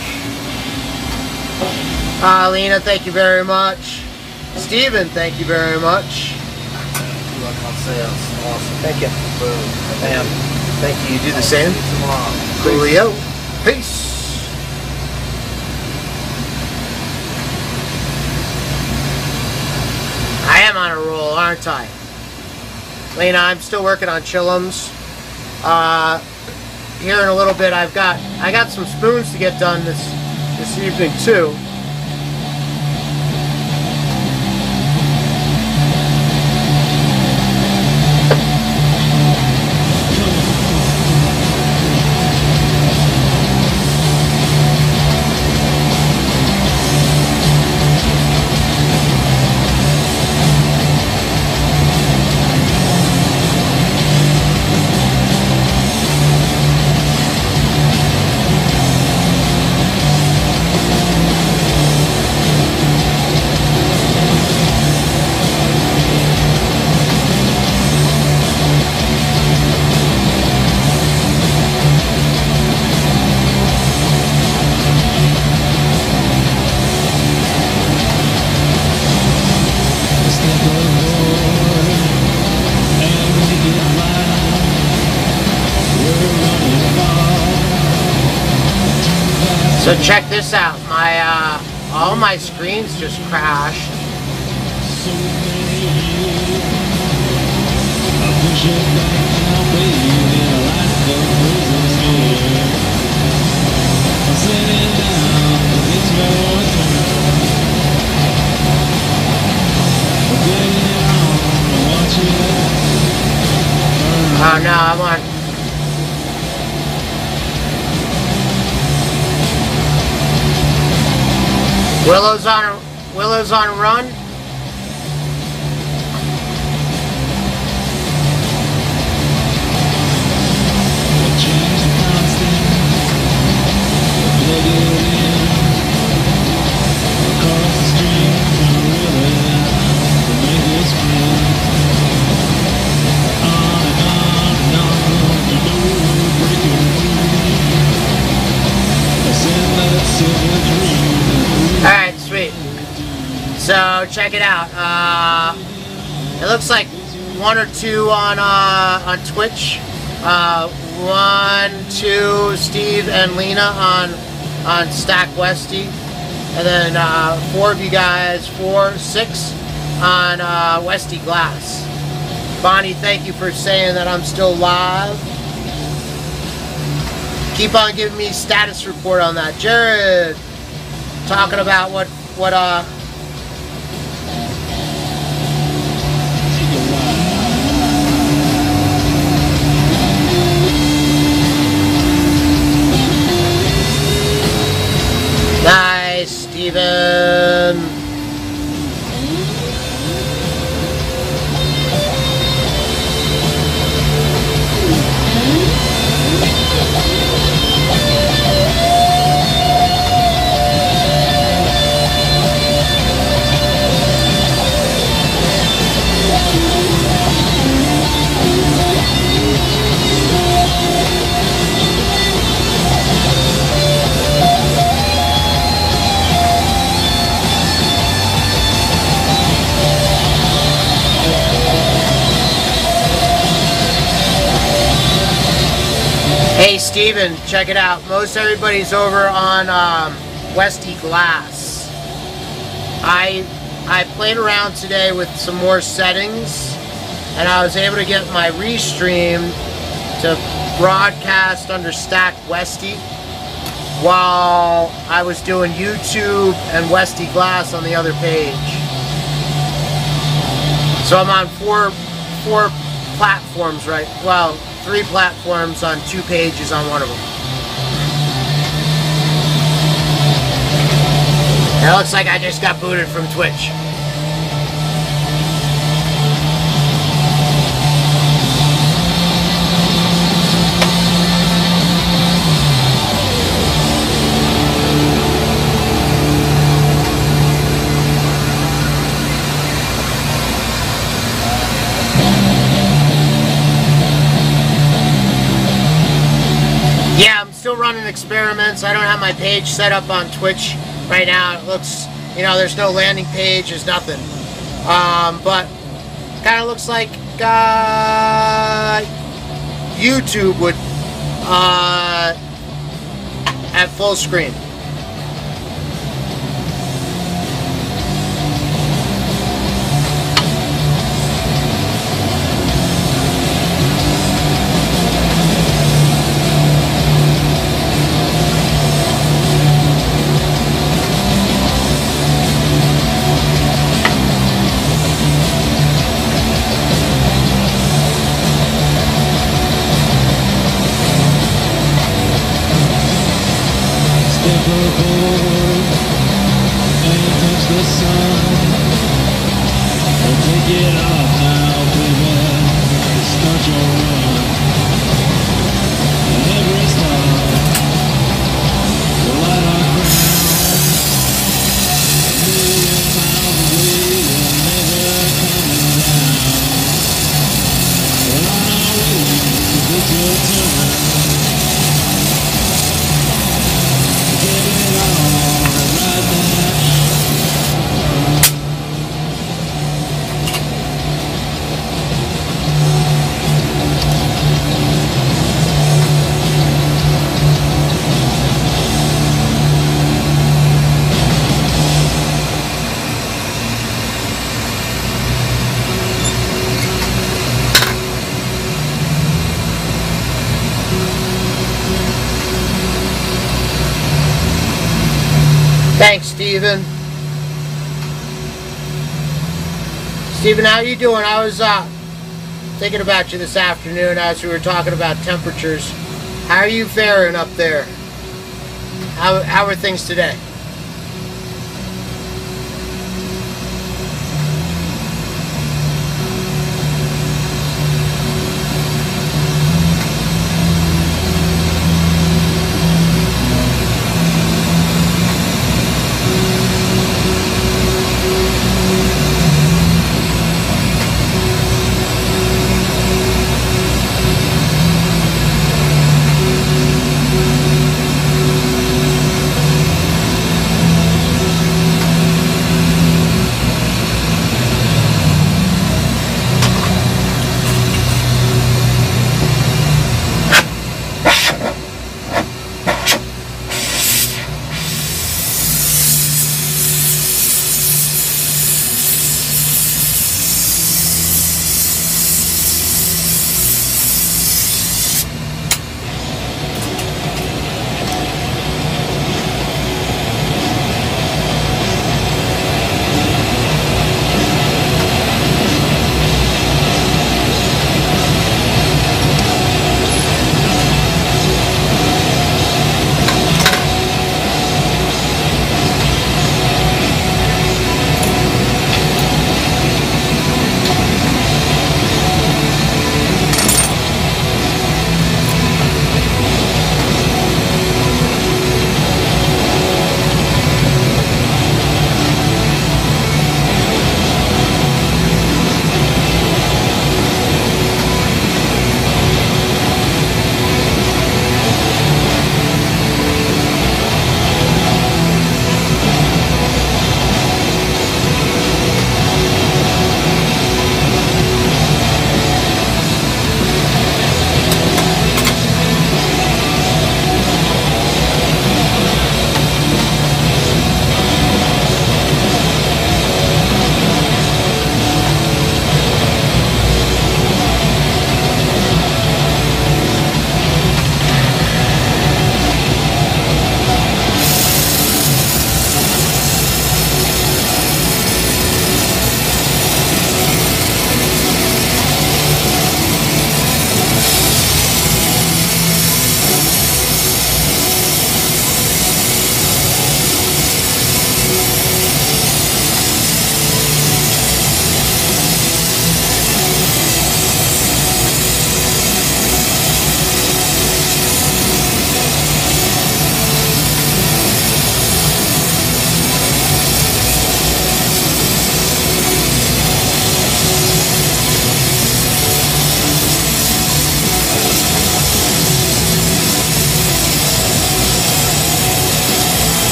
Uh, Lena, thank you very much. Steven, thank you very much. Good luck on sales. Awesome. Thank you. Boom. Bam. Thank you. You do the same. See you tomorrow. Coolio. Peace. I am on a roll, aren't I? Lena, I'm still working on chillums. Uh, here in a little bit, I've got I got some spoons to get done this this evening too. This out. My uh, all my Willow's on Willow's on a run. One or two on uh, on Twitch. Uh, one, two, Steve and Lena on on Stack Westie, and then uh, four of you guys, four, six on uh, Westie Glass. Bonnie, thank you for saying that I'm still live. Keep on giving me status report on that, Jared talking about what what uh Steven, check it out. Most everybody's over on um, Westie Glass. I I played around today with some more settings, and I was able to get my restream to broadcast under Stack Westie while I was doing YouTube and Westie Glass on the other page. So I'm on four four platforms right well, three platforms on two pages on one of them. It looks like I just got booted from Twitch. Still running experiments. I don't have my page set up on Twitch right now. It looks, you know, there's no landing page, there's nothing. Um, but kind of looks like uh, YouTube would uh, at full screen. Step Steven, how you doing? I was uh, thinking about you this afternoon as we were talking about temperatures. How are you faring up there? How, how are things today?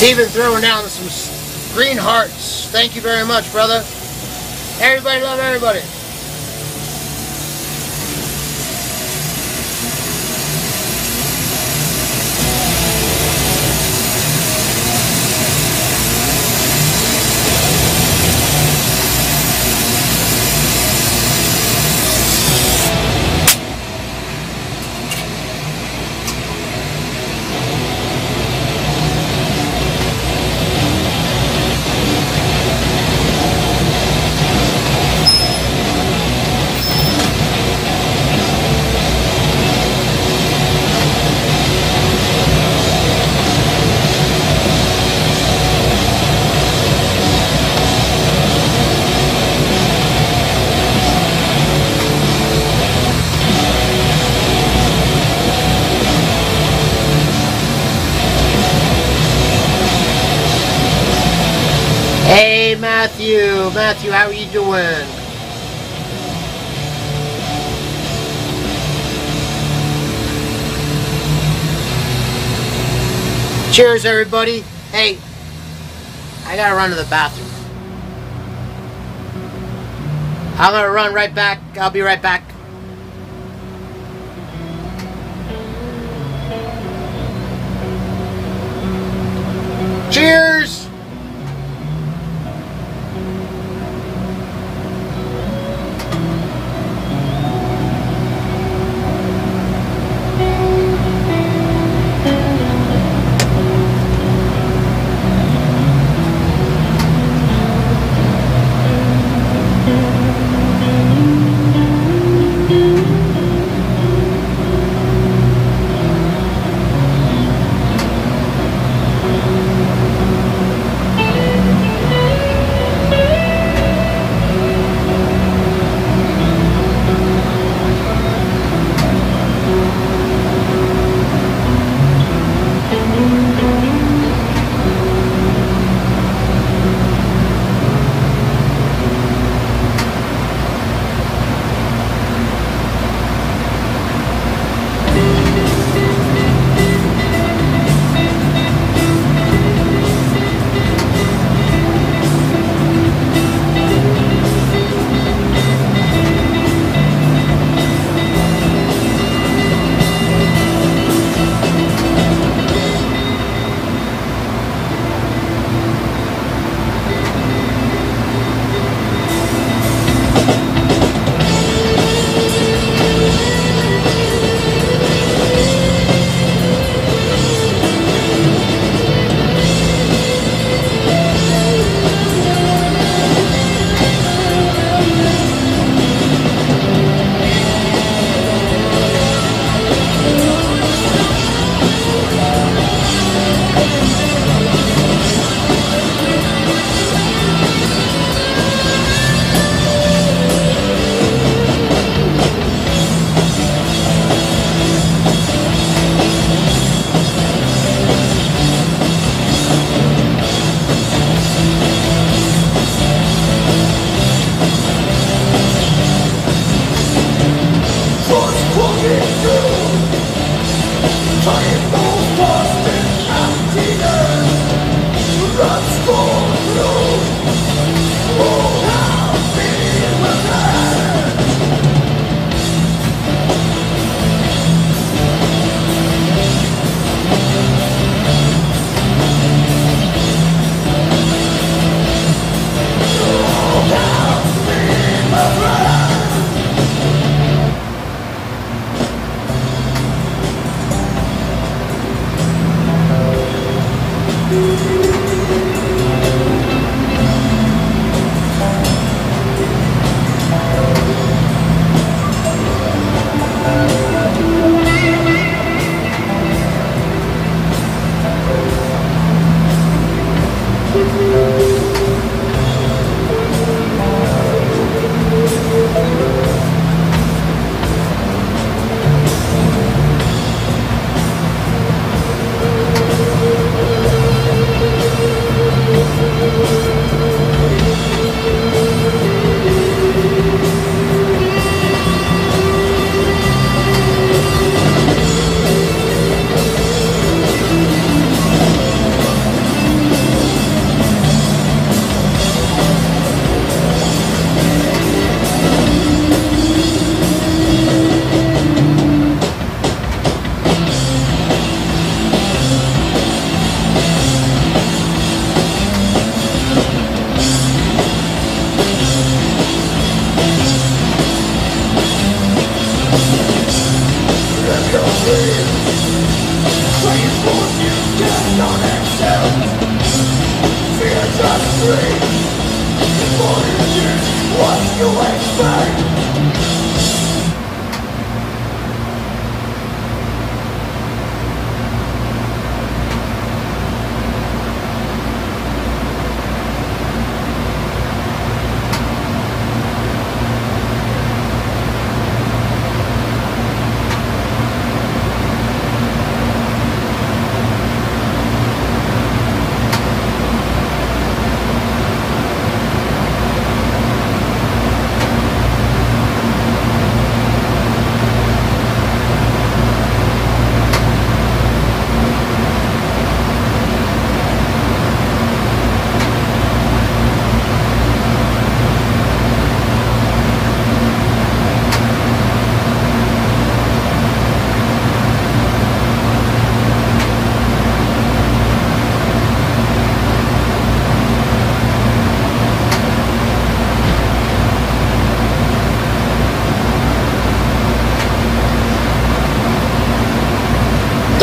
Steven throwing down some green hearts. Thank you very much, brother. Everybody love everybody. Cheers, everybody. Hey, I gotta run to the bathroom. I'm gonna run right back. I'll be right back.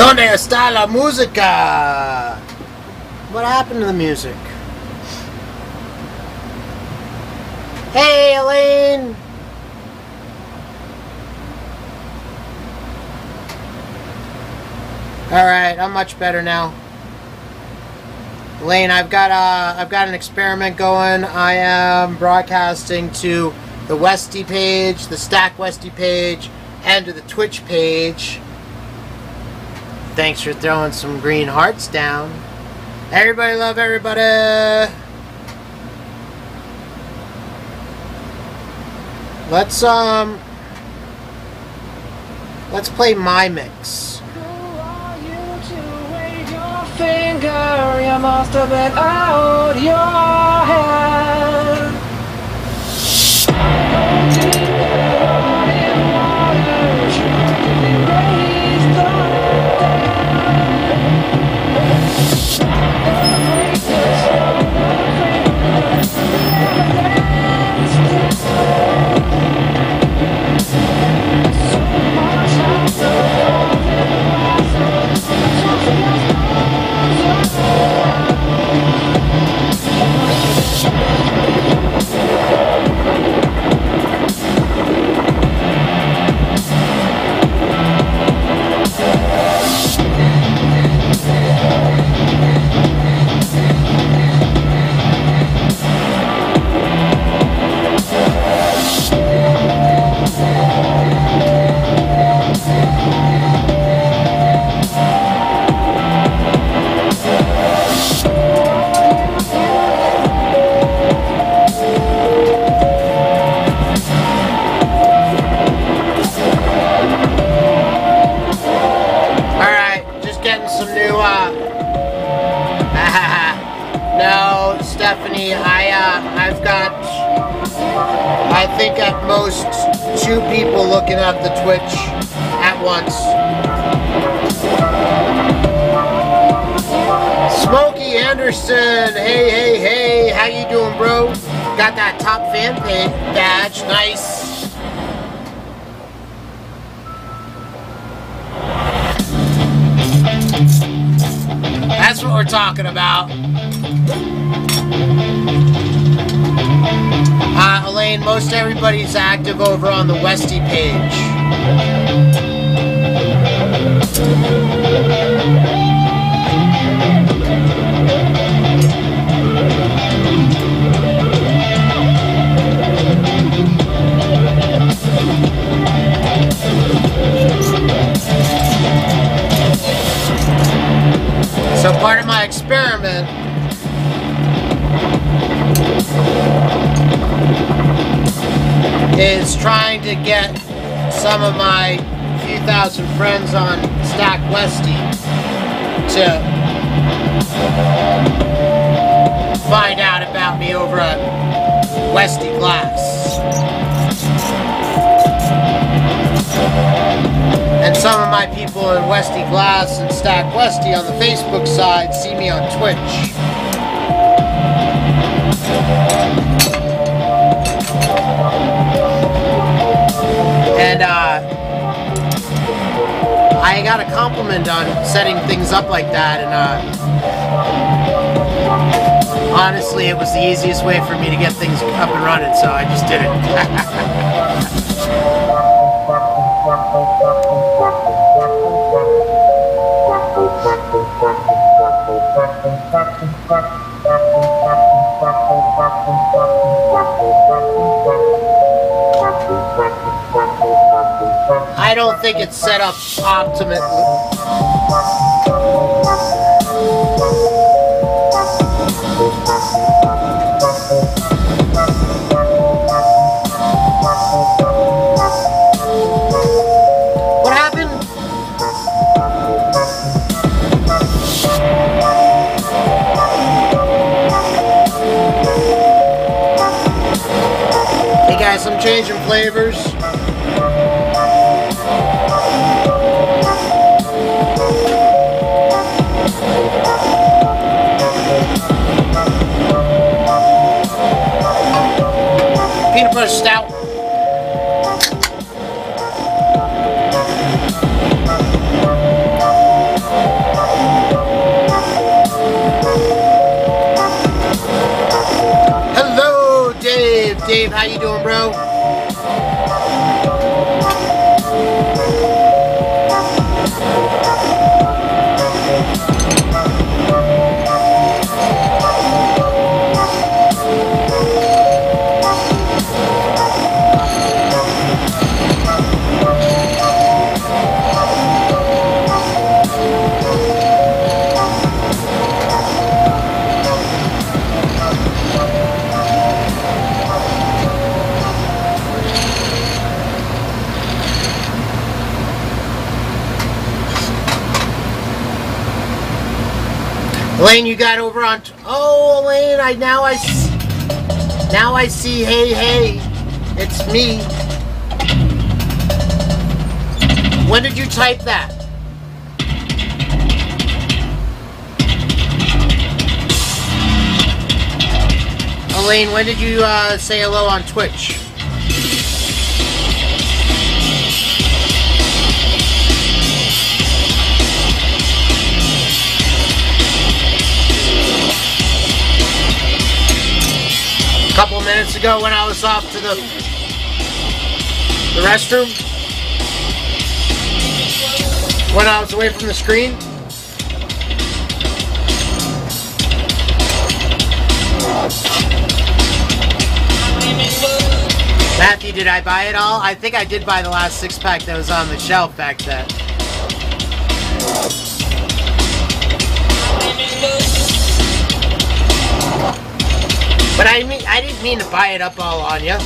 ¿Dónde está la música? What happened to the music? Hey, Elaine! Alright, I'm much better now. Elaine, I've got uh, I've got an experiment going. I am broadcasting to the Westie page, the Stack Westie page, and to the Twitch page. Thanks for throwing some green hearts down. Everybody love everybody. Let's um let's play my mix. Who are you to wave your finger? You must have been out your head. Think at most two people looking at the Twitch at once. Smokey Anderson, hey hey hey, how you doing bro? Got that top fan page badge, nice. That's what we're talking about. Uh, Elaine, most everybody's active over on the Westie page. So part of my experiment is trying to get some of my few thousand friends on Stack Westie to find out about me over at Westie Glass. And some of my people in Westie Glass and Stack Westie on the Facebook side see me on Twitch. And uh, I got a compliment on setting things up like that, and uh, honestly, it was the easiest way for me to get things up and running, so I just did it. I don't think it's set up optimally. What happened? Hey guys, I'm changing flavors. Butter stout. I now I now I see. Hey, hey, it's me. When did you type that? Elaine, when did you uh, say hello on Twitch? Minutes ago when I was off to the the restroom. When I was away from the screen. Matthew, did I buy it all? I think I did buy the last six pack that was on the shelf back then. But I I didn't mean to buy it up all on you.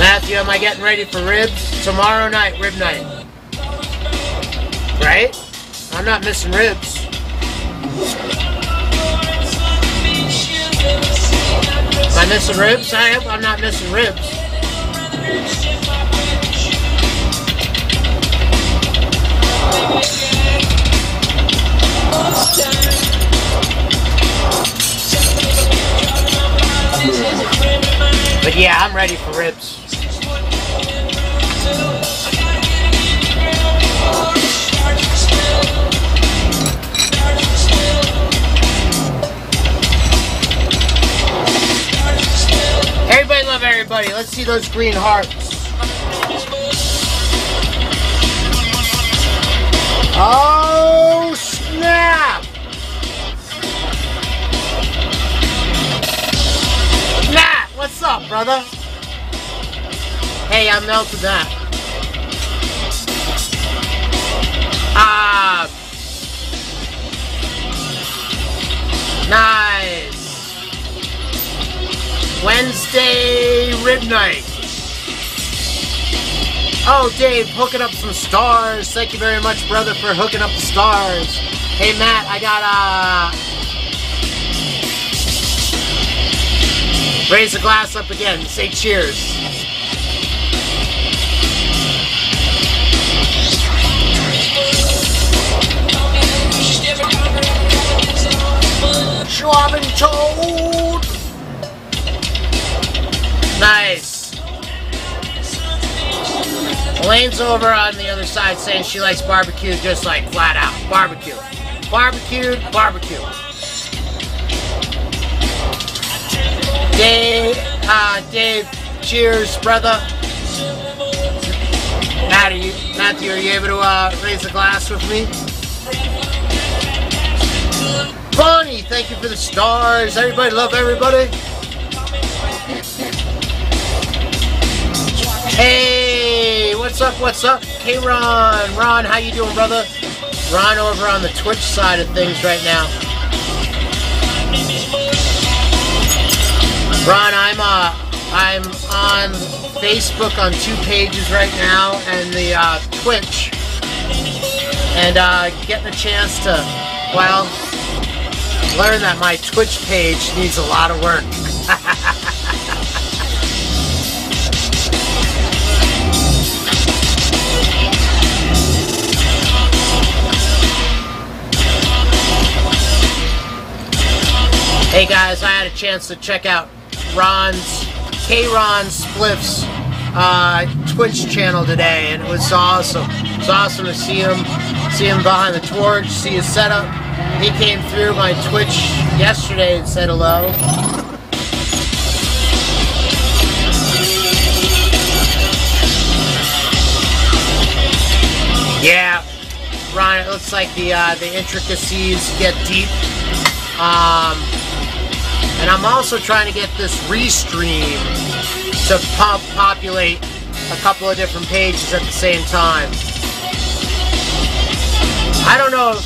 Matthew, am I getting ready for ribs? Tomorrow night, rib night. Right? I'm not missing ribs. Am I missing ribs? I hope I'm not missing ribs. But yeah, I'm ready for ribs. Everybody love everybody. Let's see those green hearts. Oh, what's up, brother? Hey, I'm melting that. Ah. nice. Wednesday rib night. Oh, Dave, hooking up some stars. Thank you very much, brother, for hooking up the stars. Hey, Matt, I got uh Raise the glass up again. Say cheers. Schwaben toad. Nice. Elaine's over on the other side saying she likes barbecue just like flat out. Barbecue. Barbecue, barbecue. Dave, uh, Dave, cheers, brother. Matt, are you, Matthew, are you able to uh, raise a glass with me? Bonnie, thank you for the stars. Everybody love everybody. Hey, what's up? What's up? Hey, Ron. Ron, how you doing, brother? Ron over on the Twitch side of things right now. Ron, I'm uh, I'm on Facebook on two pages right now, and the uh, Twitch, and uh, getting a chance to, well, learn that my Twitch page needs a lot of work. Hey guys, I had a chance to check out Ron's K Ron Spliff's uh, Twitch channel today, and it was awesome. It was awesome to see him, see him behind the torch, see his setup. He came through my Twitch yesterday and said hello. Yeah, Ron, it looks like the uh, the intricacies get deep. Um, and I'm also trying to get this restream to pop populate a couple of different pages at the same time. I don't know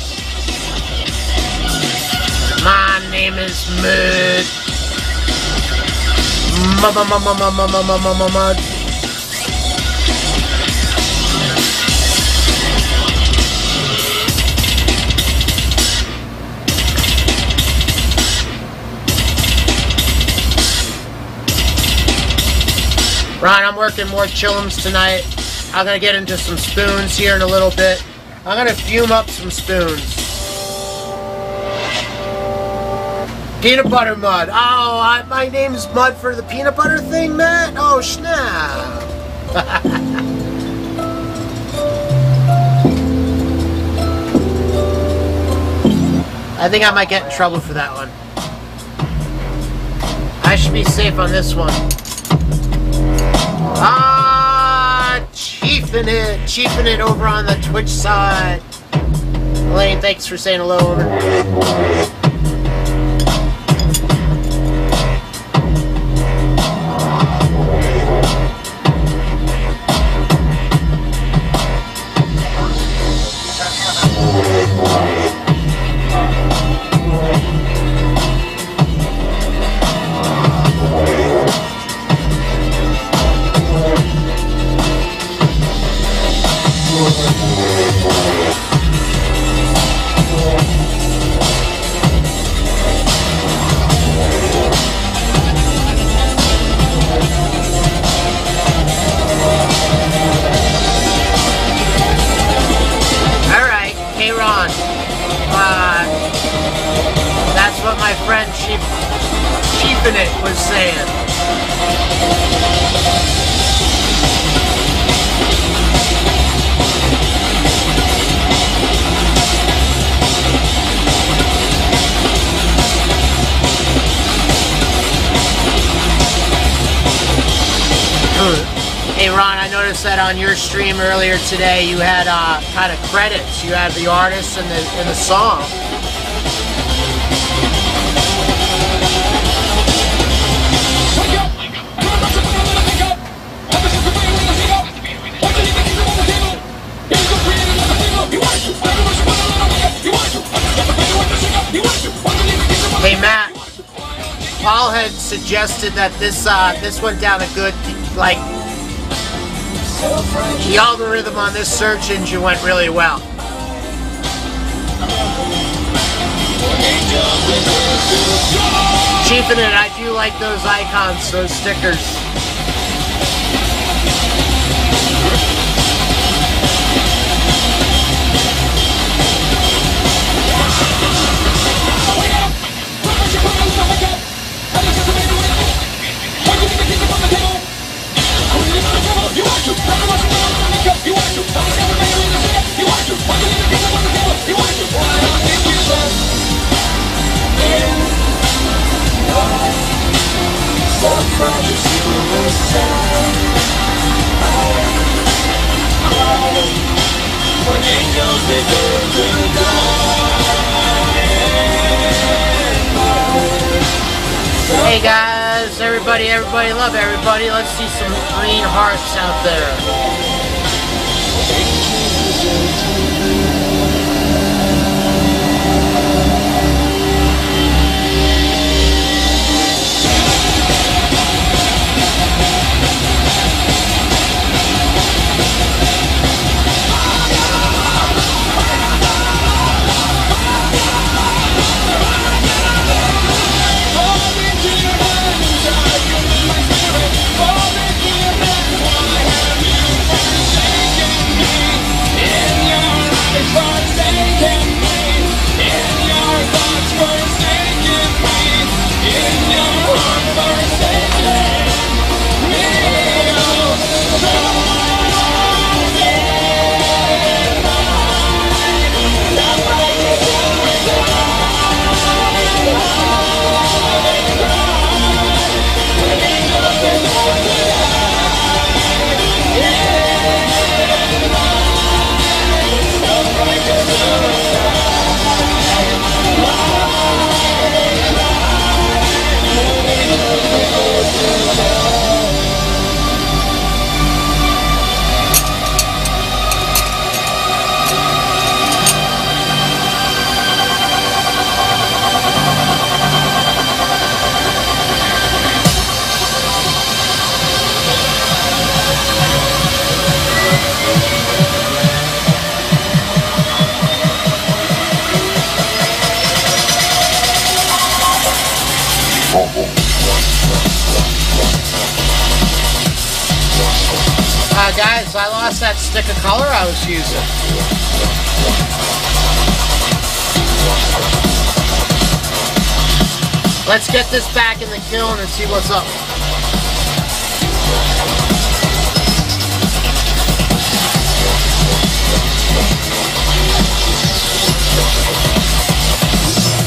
my name is Mud. Mud. Ron, I'm working more chillums tonight. I'm gonna get into some spoons here in a little bit. I'm gonna fume up some spoons. Peanut butter mud. Oh, I, my name's Mud for the peanut butter thing, Matt. Oh, snap. I think I might get in trouble for that one. I should be safe on this one. Ah, chiefing it, chiefing it over on the Twitch side. Elaine, thanks for saying hello over. Today you had uh, kind of credits. You had the artist and the and the song. Hey Matt, Paul had suggested that this uh, this went down a good like the algorithm on this search engine went really well. Chiefin' it, I do like those icons, those stickers. Hey guys, everybody, everybody, love everybody. Let's see some green hearts out there. Get this back in the kiln and see what's up.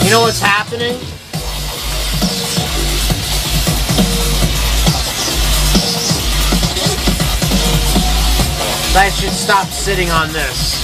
You know what's happening? I should stop sitting on this.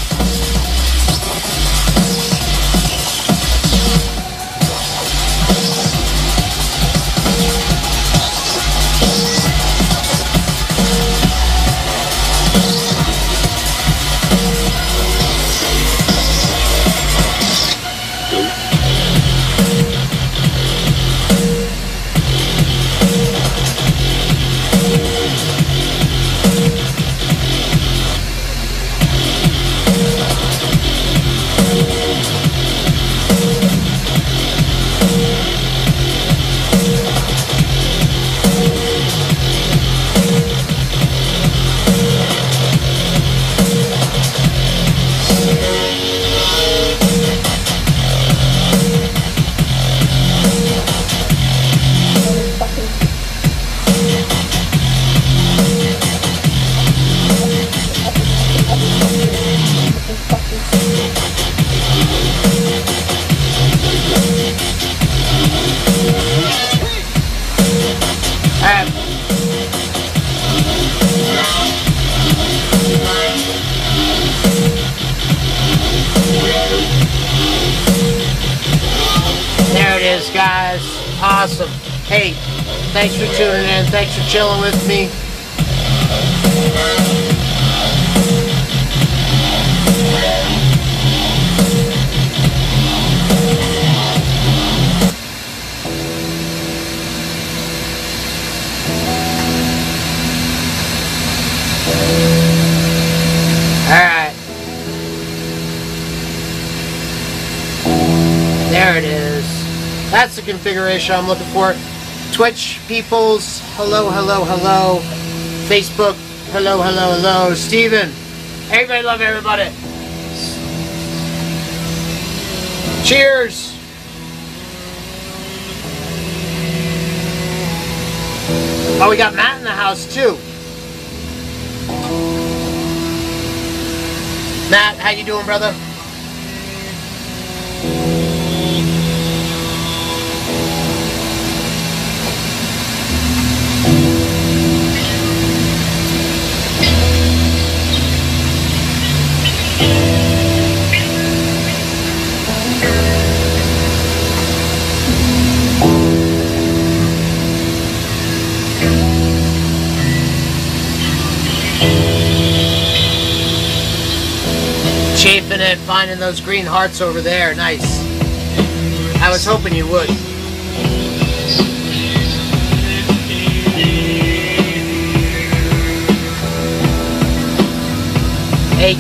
Configuration I'm looking for. Twitch peoples, hello, hello, hello. Facebook, hello, hello, hello. Steven, everybody love everybody. Cheers. Oh, we got Matt in the house too. Matt, how you doing, brother? Chafing it, finding those green hearts over there. Nice. I was hoping you would. Hey,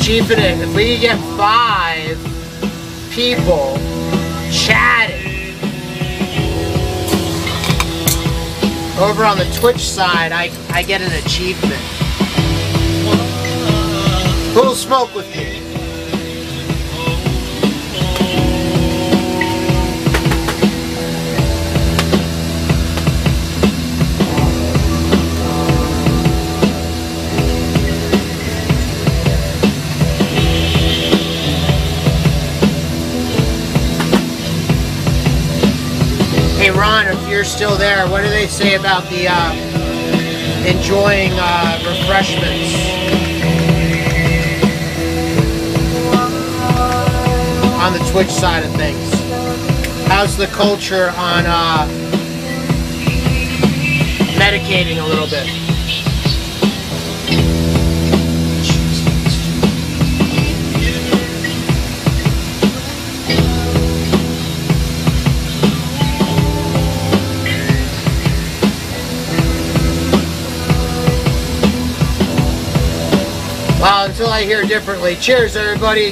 Chiefing it, if we get five people chatting over on the Twitch side, I, I get an achievement. Who'll smoke with me? You're still there, what do they say about the uh, enjoying uh, refreshments? On the Twitch side of things, how's the culture on uh, medicating a little bit? Well, until I hear differently. Cheers, everybody.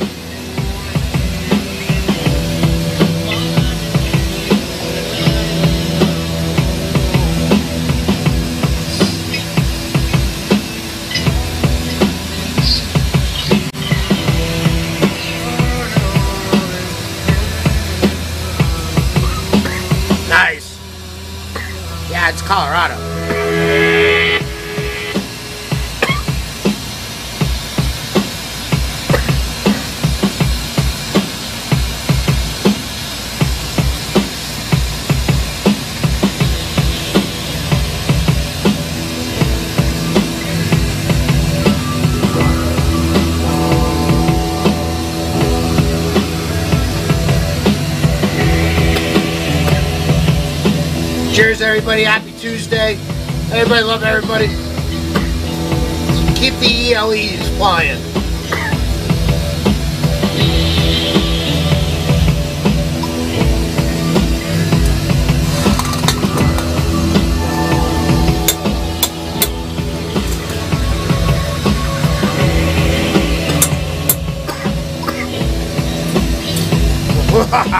Everybody. Happy Tuesday. Everybody love everybody. Keep the ELEs flying.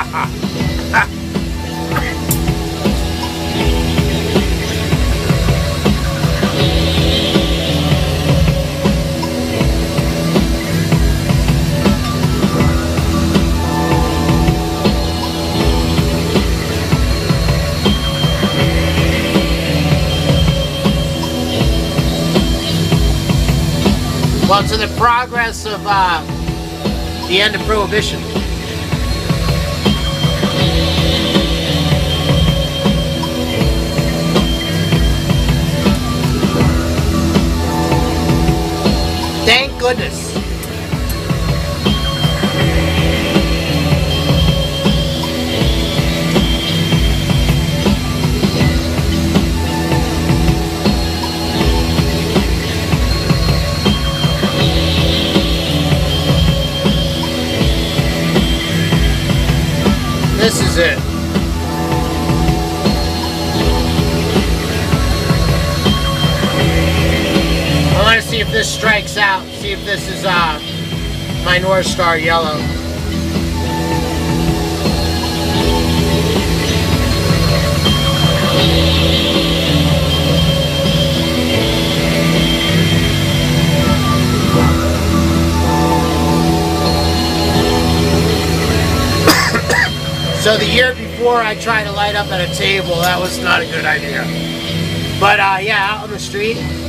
Well, to the progress of uh, the end of Prohibition. Thank goodness. Out. See if this is uh, my North Star yellow. So the year before I tried to light up at a table, that was not a good idea. But uh, yeah, out on the street.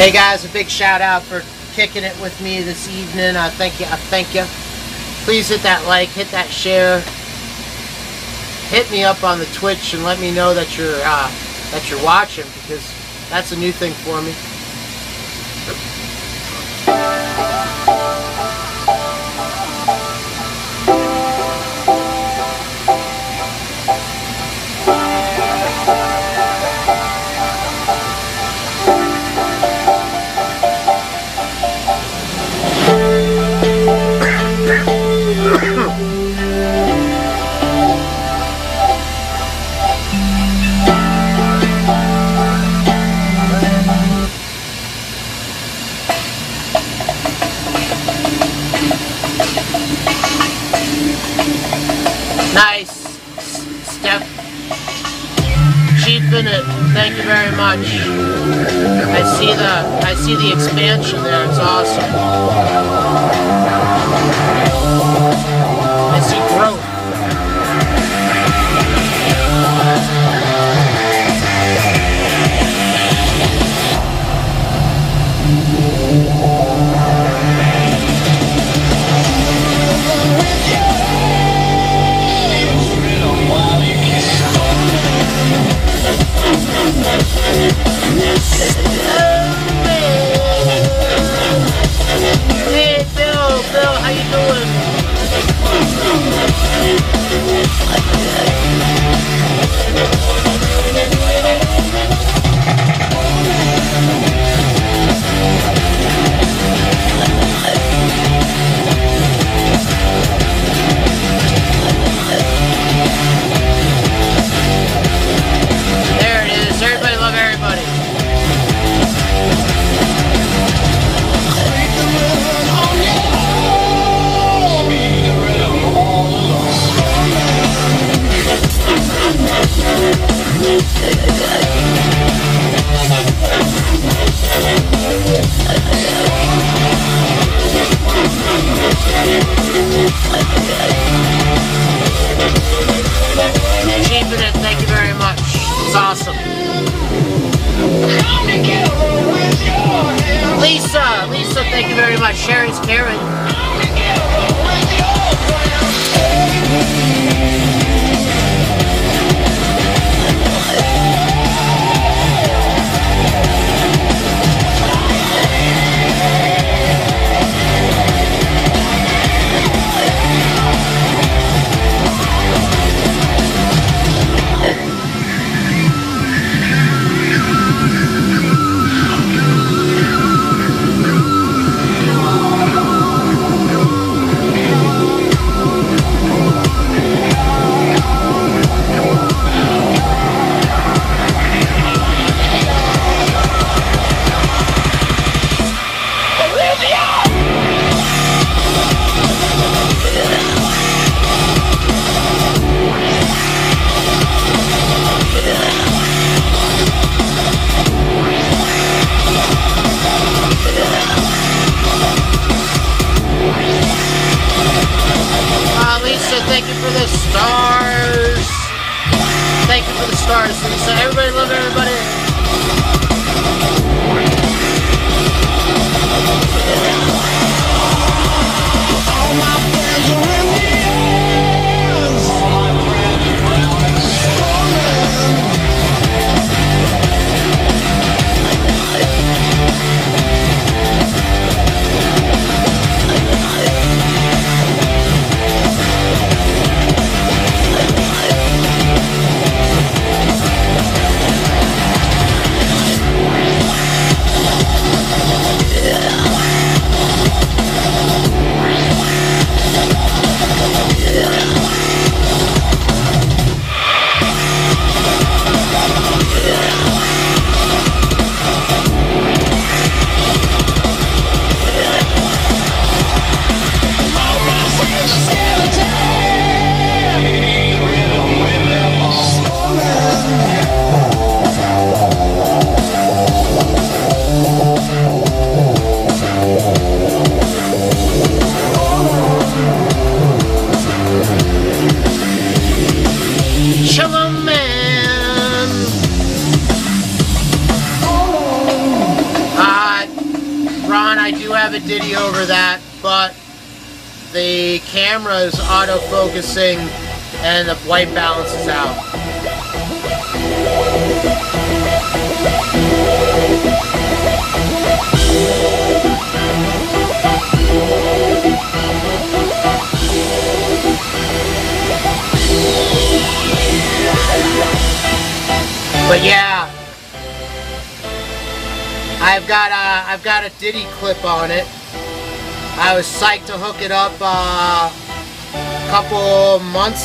Hey guys, a big shout out for kicking it with me this evening. I thank you. I thank you. Please hit that like, hit that share. Hit me up on the Twitch and let me know that you're uh, that you're watching because that's a new thing for me.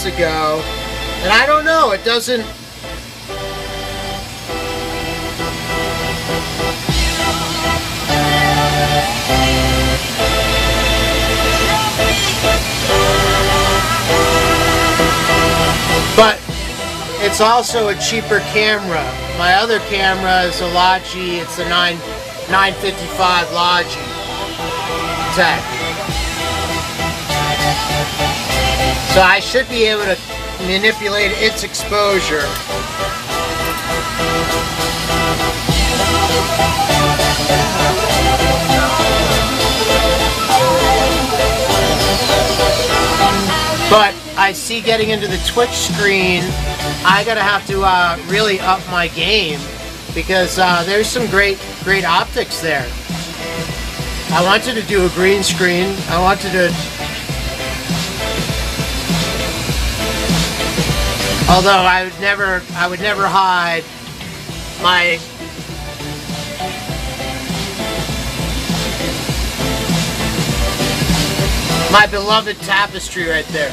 Ago, and I don't know. It doesn't. But it's also a cheaper camera. My other camera is a Logi. It's a 9 955 Logi Tech. So I should be able to manipulate its exposure. But I see getting into the Twitch screen, I gotta have to uh, really up my game because uh, there's some great, great optics there. I wanted to do a green screen. I wanted to. Although I would never, I would never hide my my beloved tapestry right there.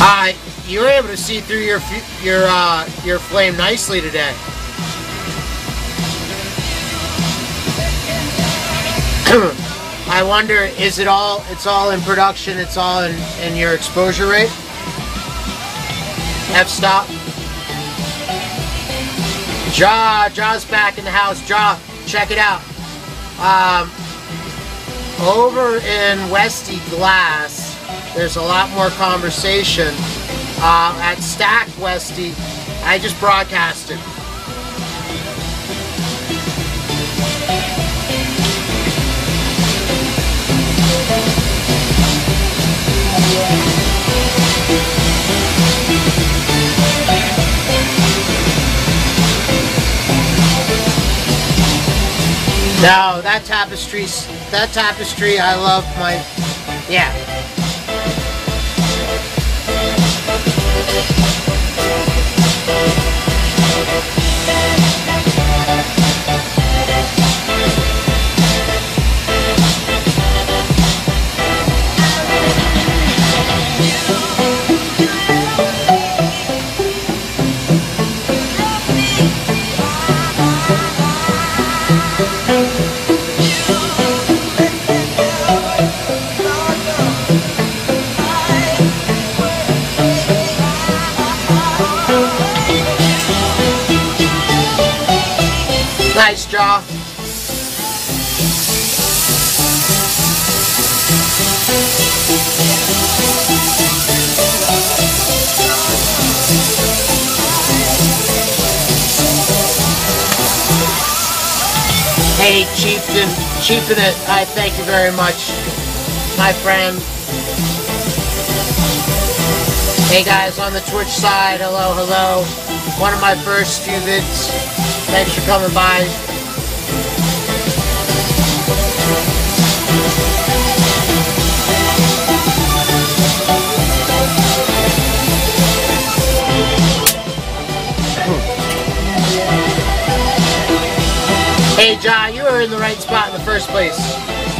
Uh, you were able to see through your your uh, your flame nicely today. I wonder, is it all? It's all in production. It's all in in your exposure rate. F stop. Jaw, Jaw's back in the house. Jaw, check it out. Um, over in Westie Glass, there's a lot more conversation. Uh, at Stack Westie, I just broadcasted. No, that tapestry, that tapestry, I love my, yeah. Hey, Chieftain, it, uh, I thank you very much, my friend. Hey guys, on the Twitch side, hello, hello. One of my first few vids. Thanks for coming by. In the right spot in the first place.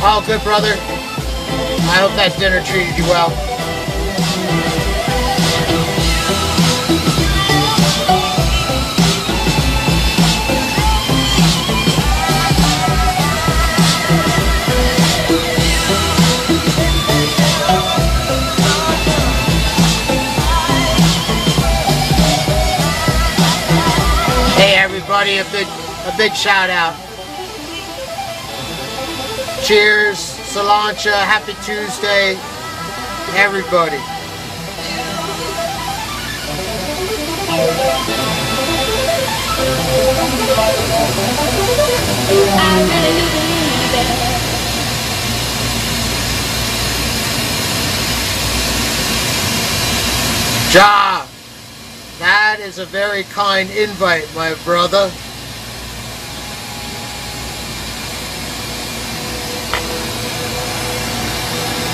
All good, brother. I hope that dinner treated you well. Hey everybody, a big a big shout out. Cheers, Solancha, happy Tuesday. everybody. Ja, that is a very kind invite, my brother.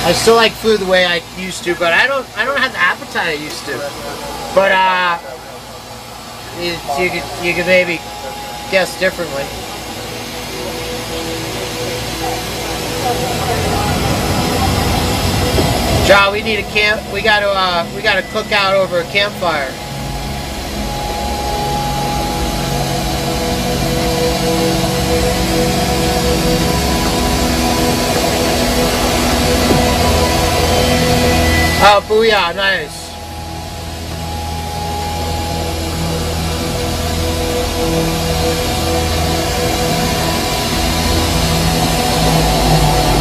I still like food the way I used to, but I don't. I don't have the appetite I used to. But uh, you, you could you could maybe guess differently. Ja, we need a camp. We got to uh, we got to cook out over a campfire. Oh, booyah, nice.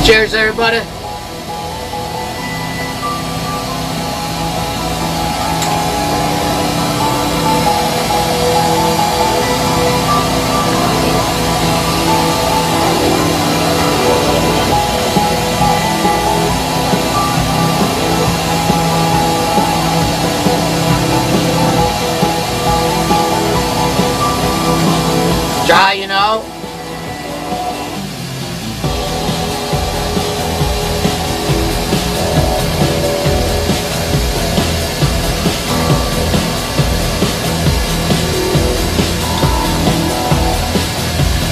Cheers, everybody. You know.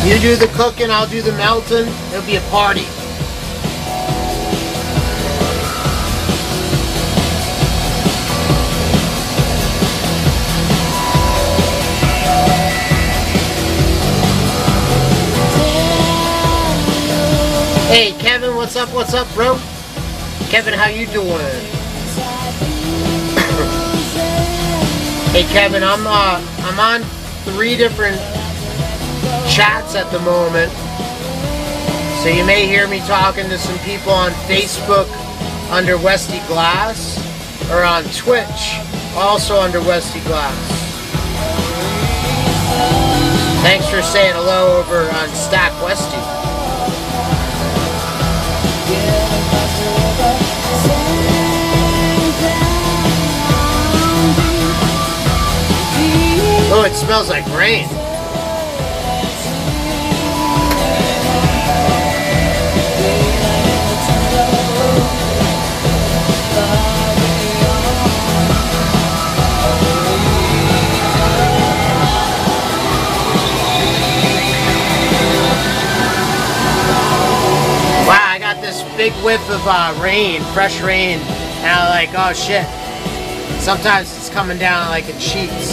You do the cooking, I'll do the melting. It'll be a party. Hey, Kevin, what's up? What's up, bro? Kevin, how you doing? hey, Kevin, I'm uh, I'm on three different chats at the moment, so you may hear me talking to some people on Facebook under Westie Glass, or on Twitch, also under Westie Glass. Thanks for saying hello over on Stack Westie. Oh, it smells like rain. Wow, I got this big whiff of uh, rain, fresh rain, and I'm like, oh shit. Sometimes it's coming down like in sheets.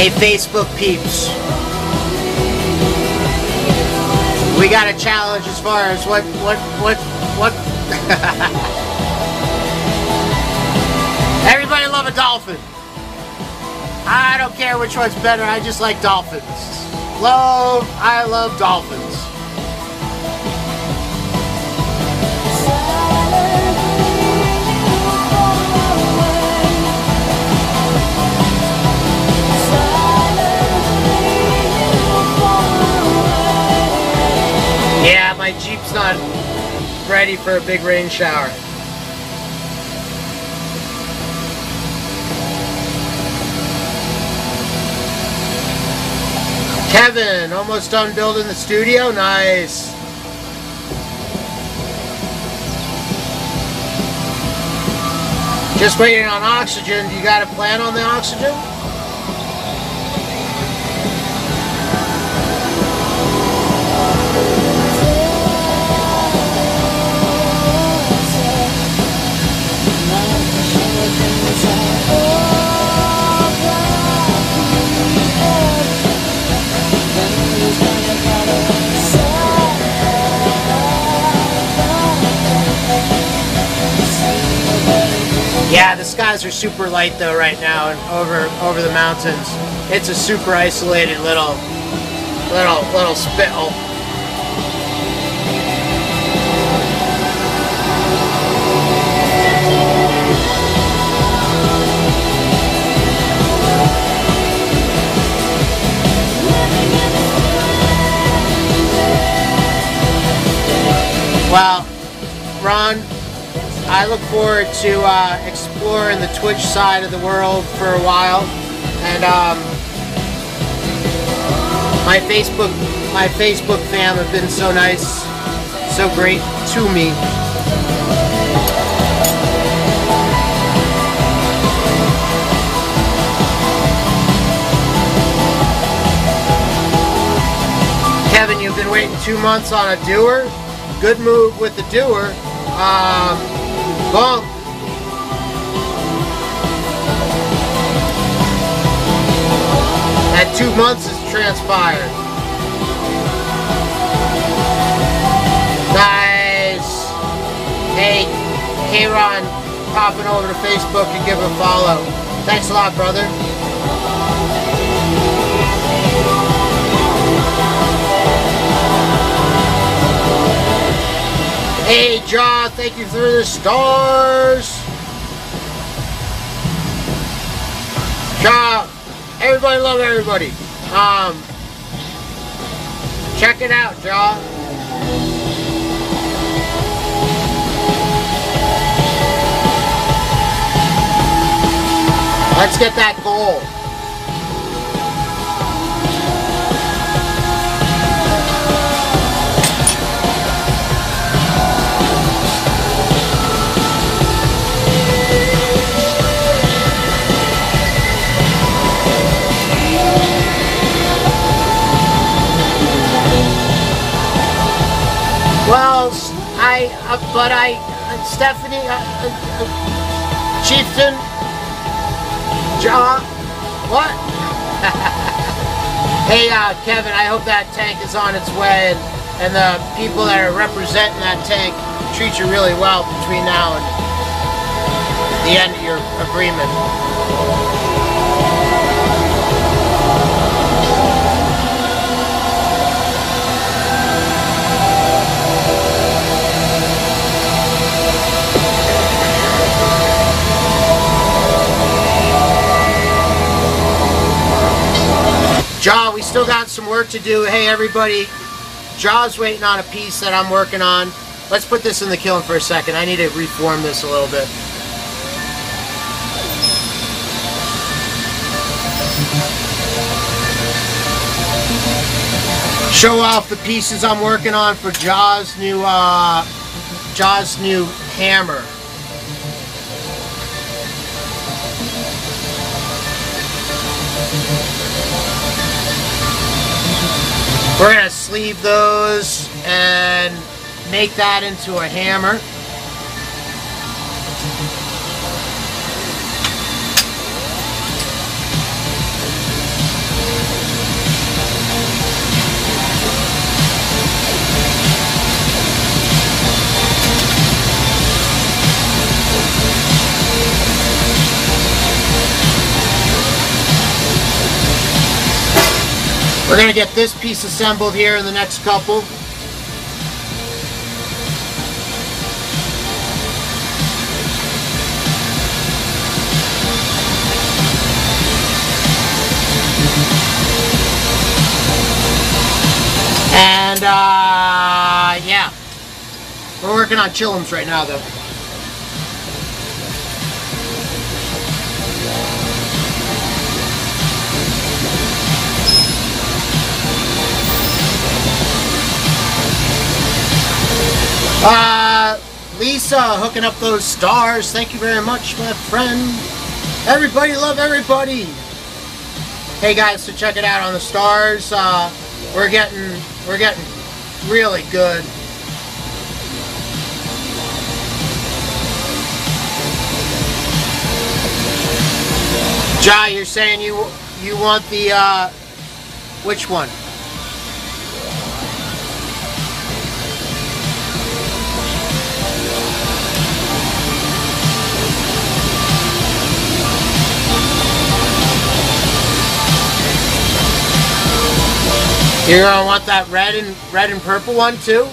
Hey, Facebook peeps. We got a challenge as far as what, what, what, what. Everybody love a dolphin. I don't care which one's better. I just like dolphins. Love, I love dolphins. My Jeep's not ready for a big rain shower. Kevin, almost done building the studio? Nice. Just waiting on oxygen. You got a plan on the oxygen? Yeah, the skies are super light though right now and over over the mountains. It's a super isolated little little little spittle. Well, Ron, I look forward to uh, exploring the Twitch side of the world for a while, and um, my Facebook, my Facebook fam have been so nice, so great to me. Kevin, you've been waiting two months on a doer. Good move with the doer. Um. That two months has transpired. Nice. Hey, K-Ron, popping over to Facebook and give a follow. Thanks a lot, brother. Hey, John, thank you for the stars. John, everybody love everybody. Um, check it out, John. Let's get that goal. Well, I, uh, but I, uh, Stephanie, uh, uh, uh, Chieftain, John, what? hey, uh, Kevin, I hope that tank is on its way and, and the people that are representing that tank treat you really well between now and the end of your agreement. Jaw, we still got some work to do. Hey, everybody. Jaw's waiting on a piece that I'm working on. Let's put this in the kiln for a second. I need to reform this a little bit. Show off the pieces I'm working on for Jaw's new, uh, Jaw's new hammer. We're gonna sleeve those and make that into a hammer. We're gonna get this piece assembled here in the next couple. And uh, yeah, we're working on chillums right now though. Uh, Lisa hooking up those stars. Thank you very much, my friend. Everybody love everybody. Hey guys, so check it out on the stars. Uh, we're getting we're getting really good. Jai, you're saying you you want the uh, which one? You're gonna want that red and red and purple one too?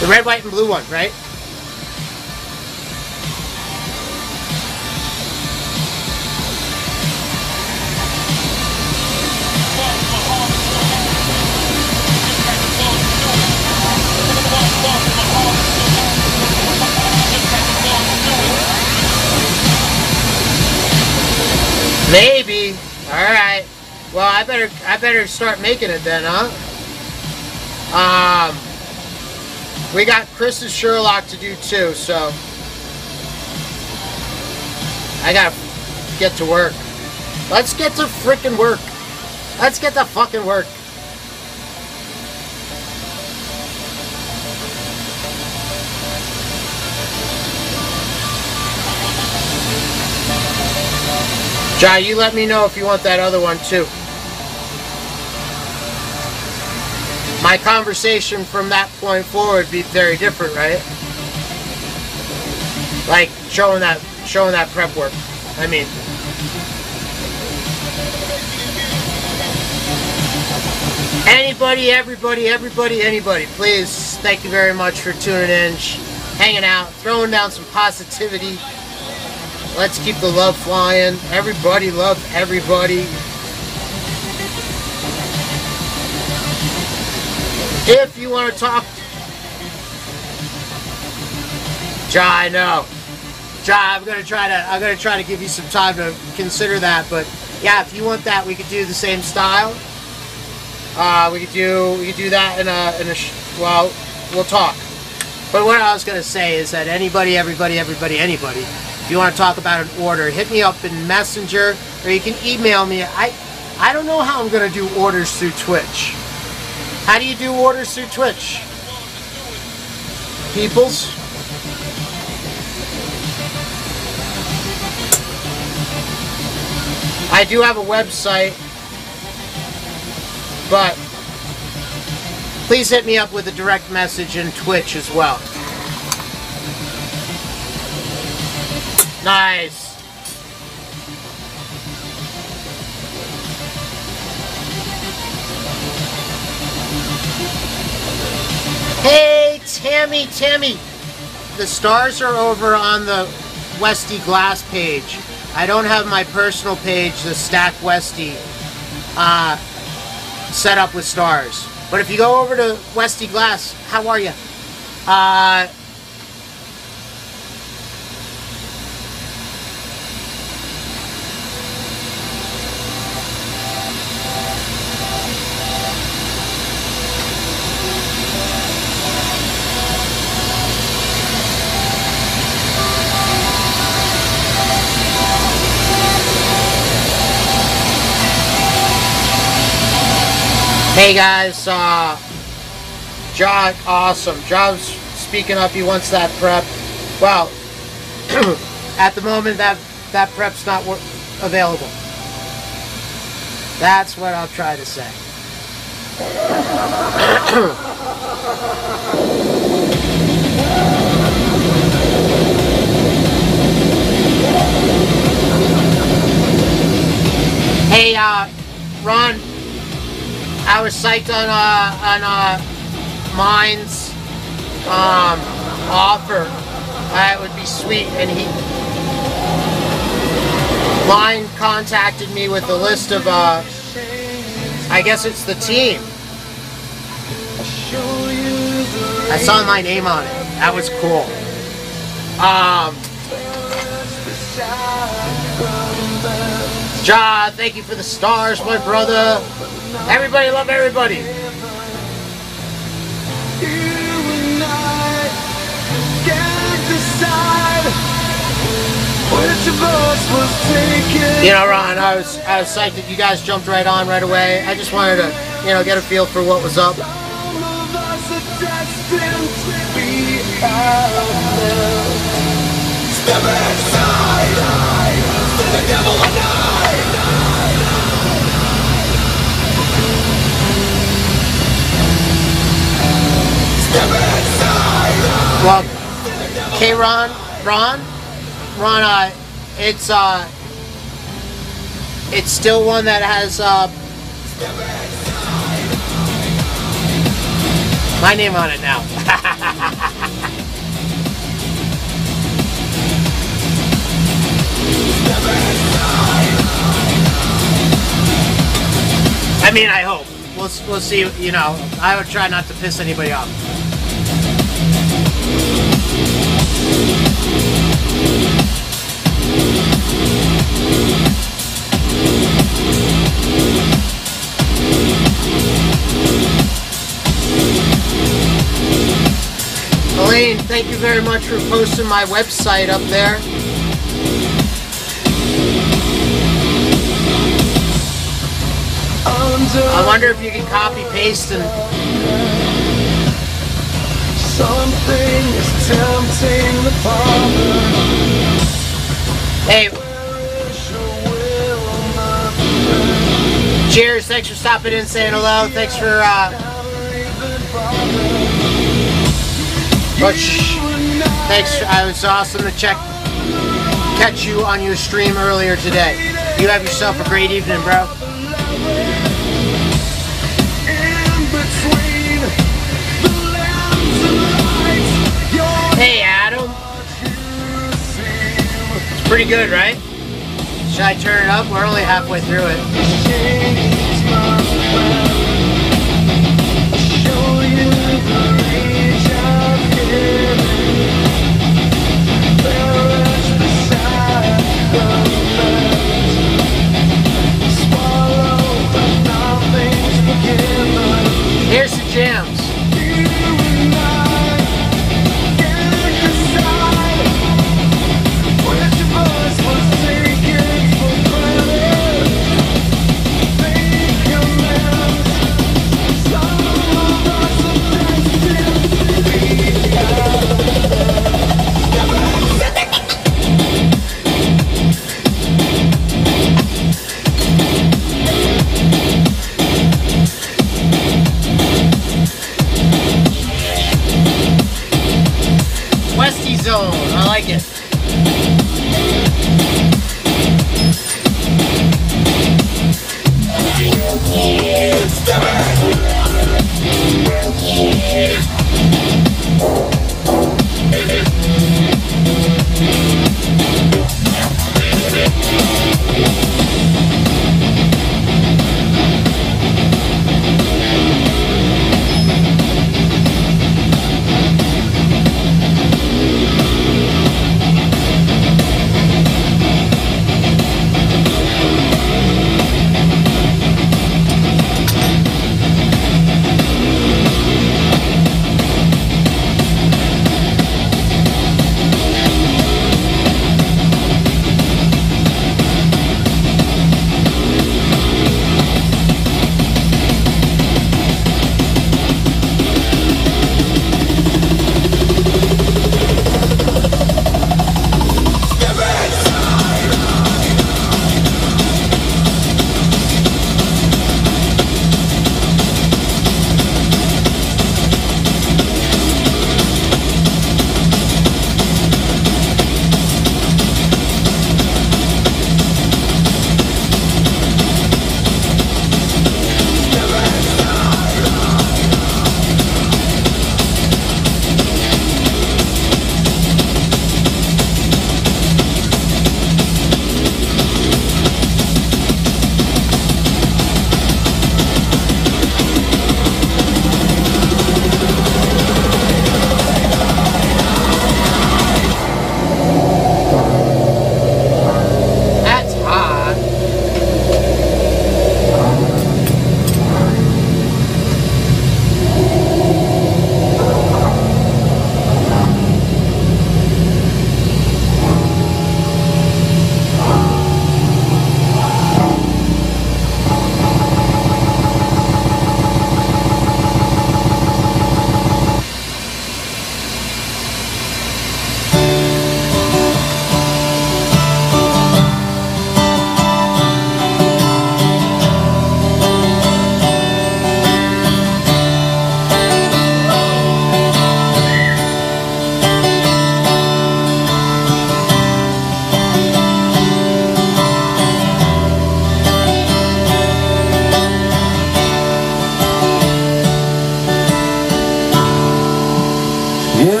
The red, white, and blue one, right? Maybe. All right. Well, I better I better start making it then, huh? Um, we got Chris and Sherlock to do too, so I gotta get to work. Let's get to freaking work. Let's get to fucking work. Jai, you let me know if you want that other one too. My conversation from that point forward be very different, right? Like showing that showing that prep work. I mean Anybody, everybody, everybody, anybody, please, thank you very much for tuning in, hanging out, throwing down some positivity. Let's keep the love flying. Everybody love everybody. If you want to talk, Jai, know. Jai, I'm gonna try to. I'm gonna try to give you some time to consider that. But yeah, if you want that, we could do the same style. Uh, we could do. We could do that in a. In a. Well, we'll talk. But what I was gonna say is that anybody, everybody, everybody, anybody. If you want to talk about an order, hit me up in Messenger or you can email me. I I don't know how I'm going to do orders through Twitch. How do you do orders through Twitch? Peoples? I do have a website, but please hit me up with a direct message in Twitch as well. Nice. Hey, Tammy, Tammy. The stars are over on the Westie Glass page. I don't have my personal page, the Stack Westie, uh, set up with stars. But if you go over to Westie Glass, how are you? Uh, Hey guys, uh, John, awesome. John's speaking up. He wants that prep. Well, at the moment, that that prep's not available. That's what I'll try to say. hey, uh, Ron, I was psyched on uh on uh mine's um offer. That would be sweet. And he mine contacted me with a list of uh I guess it's the team. I saw my name on it. That was cool. Um Ja, thank you for the stars, my brother. Everybody love everybody. You know, Ron, I was I was psyched that you guys jumped right on right away. I just wanted to, you know, get a feel for what was up. Well, okay, Ron, Ron, Ron, uh, it's uh, it's still one that has uh, my name on it now. I mean, I hope. We'll, we'll see. You know, I would try not to piss anybody off. Elaine, thank you very much for posting my website up there. I wonder if you can copy paste and Something is tempting the Father. hey, Perish or will not cheers! Thanks for stopping in, saying hello. Thanks for uh, Butch. Thanks. It was awesome to check catch you on your stream earlier today. You have yourself a great evening, bro. Pretty good, right? Should I turn it up? We're only halfway through it. Here's the friend.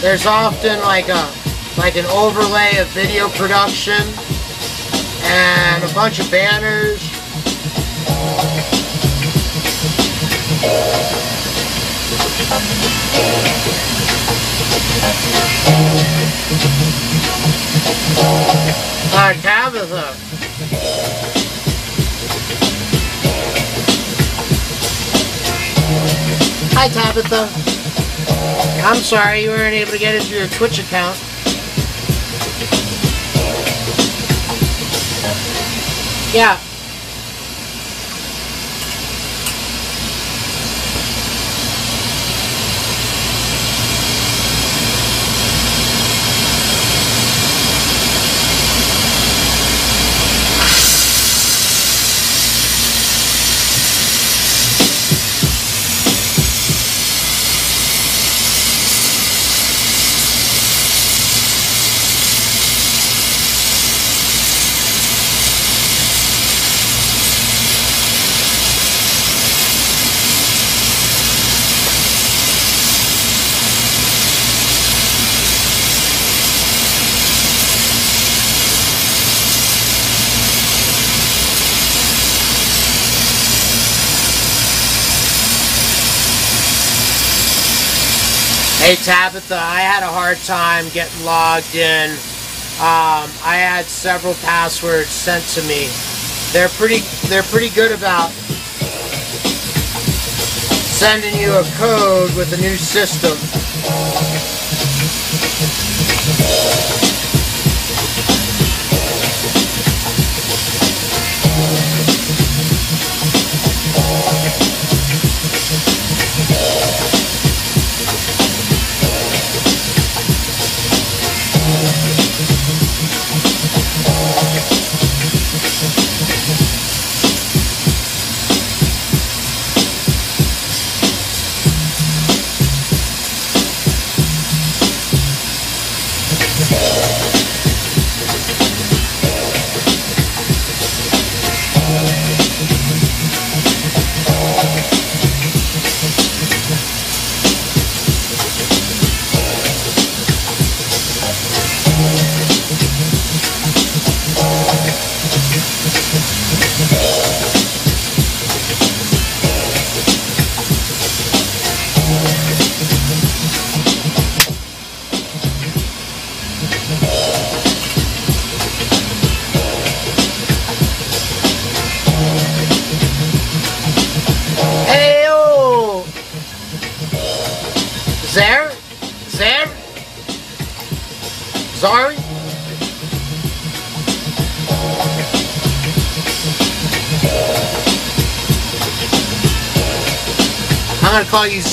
There's often like a like an overlay of video production and a bunch of banners. Uh, Tabitha. Hi, Tabitha. I'm sorry you weren't able to get into your Twitch account. Yeah. Hey Tabitha, I had a hard time getting logged in. Um, I had several passwords sent to me. They're pretty they're pretty good about sending you a code with a new system.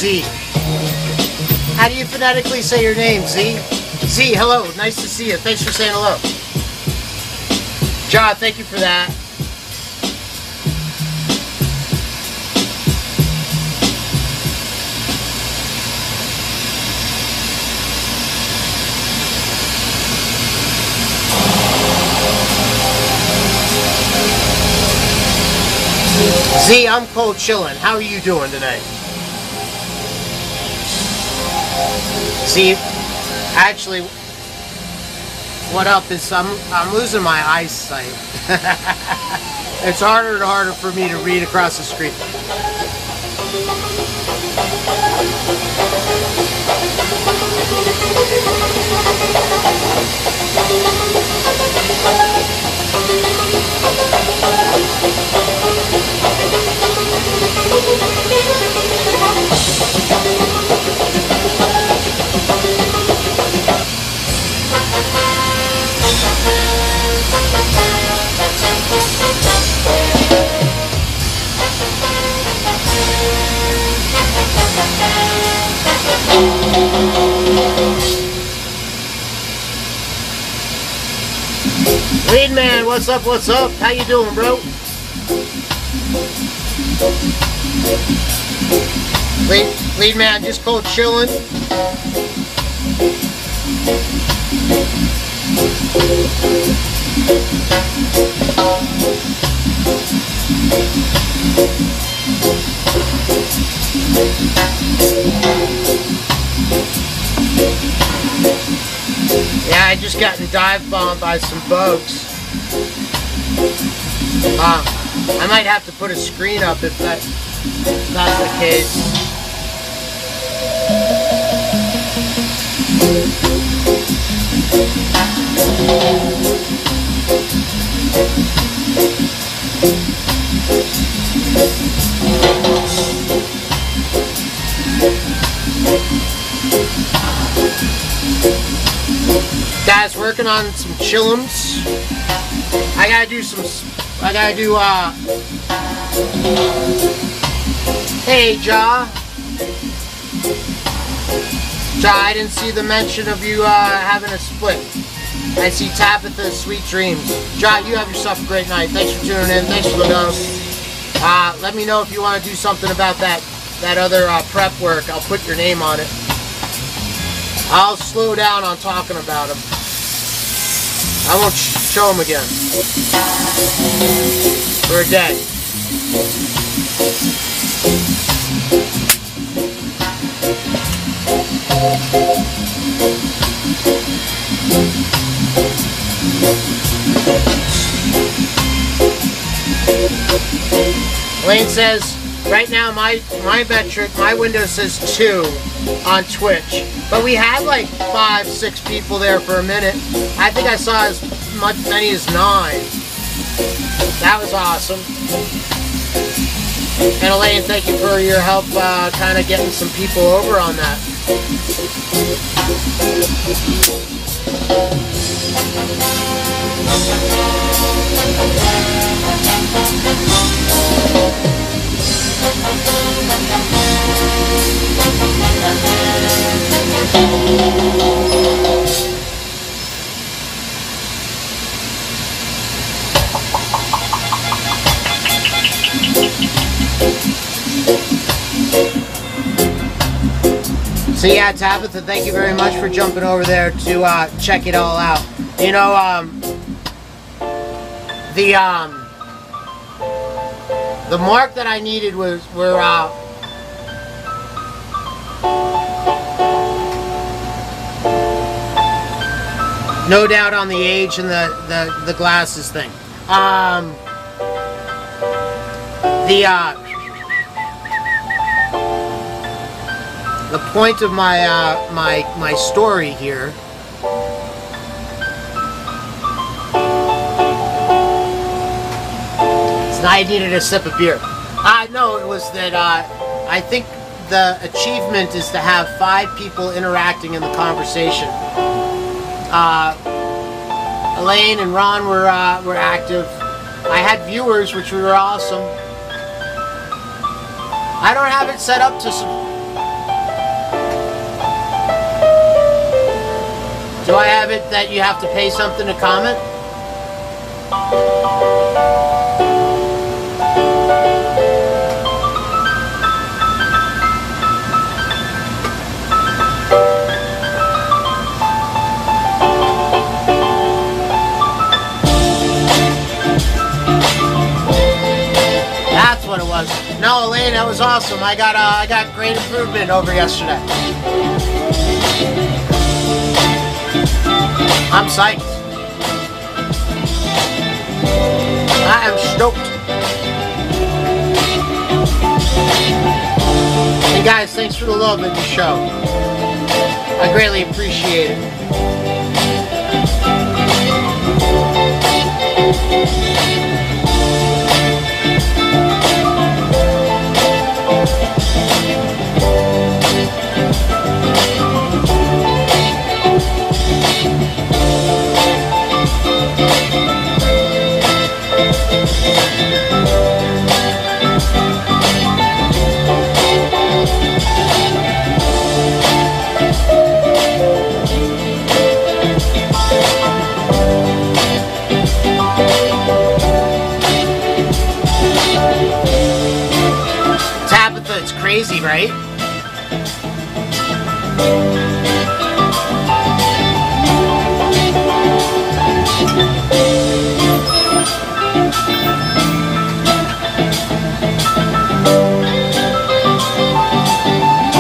Z. How do you phonetically say your name, Z? Z, hello, nice to see you. Thanks for saying hello. John, thank you for that. Z, I'm cold chillin'. How are you doing today? See, actually, what up is I'm, I'm losing my eyesight. it's harder and harder for me to read across the screen. Lead man, what's up, what's up? How you doing, bro? Lead, lead man, just cold chilling. Yeah, I just gotten dive bombed by some bugs. Uh, I might have to put a screen up if that, if that's the case. Working on some chillums. I gotta do some. I gotta do. uh... Hey, Jaw. Jaw, I didn't see the mention of you uh, having a split. I see Tabitha, sweet dreams. Jaw, you have yourself a great night. Thanks for tuning in. Thanks for the note. Uh, let me know if you want to do something about that that other uh, prep work. I'll put your name on it. I'll slow down on talking about them. I won't sh- show them again. We're dead. Lane says, right now my my metric, my window says two on Twitch, but we have like five, six people there for a minute. I think I saw as much many as nine. That was awesome. And Elaine, thank you for your help, uh, kind of getting some people over on that. So yeah, Tabitha, thank you very much for jumping over there to uh, check it all out. You know, um, the um, the mark that I needed was were uh, no doubt on the age and the the, the glasses thing. Um, the uh, the point of my uh, my my story here I needed a sip of beer. Uh, no, it was that uh, I think the achievement is to have five people interacting in the conversation. Uh, Elaine and Ron were uh, were active. I had viewers, which were awesome. I don't have it set up to. Do I have it that you have to pay something to comment? No, Elaine, that was awesome. I got uh, I got great improvement over yesterday. I'm psyched. I am stoked. Hey guys, thanks for the love in the show. I greatly appreciate it. Thank crazy, right?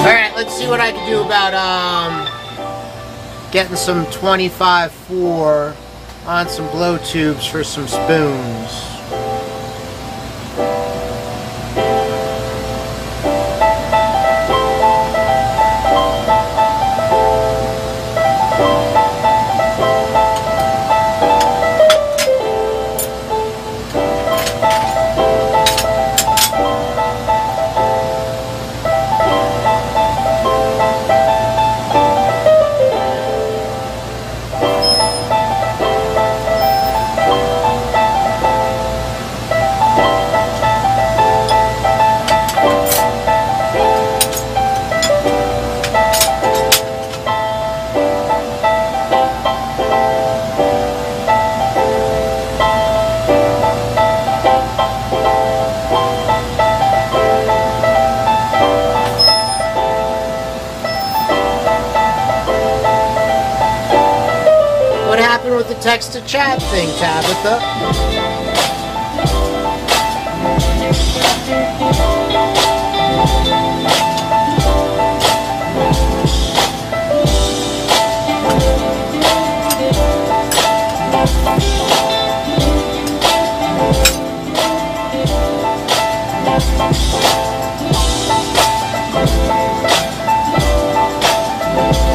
Alright, let's see what I can do about um getting some 25-4 on some blow tubes for some spoons.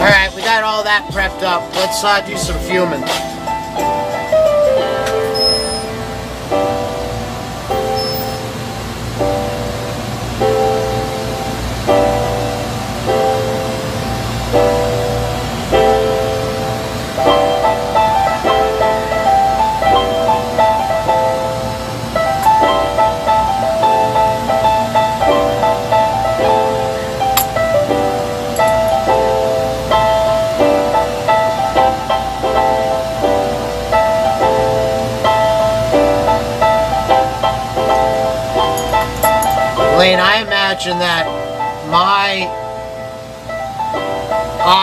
Alright, we got all that prepped up. Let's uh, do some fuming.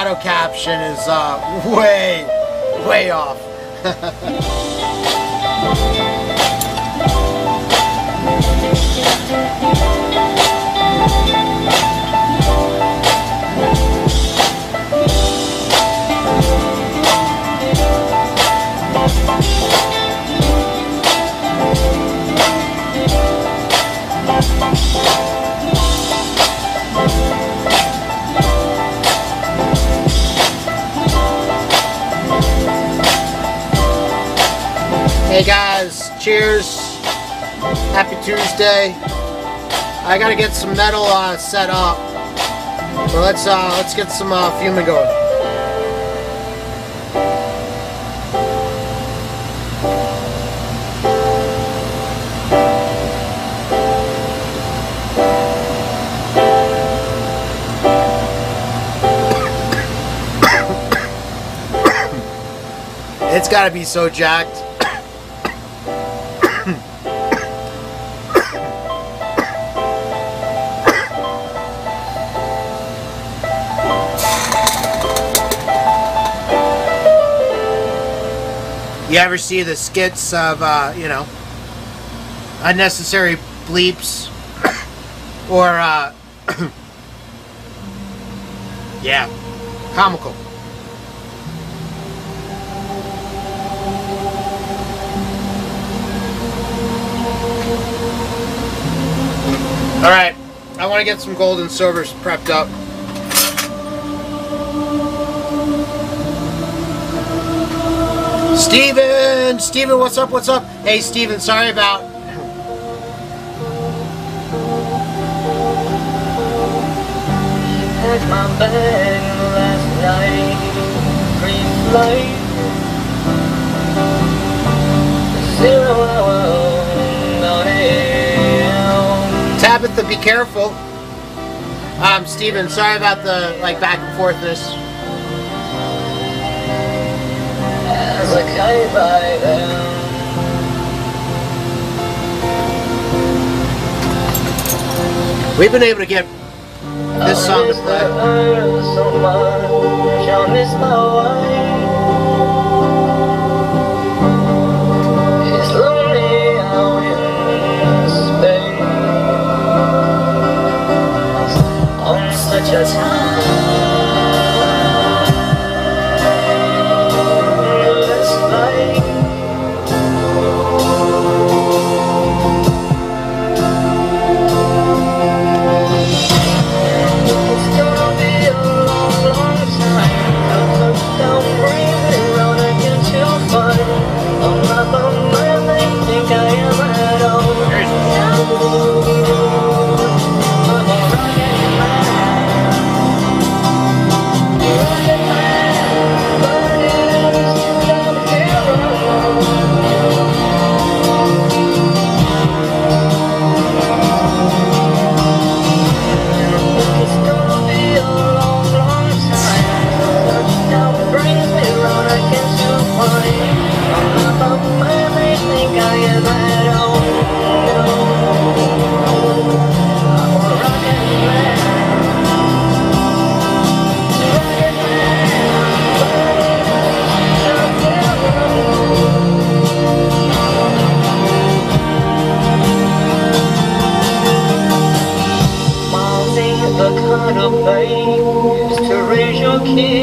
Auto caption is uh, way, way off. Hey guys, cheers. Happy Tuesday. I gotta get some metal uh, set up. So let's uh, let's get some uh, fuming going. It's gotta be so jacked. You ever see the skits of, uh, you know, unnecessary bleeps? or, uh, yeah, comical. Alright, I want to get some gold and silvers prepped up. Steven! Steven, what's up? What's up? Hey, Steven, sorry about. Packed my bag last night, pre-flight. Zero hour. Tabitha, be careful. Um, Steven, sorry about the, like, back and forthness. By them. We've been able to get this song to play. Raise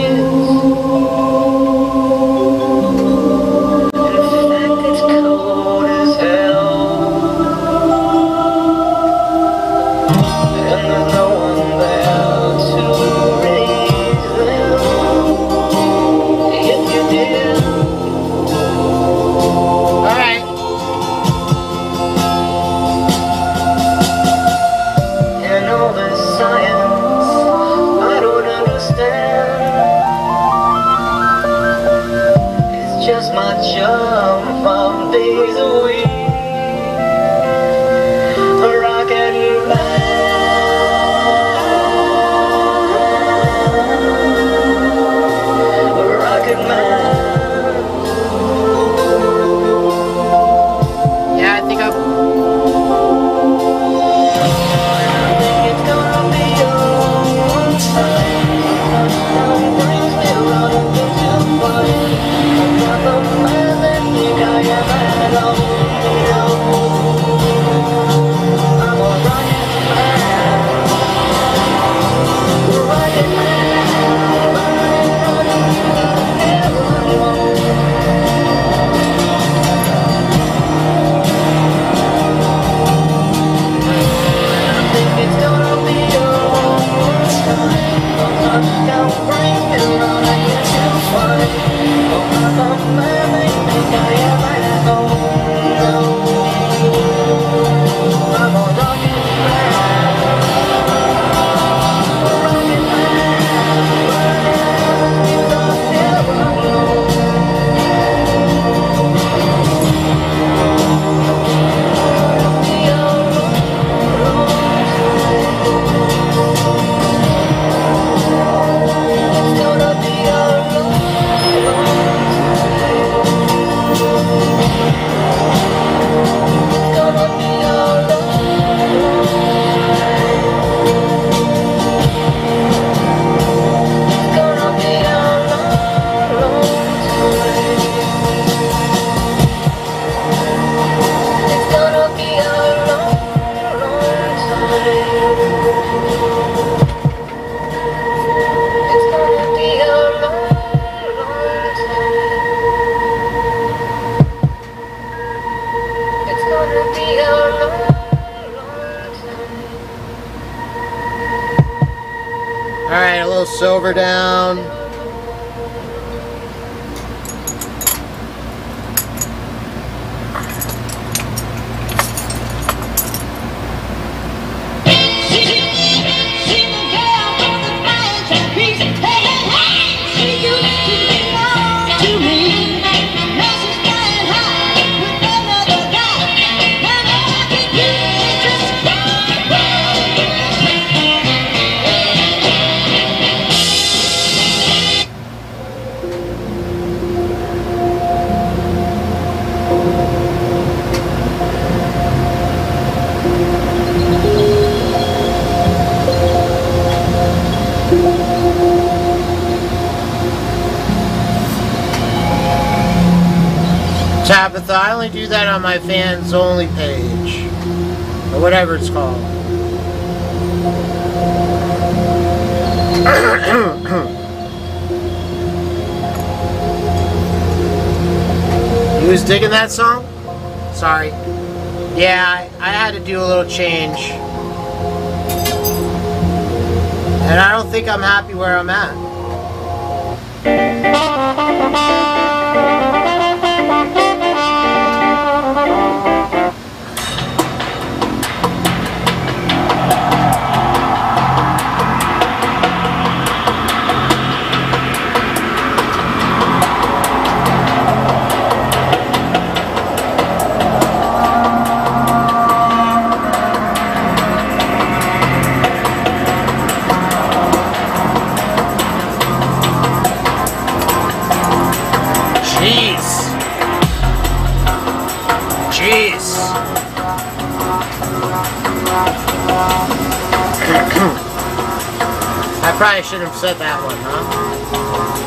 that song? Sorry. Yeah, I, I had to do a little change. And I don't think I'm happy where I'm at. Probably shouldn't have said that one, huh?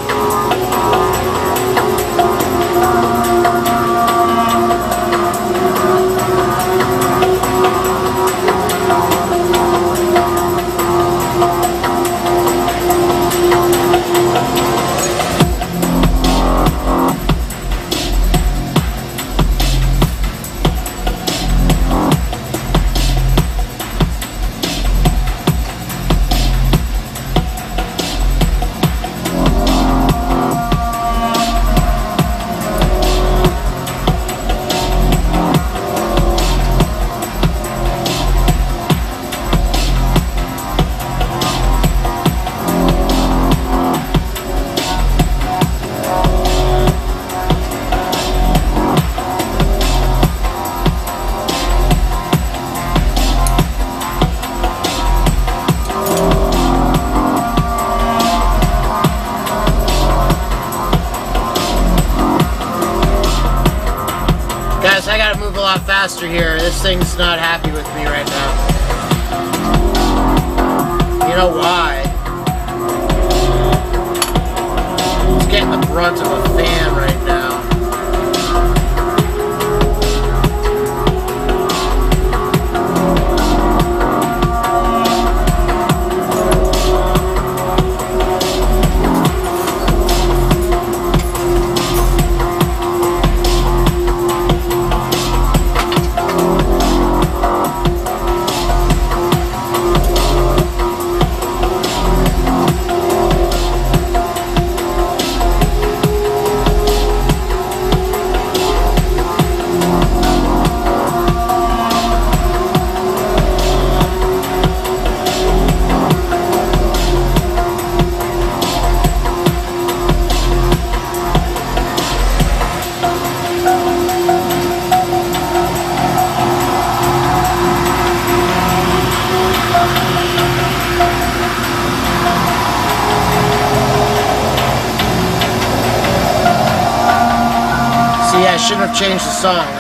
This thing's not happy with me right now. You know why? It's getting the brunt of a have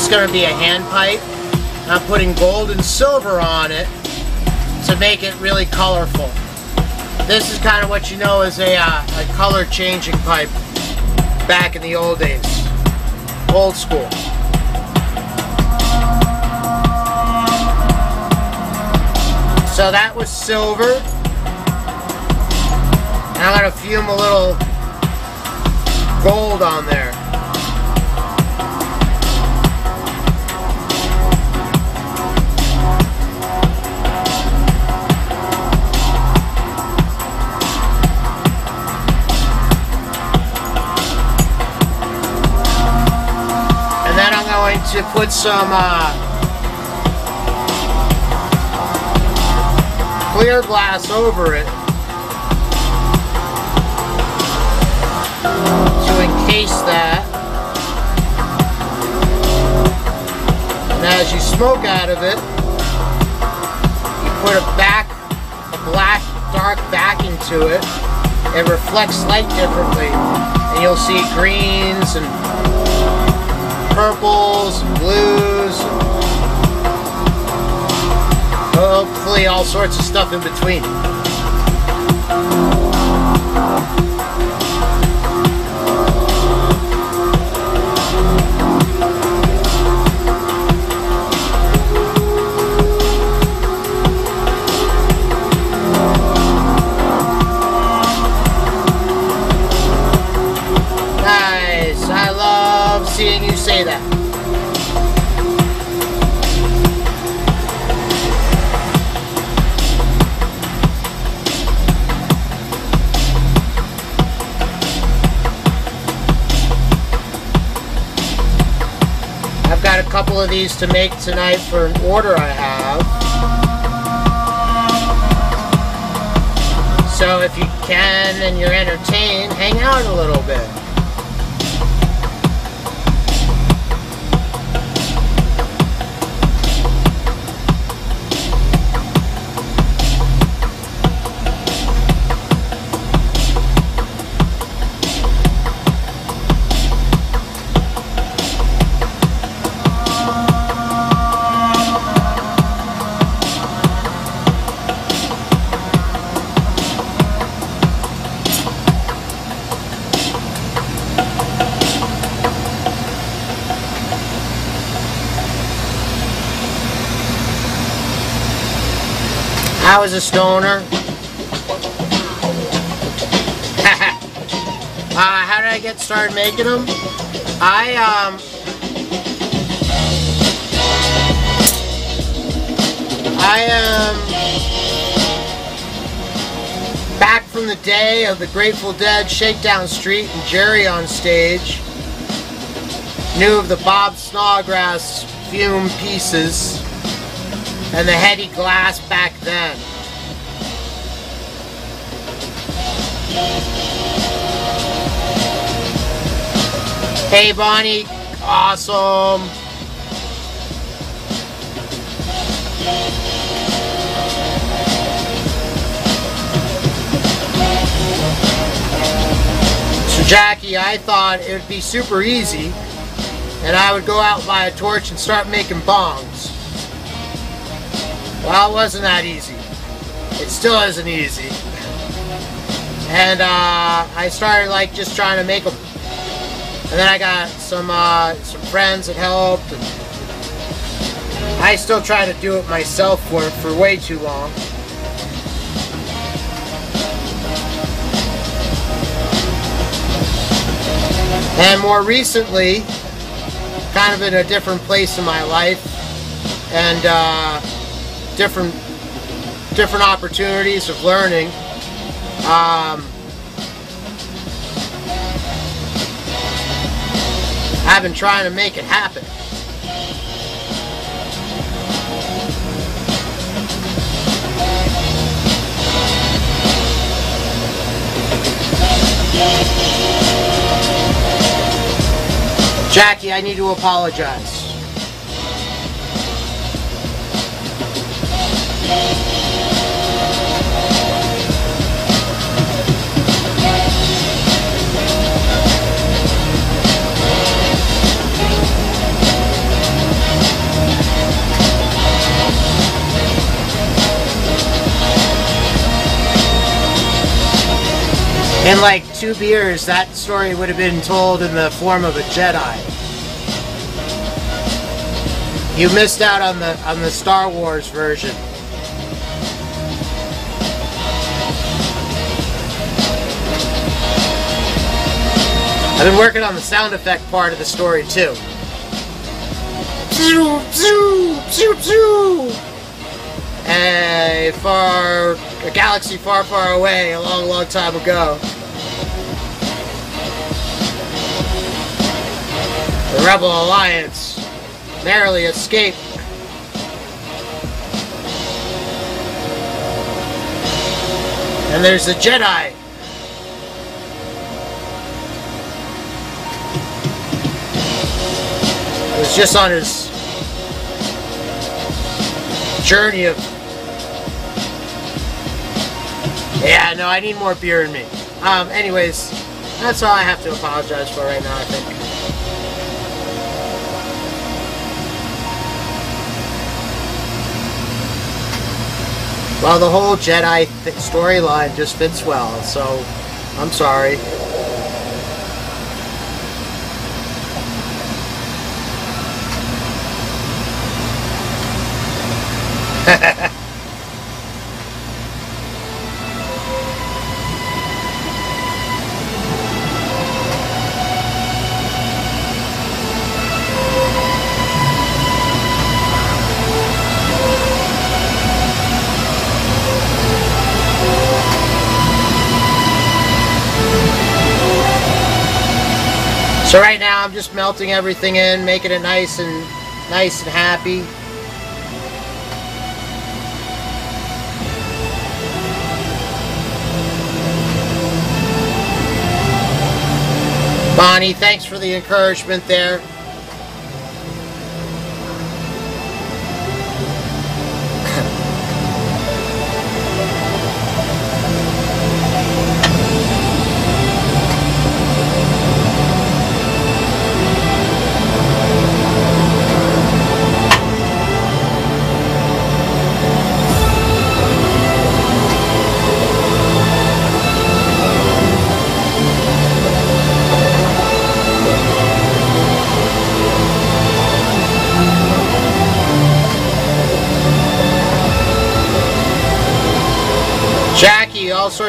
This is going to be a hand pipe. I'm putting gold and silver on it to make it really colorful. This is kind of what you know as a, uh, a color changing pipe back in the old days. Old school. So that was silver. And I'm gonna fume a little gold on there. To put some uh, clear glass over it to encase that. And as you smoke out of it, you put a back, a black, dark back into it. It reflects light differently. And you'll see greens and purples blues. Hopefully all sorts of stuff in between. I've got a couple of these to make tonight for an order I have. So if you can and you're entertained, hang out a little bit. Was a stoner. uh, how did I get started making them? I um. I am back from the day of the Grateful Dead Shakedown Street and Jerry on stage. Knew of the Bob Snodgrass fume pieces and the heady glass back then. Hey Bonnie, awesome. So Jackie, I thought it would be super easy and I would go out buy a torch and start making bongs. Well, it wasn't that easy. It still isn't easy. And uh, I started like just trying to make them. And then I got some uh, some friends that helped. And I still try to do it myself for for way too long. And more recently, kind of in a different place in my life, and uh, different different opportunities of learning. Um, I've been trying to make it happen. Jackie, I need to apologize. In like two beers, that story would have been told in the form of a Jedi. You missed out on the on the Star Wars version. I've been working on the sound effect part of the story too. A far a galaxy far, far away, a long, long time ago. The Rebel Alliance narrowly escaped. And there's the Jedi. It was just on his journey of... Yeah, no, I need more beer in me. Um, anyways, that's all I have to apologize for right now, I think. Well, the whole Jedi storyline just fits well, so I'm sorry. Just melting everything in, making it nice and nice and happy. Bonnie, thanks for the encouragement there.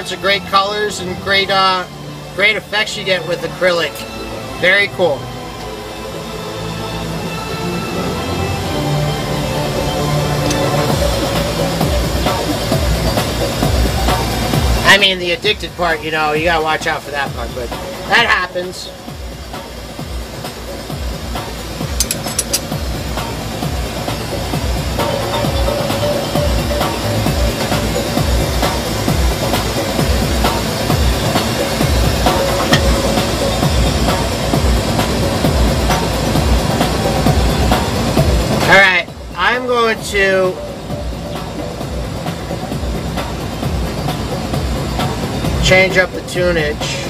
Sorts of great colors and great uh great effects you get with acrylic. Very cool. I mean the addicted part, you know, you gotta watch out for that part, but that happens. To change up the tunage.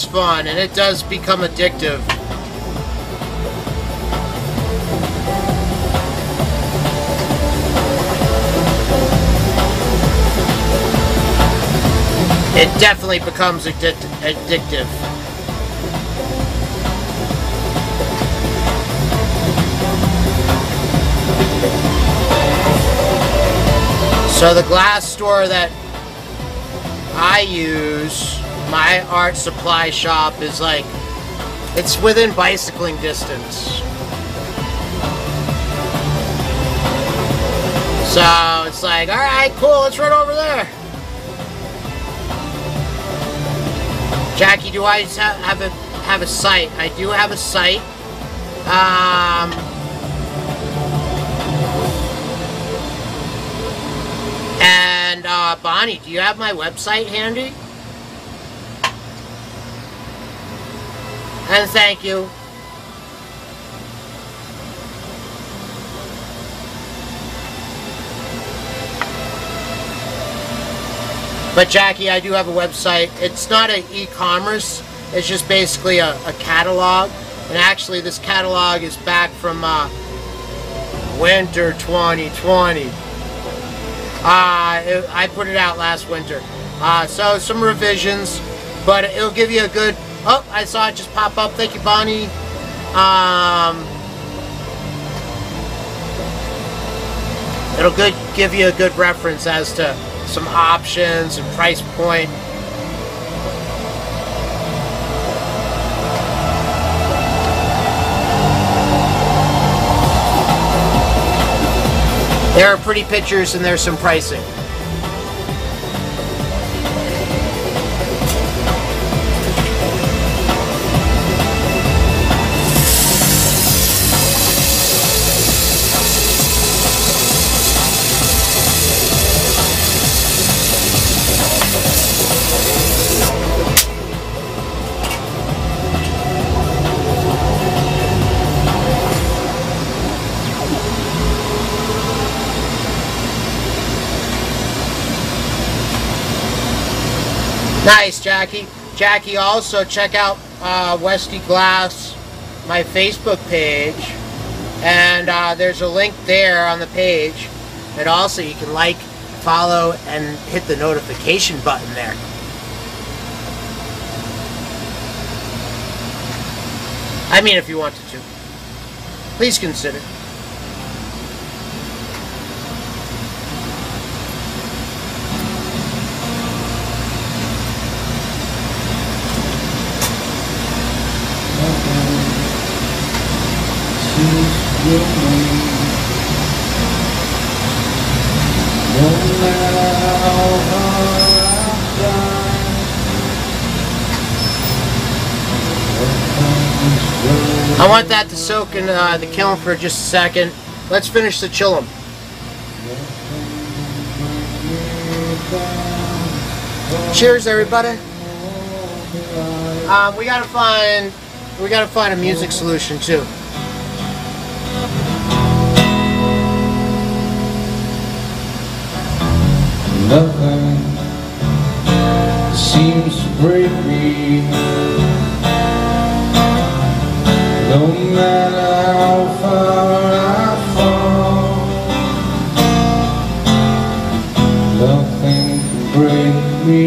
Is fun and it does become addictive. It definitely becomes addict- addictive. So the glass store that I use, my art supply shop is like, it's within bicycling distance. So it's like, all right, cool, let's run over there. Jackie, do I have a have a site? I do have a site. Um, and uh, Bonnie, do you have my website handy? And thank you. But Jackie, I do have a website. It's not an e-commerce. It's just basically a, a catalog. And actually, this catalog is back from uh, winter 2020. Uh, it- I put it out last winter. Uh, so some revisions, but it'll give you a good. Oh, I saw it just pop up. Thank you, Bonnie. Um, it'll good give you a good reference as to some options and price point. There are pretty pictures and there's some pricing. Nice, Jackie. Jackie, also check out uh, Westie Glass, my Facebook page, and uh, there's a link there on the page. And also, you can like, follow, and hit the notification button there. I mean, if you wanted to, please consider. I want that to soak in uh, the kiln for just a second. Let's finish the chillum. Cheers, everybody. Um, we gotta find we gotta find a music solution too. Nothing seems to break me. No matter how far I fall Nothing can break me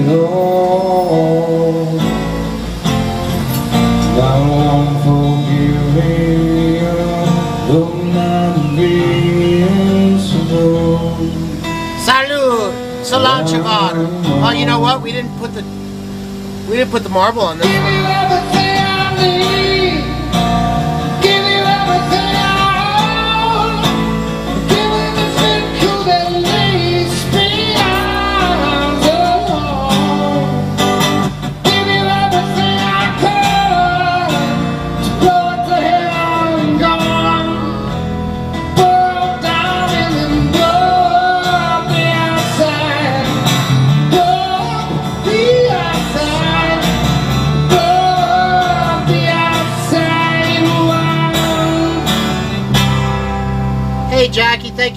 at all Salanchavar! Oh, you know what? We didn't put the we didn't put the marble on this one.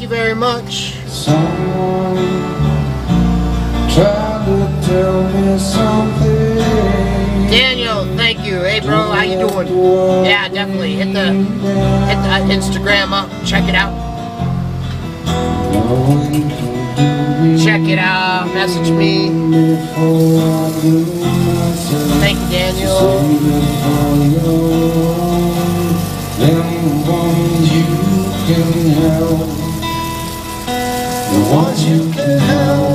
You very much. Someone tried to tell me something. Daniel, thank you. Hey bro, how you doing? Yeah, definitely. Hit the hit the Instagram up. Check it out. Check it out. Message me. Thank you, Daniel. You can help. Ones you can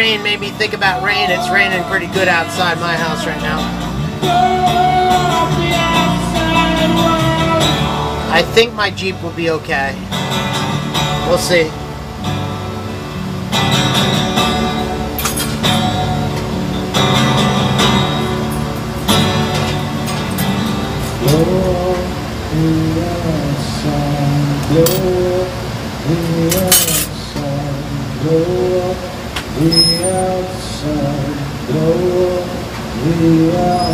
rain made me think about rain. It's raining pretty good outside my house right now. I think my Jeep will be okay. We'll see. The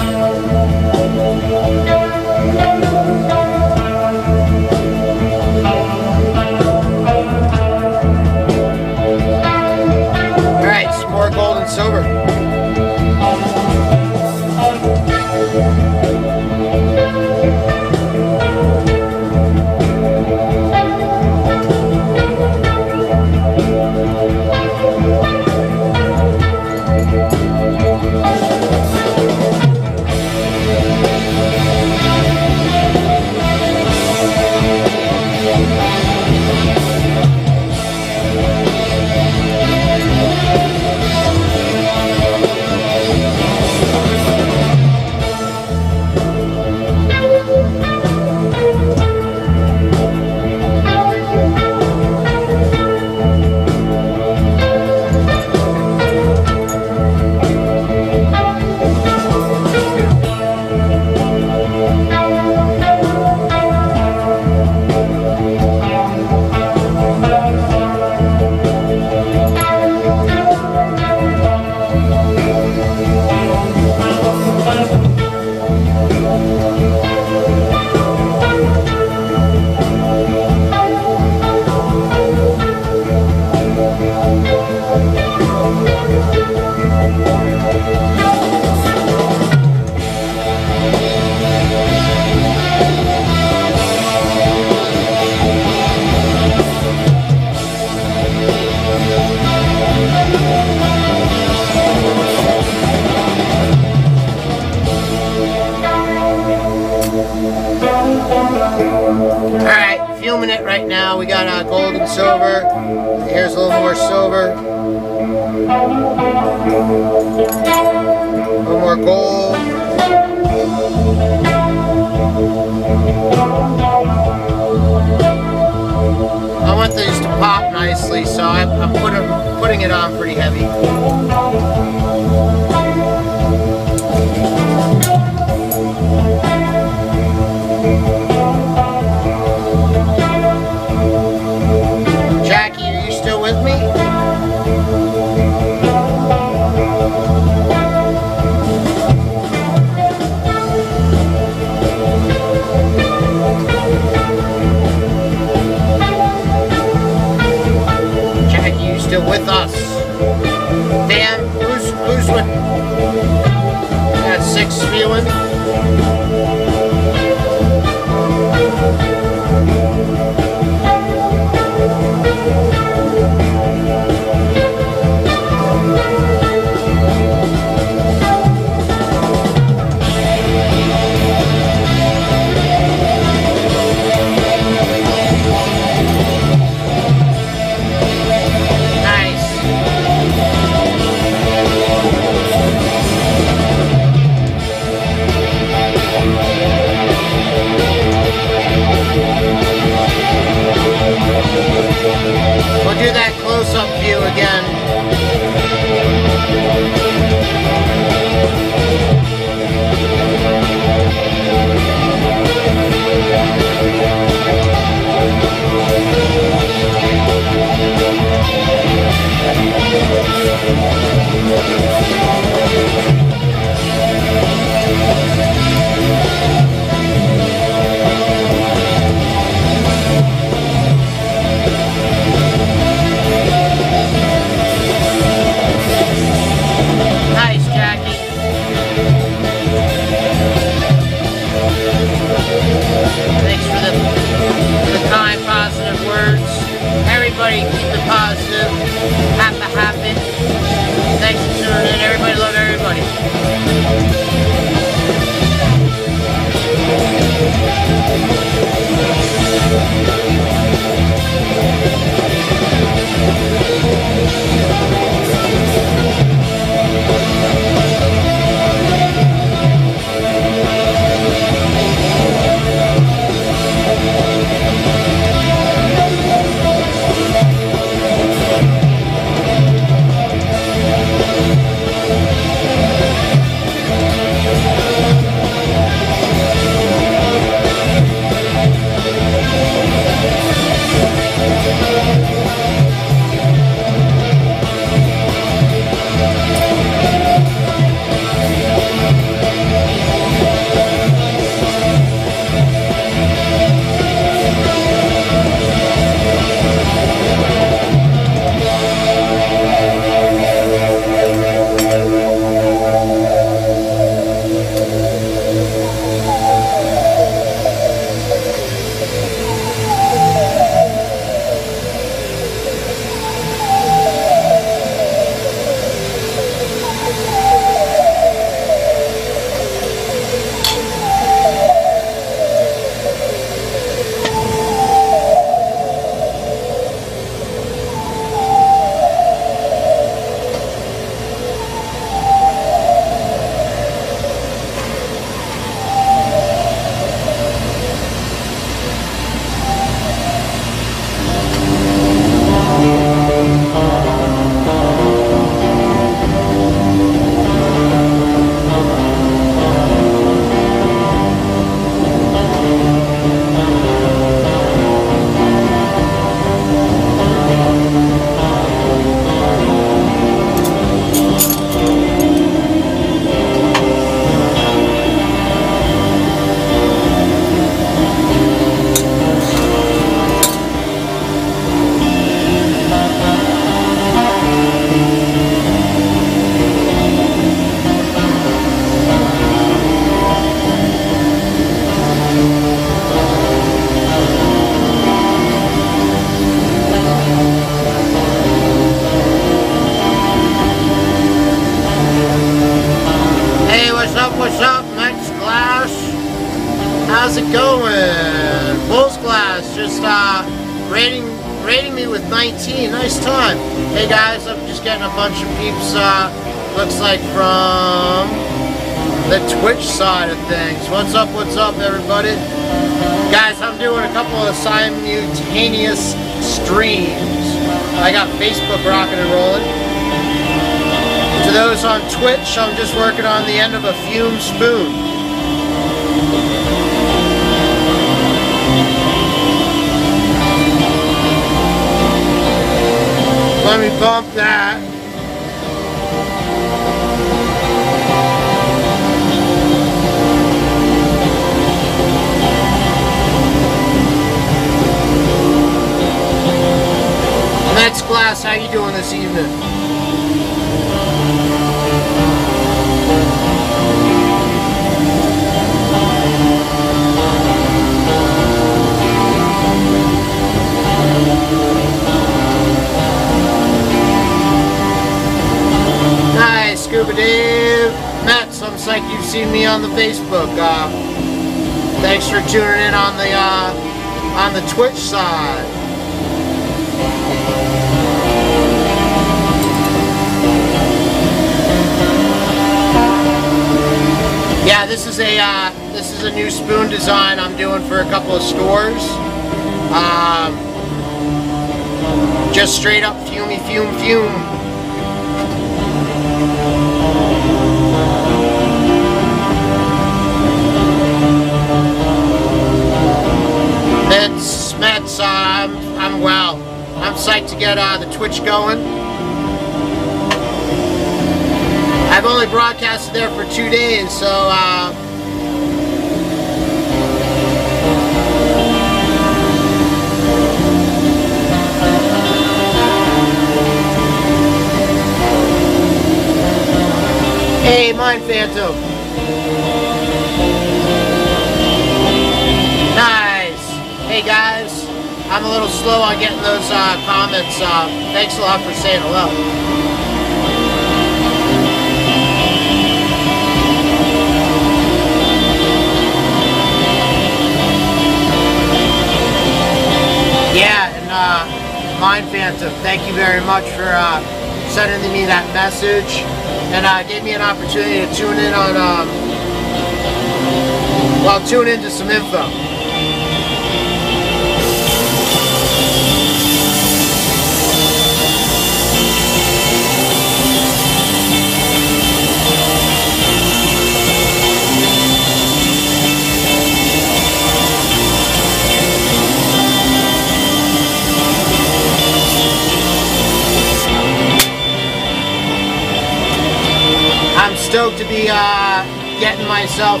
to be uh, getting myself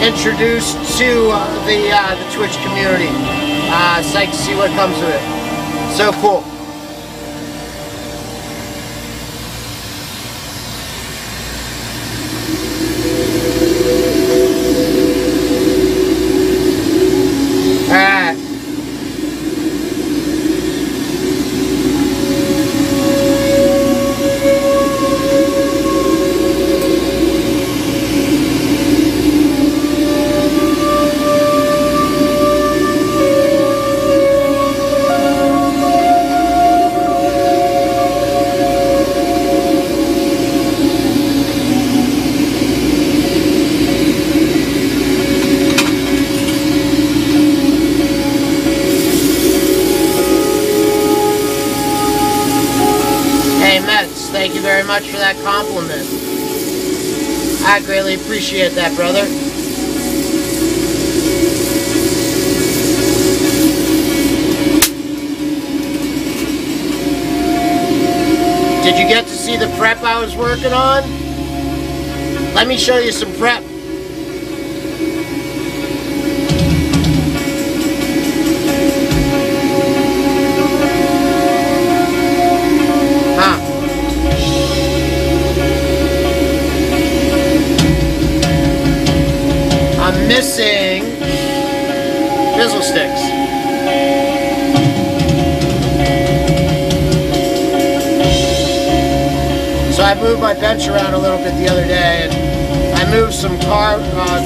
introduced to uh, the, uh, the Twitch community. Uh, psyched to see what comes of it. So cool. really appreciate that, brother. Did you get to see the prep I was working on? Let me show you some bench around a little bit the other day and I moved some car uh,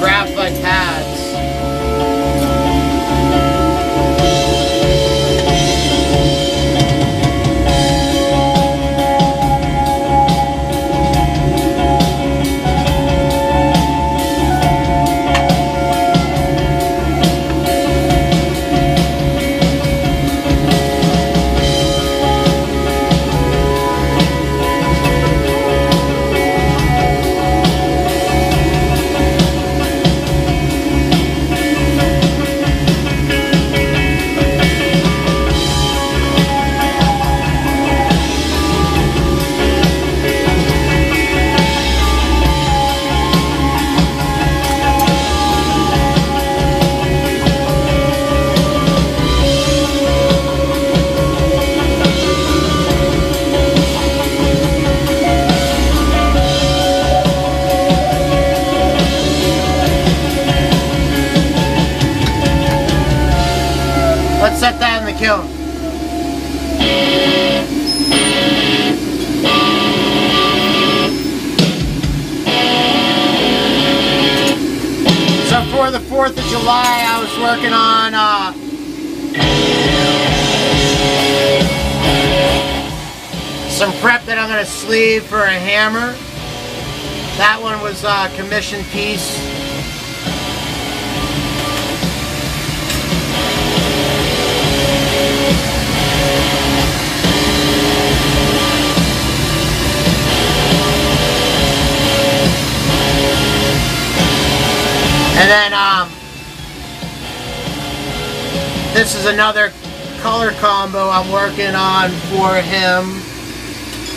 4th of July, I was working on uh, some prep that I'm going to sleeve for a hammer. That one was uh, commission piece. And then um, this is another color combo I'm working on for him.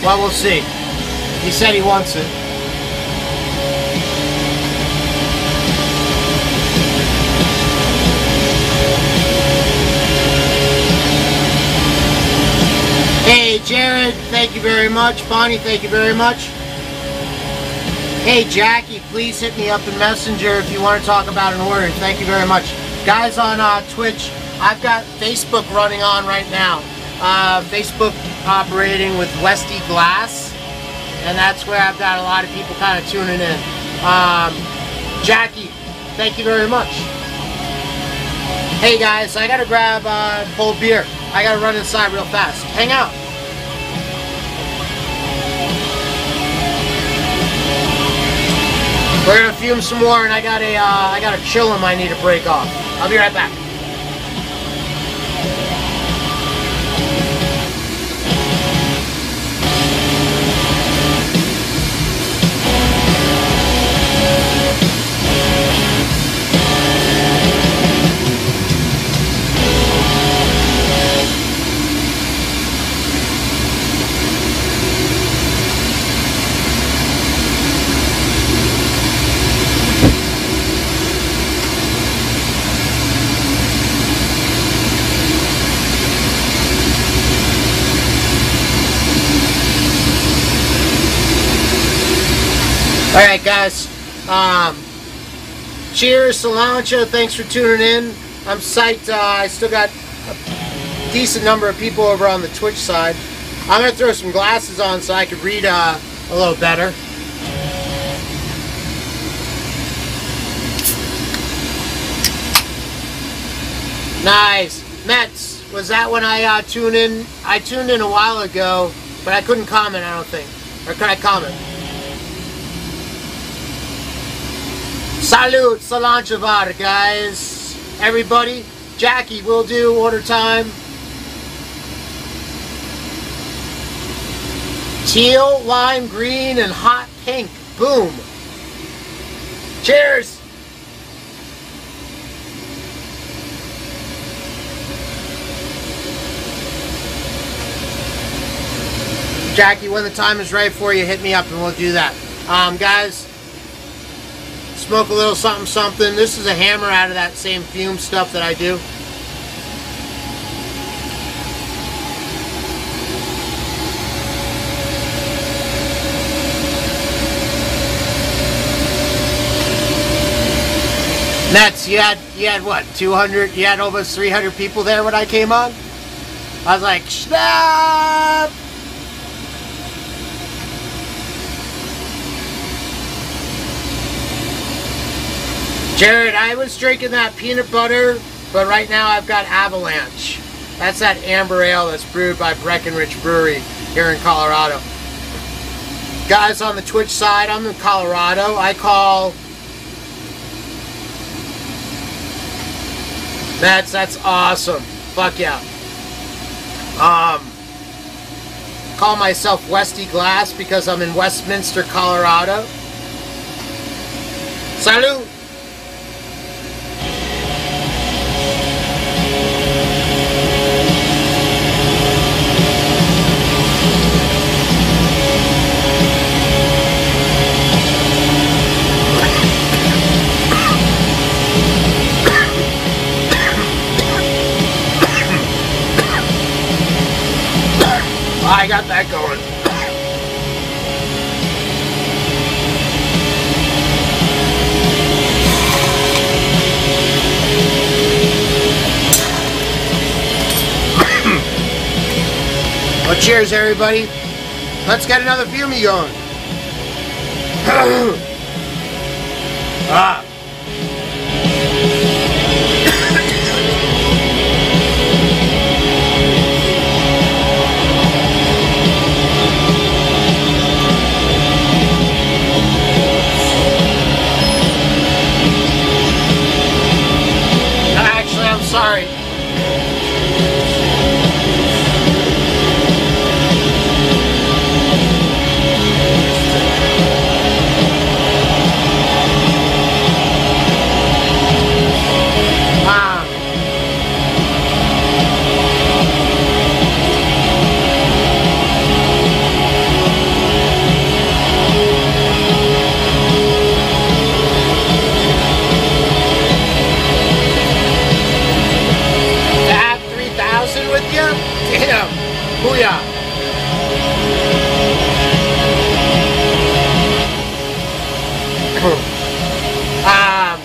Well, we'll see. He said he wants it. Hey, Jared, thank you very much. Bonnie, thank you very much. Hey, Jackie, please hit me up in Messenger if you want to talk about an order. Thank you very much. Guys on uh, Twitch, I've got Facebook running on right now. Uh, Facebook operating with Westie Glass, and that's where I've got a lot of people kind of tuning in. Um, Jackie, thank you very much. Hey guys, I gotta grab uh, cold beer. I gotta run inside real fast. Hang out. We're gonna fume some more, and I got a uh, I got a chillum I need to break off. I'll be right back. All right, guys. Um, cheers, Solancha. Thanks for tuning in. I'm psyched. Uh, I still got a decent number of people over on the Twitch side. I'm gonna throw some glasses on so I can read uh, a little better. Nice. Mets. Was that when I uh, tuned in? I tuned in a while ago, but I couldn't comment, I don't think. Or could I comment? Salute, Salanchavar, guys. Everybody, Jackie will do order time. Teal, lime, green, and hot pink. Boom. Cheers. Jackie, when the time is right for you, hit me up and we'll do that. Um, guys, smoke a little something something. This is a hammer out of that same fume stuff that I do. Nets, you had you had what, 200, you had almost 300 people there when I came on? I was like, snap! Jared, I was drinking that peanut butter, but right now I've got Avalanche. That's that amber ale that's brewed by Breckenridge Brewery here in Colorado. Guys on the Twitch side, I'm in Colorado. I call That's that's awesome. Fuck yeah. Um call myself Westie Glass because I'm in Westminster, Colorado. Salute! I got that going. well, cheers, everybody. Let's get another fumey going. ah. sorry. Hallelujah. um,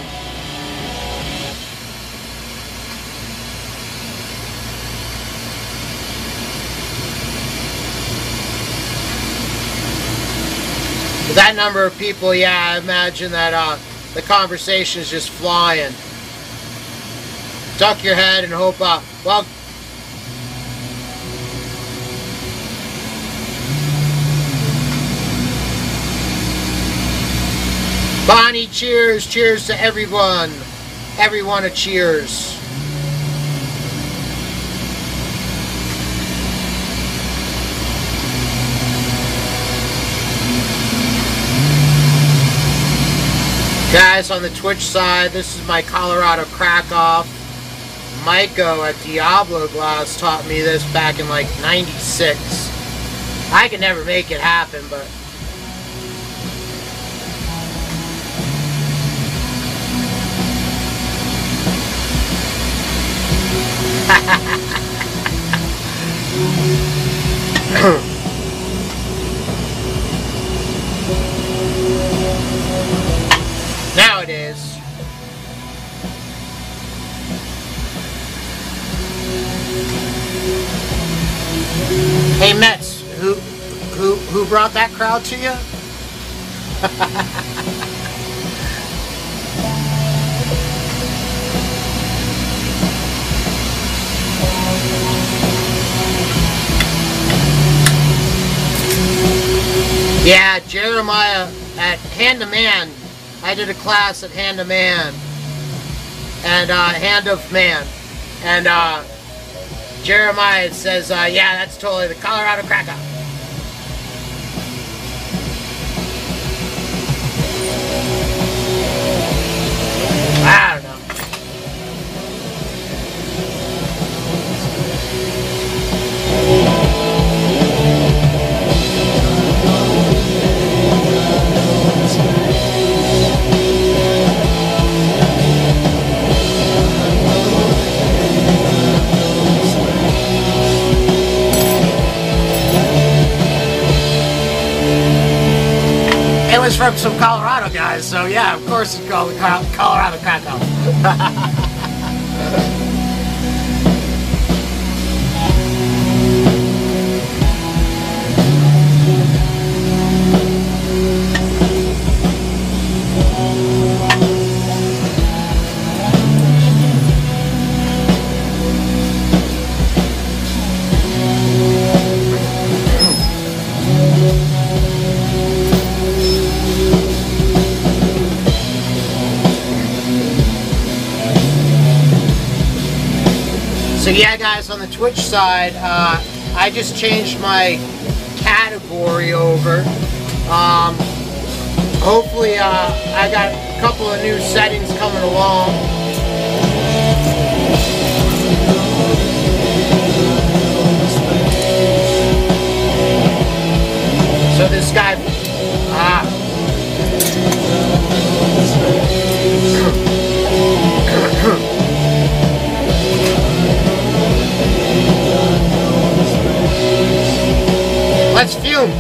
that number of people, yeah, I imagine that uh, the conversation is just flying. Duck your head and hope, uh, well, Bonnie, cheers, cheers to everyone. Everyone a cheers. Guys, on the Twitch side, this is my Colorado crack off. Maiko at Diablo Glass taught me this back in like 96. I could never make it happen, but now it is. Hey Mets, who who who brought that crowd to you? Yeah, Jeremiah at Hand to Man. I did a class at Hand to Man and uh, Hand of Man, and uh, Jeremiah says, uh, "Yeah, that's totally the Colorado Cracker." So yeah, of course it's called the Col- yeah, guys, on the Twitch side, uh, I just changed my category over. Um, hopefully, uh, I got a couple of new settings coming along. So this guy, let's fume.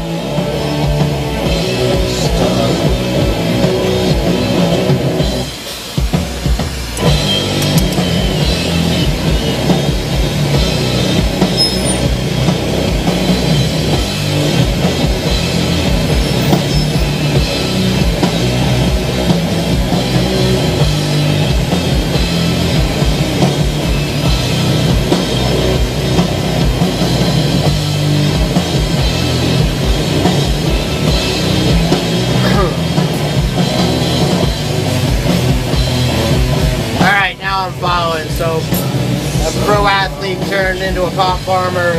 I'm. So, a pro athlete turned into a pop farmer,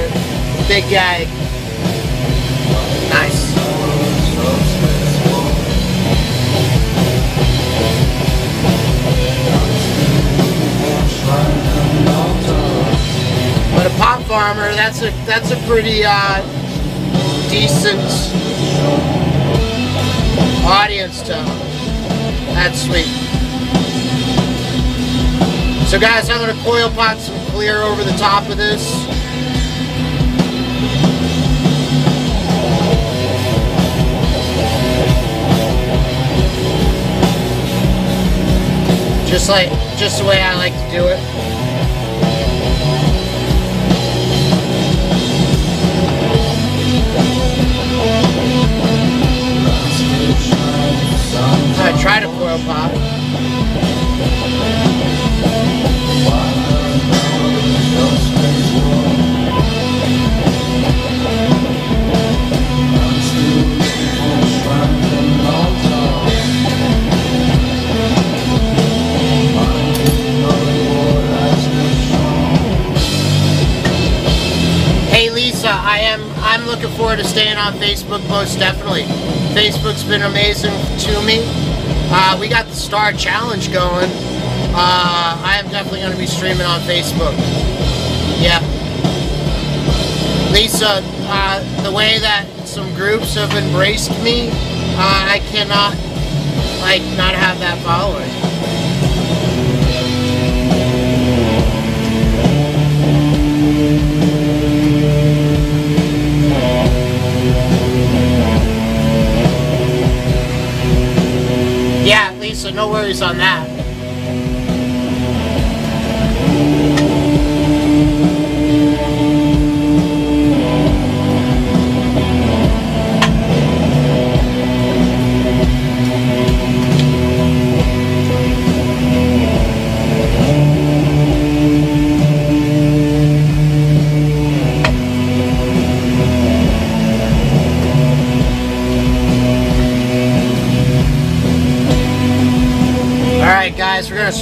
big guy. Nice. But a pop farmer, that's a that's a pretty uh, decent audience to. That's sweet. So guys, I'm gonna coil pot some clear over the top of this. Just like, just the way I like to do it. I try to coil pop. Looking forward to staying on Facebook most definitely. Facebook's been amazing to me. Uh, we got the Star Challenge going. Uh, I am definitely going to be streaming on Facebook. Yeah. Lisa, uh, the way that some groups have embraced me, uh, I cannot like not have that following. Yeah, Lisa, no worries on that.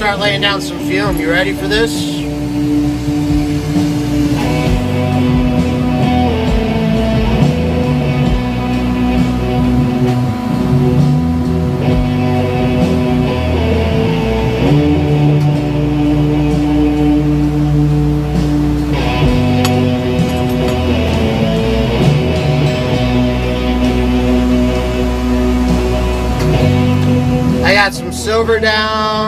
Start laying down some fume. You ready for this? I got some silver down,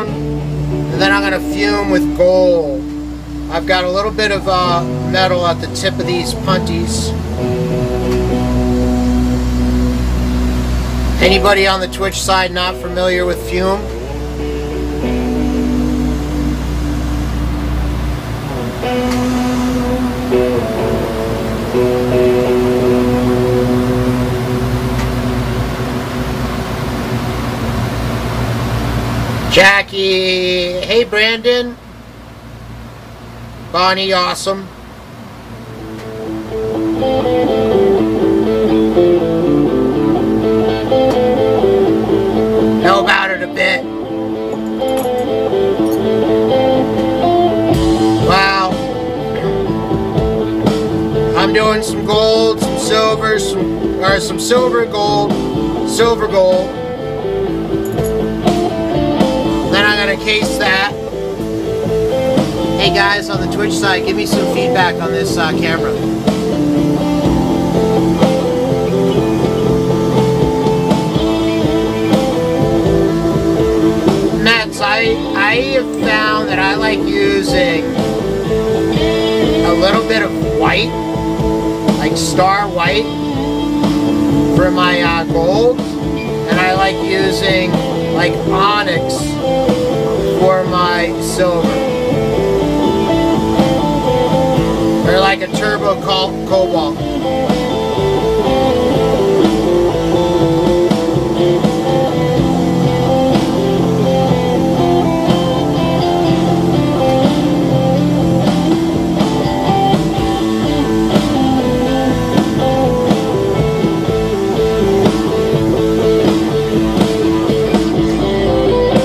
gold. I've got a little bit of uh, metal at the tip of these punties. Anybody on the Twitch side not familiar with fume? Jackie, hey Brandon. Bonnie, awesome. Guys on the Twitch side, give me some feedback on this uh, camera. Mets, I I have found that I like using a little bit of white, like star white, for my uh, gold, and I like using like onyx for my silver. Or like a turbo cobalt.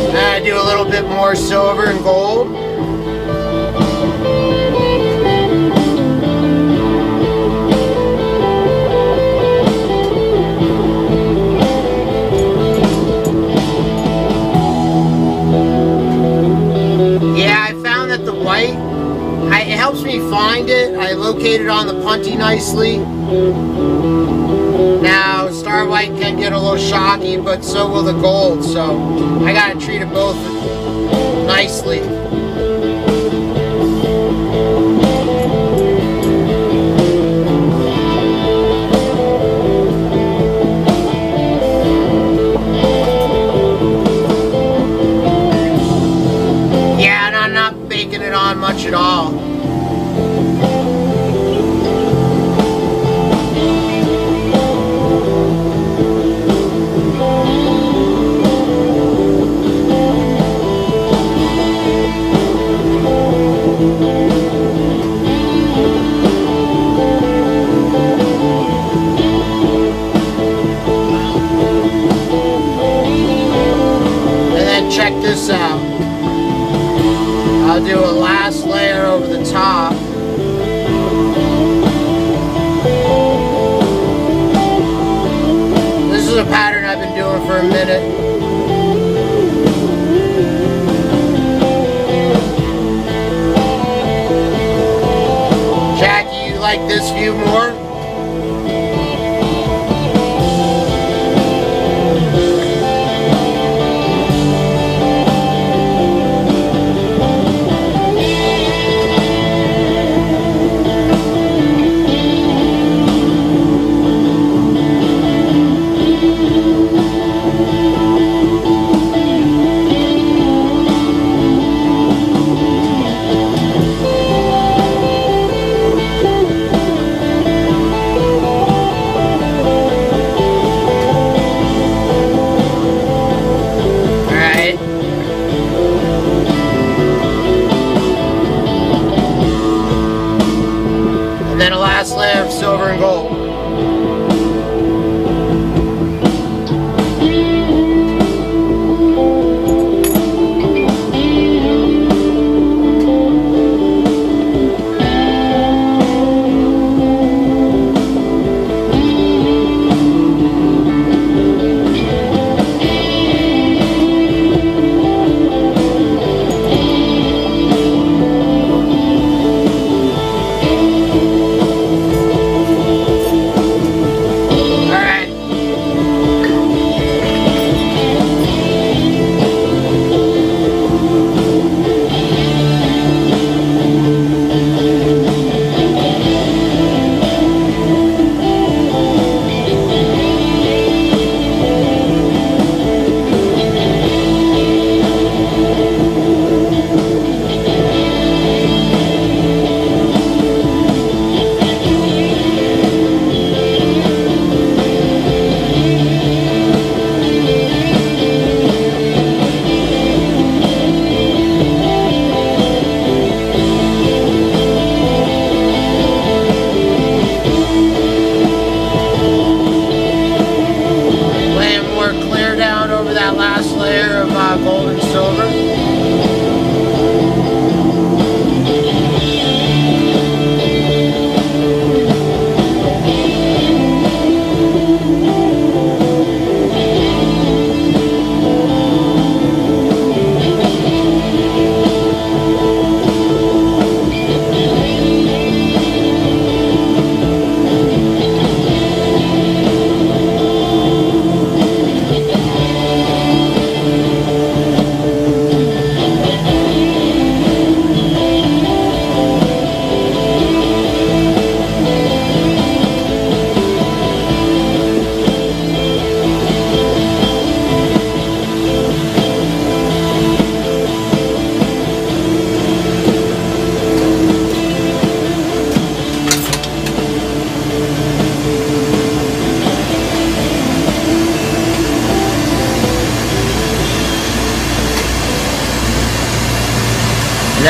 And I do a little bit more silver and gold. On the punty nicely. Now, Star White can get a little shocky, but so will the gold, so I gotta treat it both nicely. I'll do a last layer over the top. This is a pattern I've been doing for a minute. Jackie, you like this view more?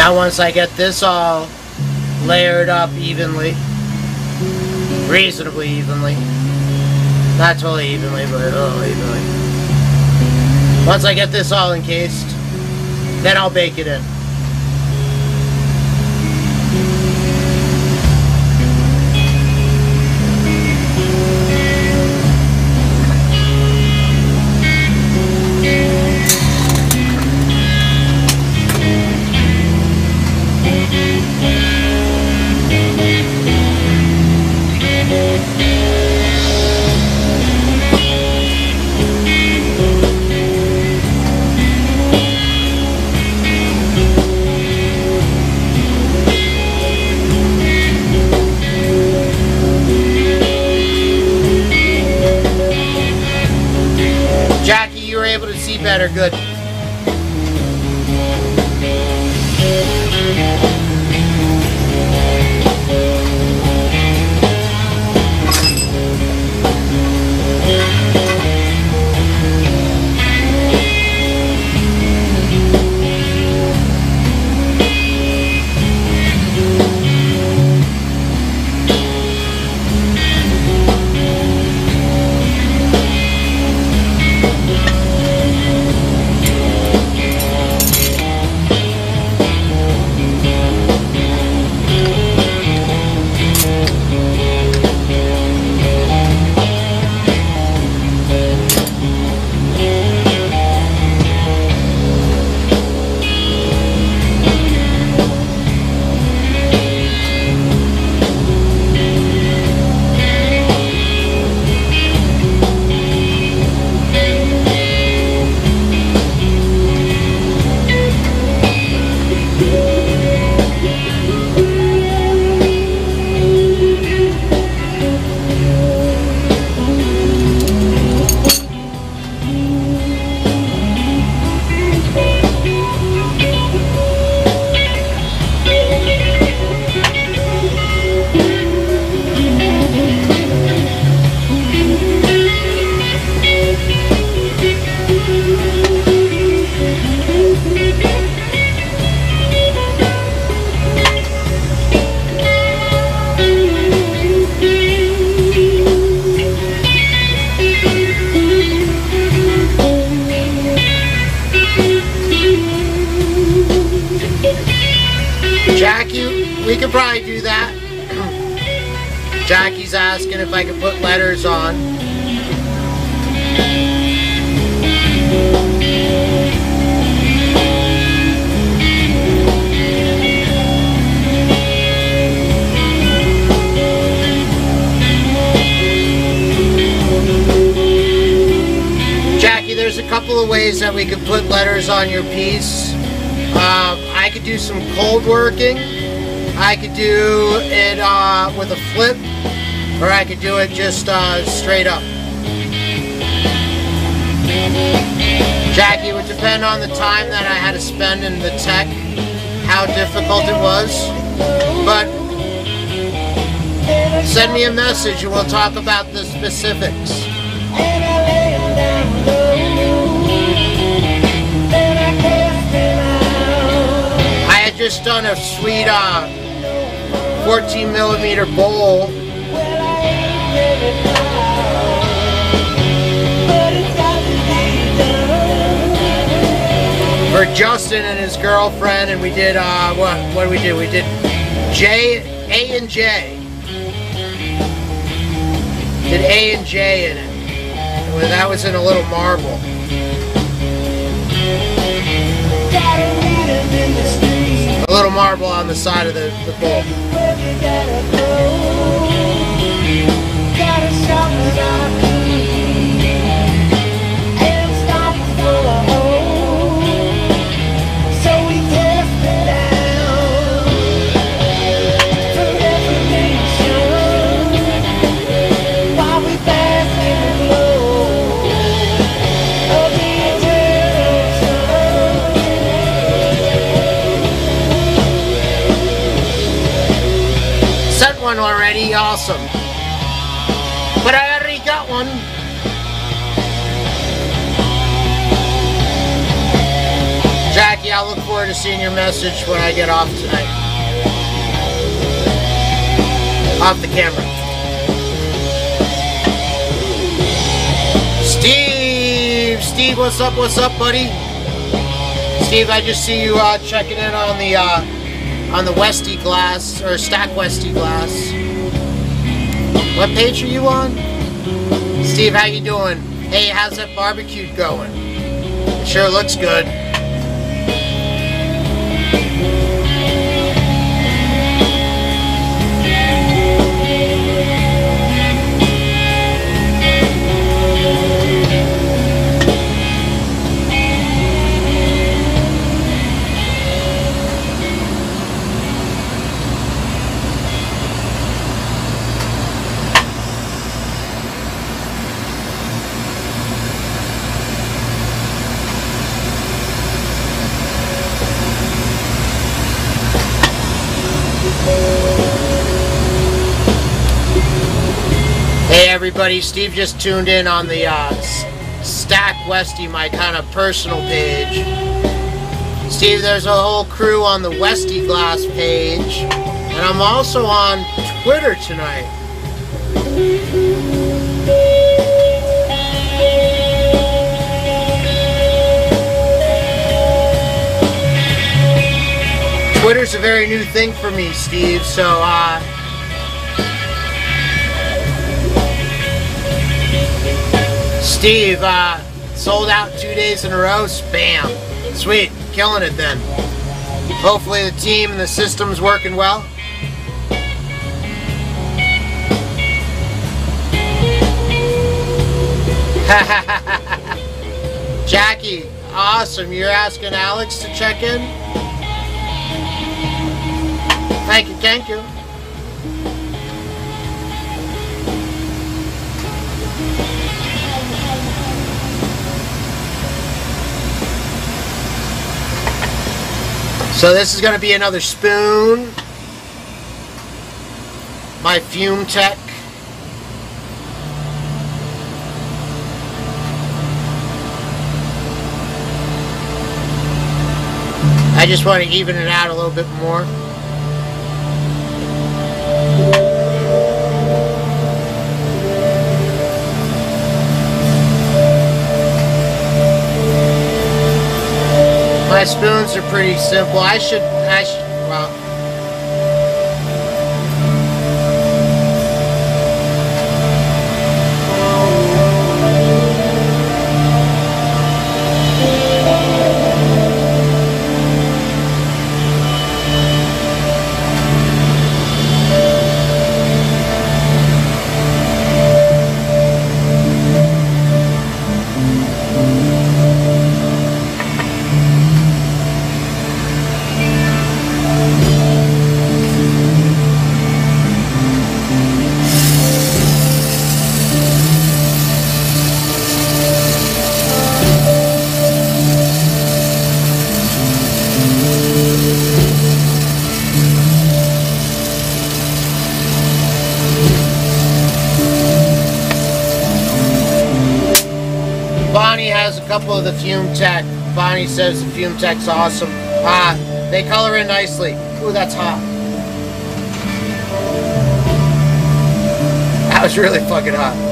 Now once I get this all layered up evenly, reasonably evenly, not totally evenly, but a little evenly. Once I get this all encased, then I'll bake it in. Just see you uh, checking in on the uh, on the Westie glass or Stack Westie glass. What page are you on? Steve, how you doing? Hey, how's that barbecue going? It sure looks good. Everybody, Steve just tuned in on the uh, Stack Westie, my kind of personal page. Steve, there's a whole crew on the Westie Glass page, and I'm also on Twitter tonight. Twitter's a very new thing for me, Steve, so uh, Steve, uh, sold out two days in a row. Spam. Sweet. Killing it then. Hopefully the team and the system's working well. Jackie, awesome. You're asking Alex to check in? Thank you, thank you. So this is going to be another spoon. My Fume Tech. I just want to even it out a little bit more. My spoons are pretty simple. I should, I should, of the Fume Tech. Bonnie says the Fume Tech's awesome. Ah, they color in nicely. Ooh, that's hot. That was really fucking hot.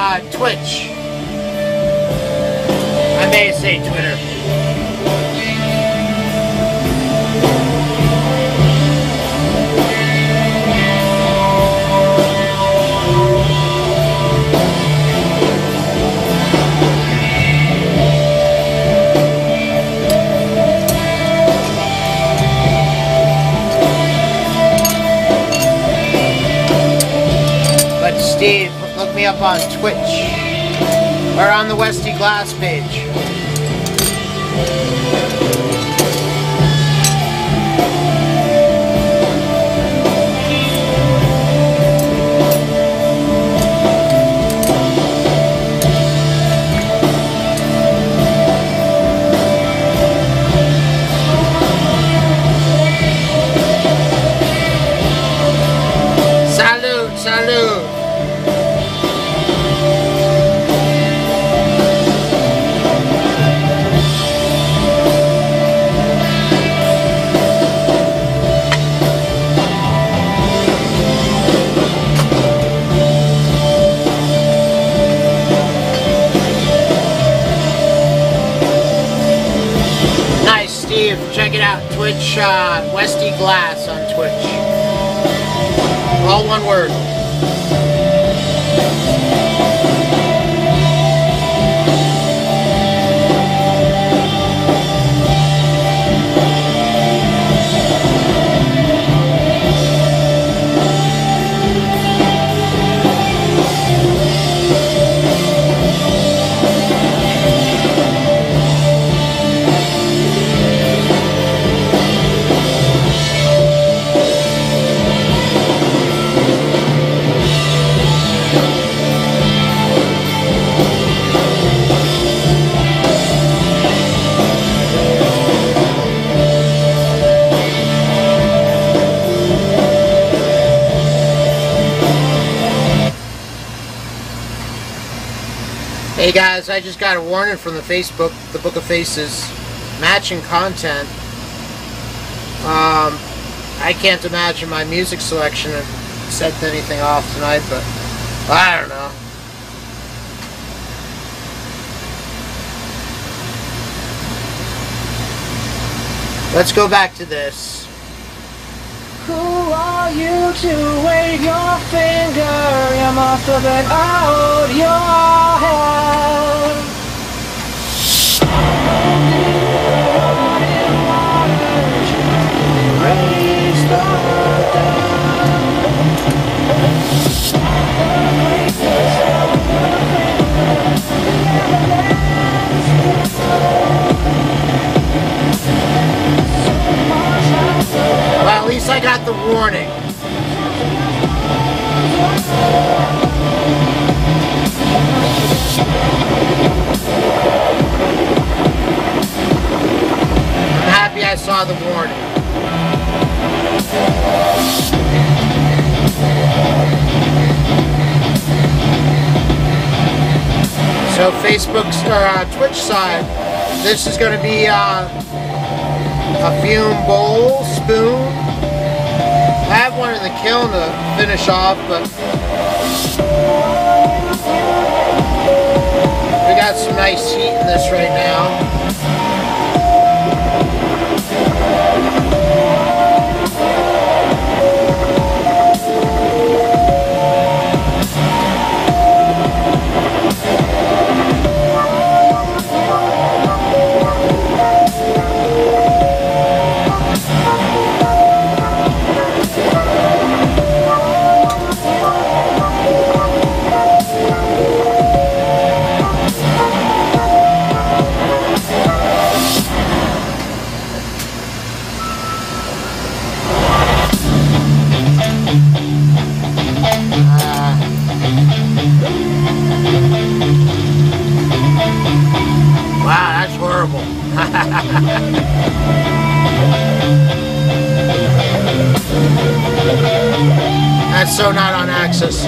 Uh, Twitch. I may say Twitter. Up on Twitch or on the Westie Glass page. Steve. Check it out. Twitch, uh, Westie Glass on Twitch. All one word. Hey guys, I just got a warning from the Facebook, the Book of Faces, matching content. Um, I can't imagine my music selection set anything off tonight, but I don't know. Let's go back to this. You to wave your finger? You must have been out your head. Least I got the warning. I'm happy I saw the warning. So Facebook's or uh, Twitch side, this is going to be uh, a fume bowl spoon. In the kiln to finish off, but we got some nice heat in this right now. So not on axis.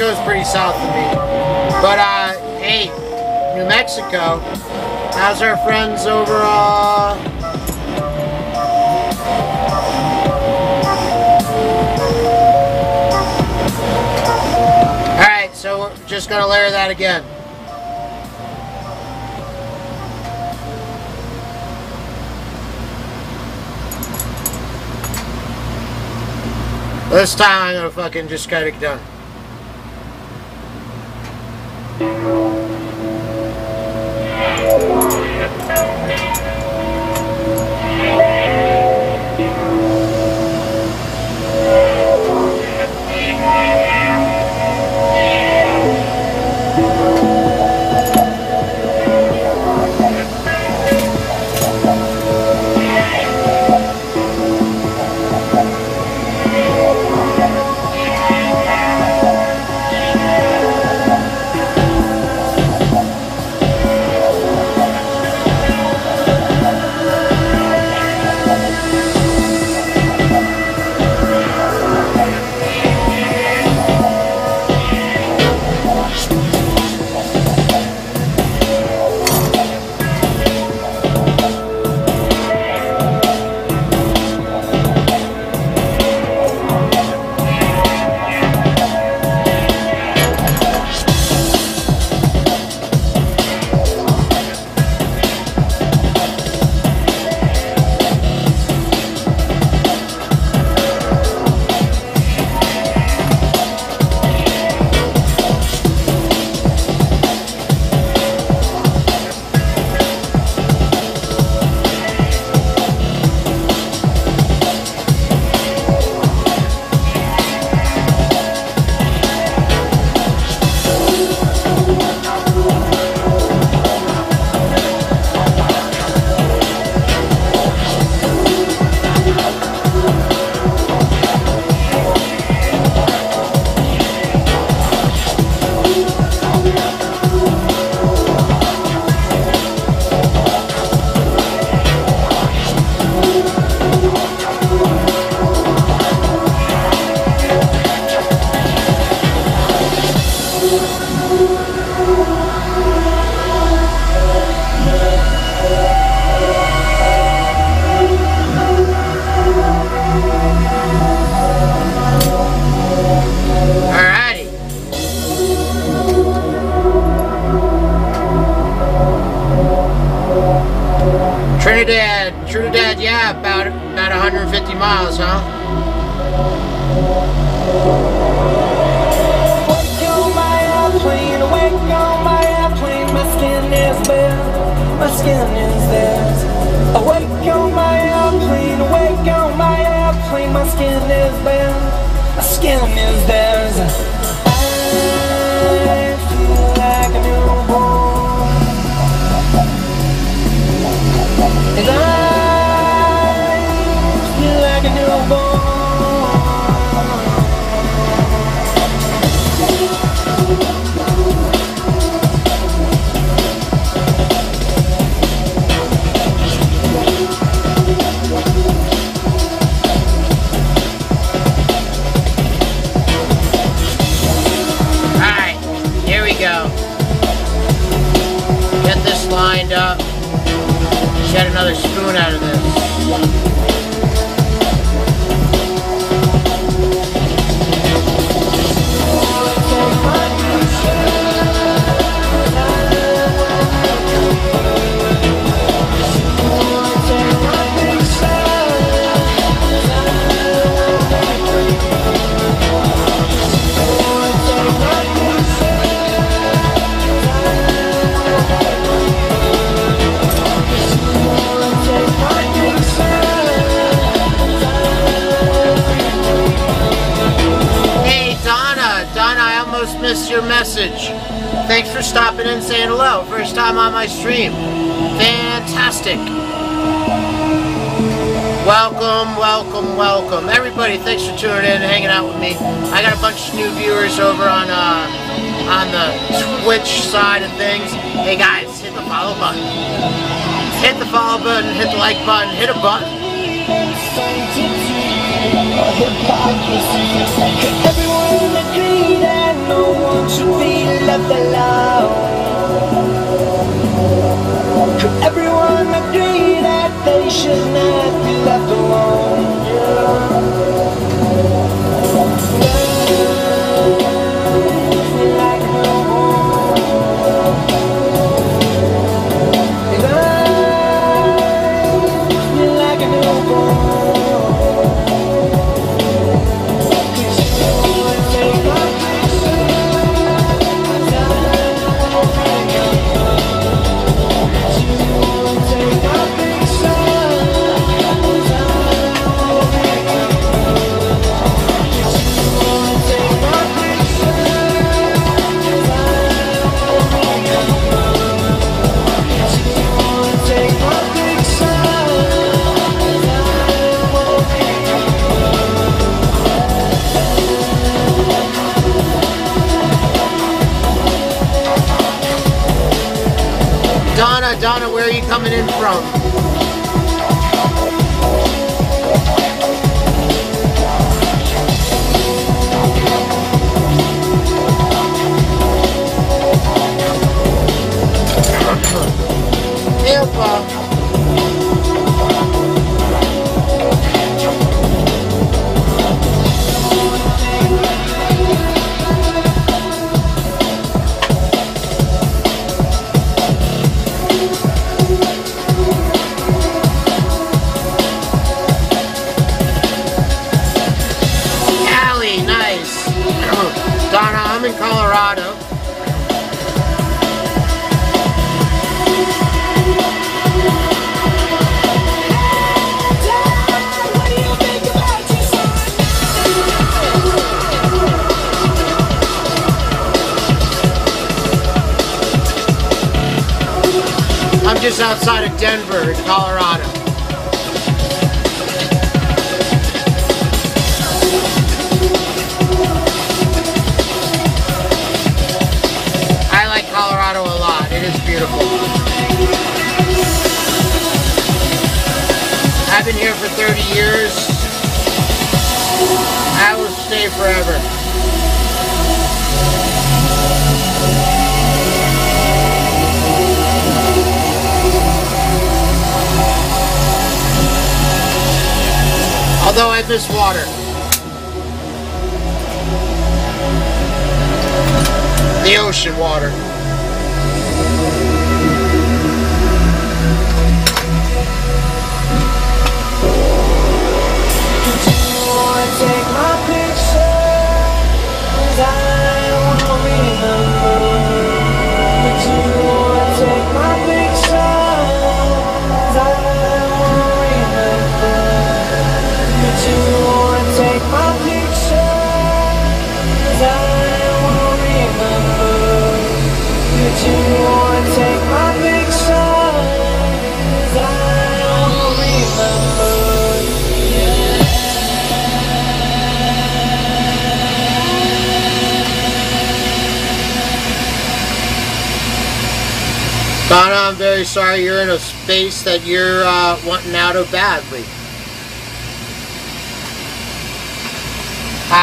Mexico's pretty south of me. But, uh, hey, New Mexico, how's our friends over, uh, Alright, so we're just gonna layer that again. This time I'm gonna fucking just get it done.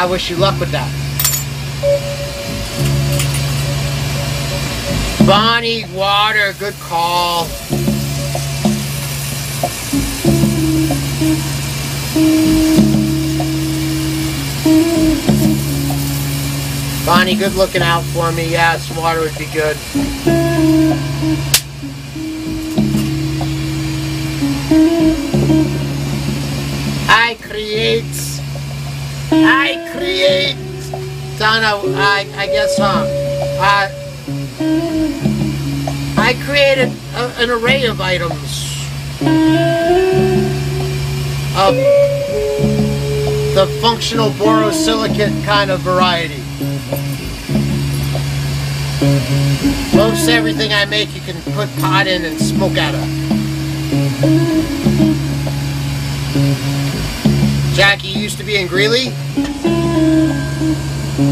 Wish you luck with that. Bonnie Water, good call. Bonnie, good looking out for me. Some water would be good. I, I guess, huh? Uh, I created a, an array of items of the functional borosilicate kind of variety. Most everything I make you can put pot in and smoke out of. Jackie used to be in Greeley? I'm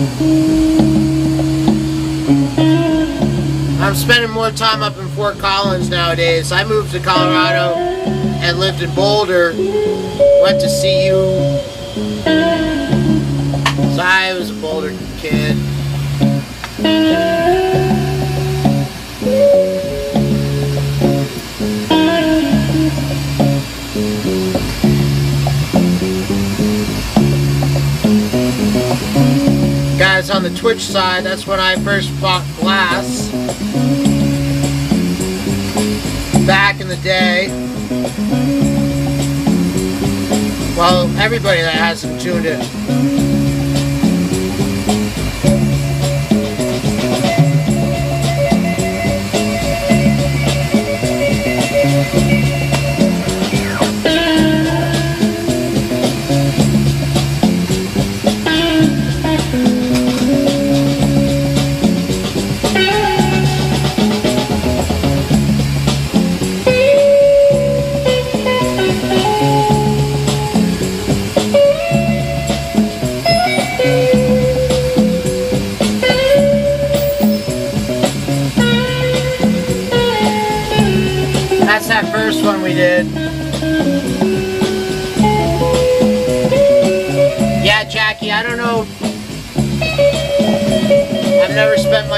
spending more time up in Fort Collins nowadays. I moved to Colorado and lived in Boulder. Went to see you. So I was a Boulder kid. Guys on the Twitch side, that's when I first bought glass. Back in the day. Well, everybody that hasn't tuned in.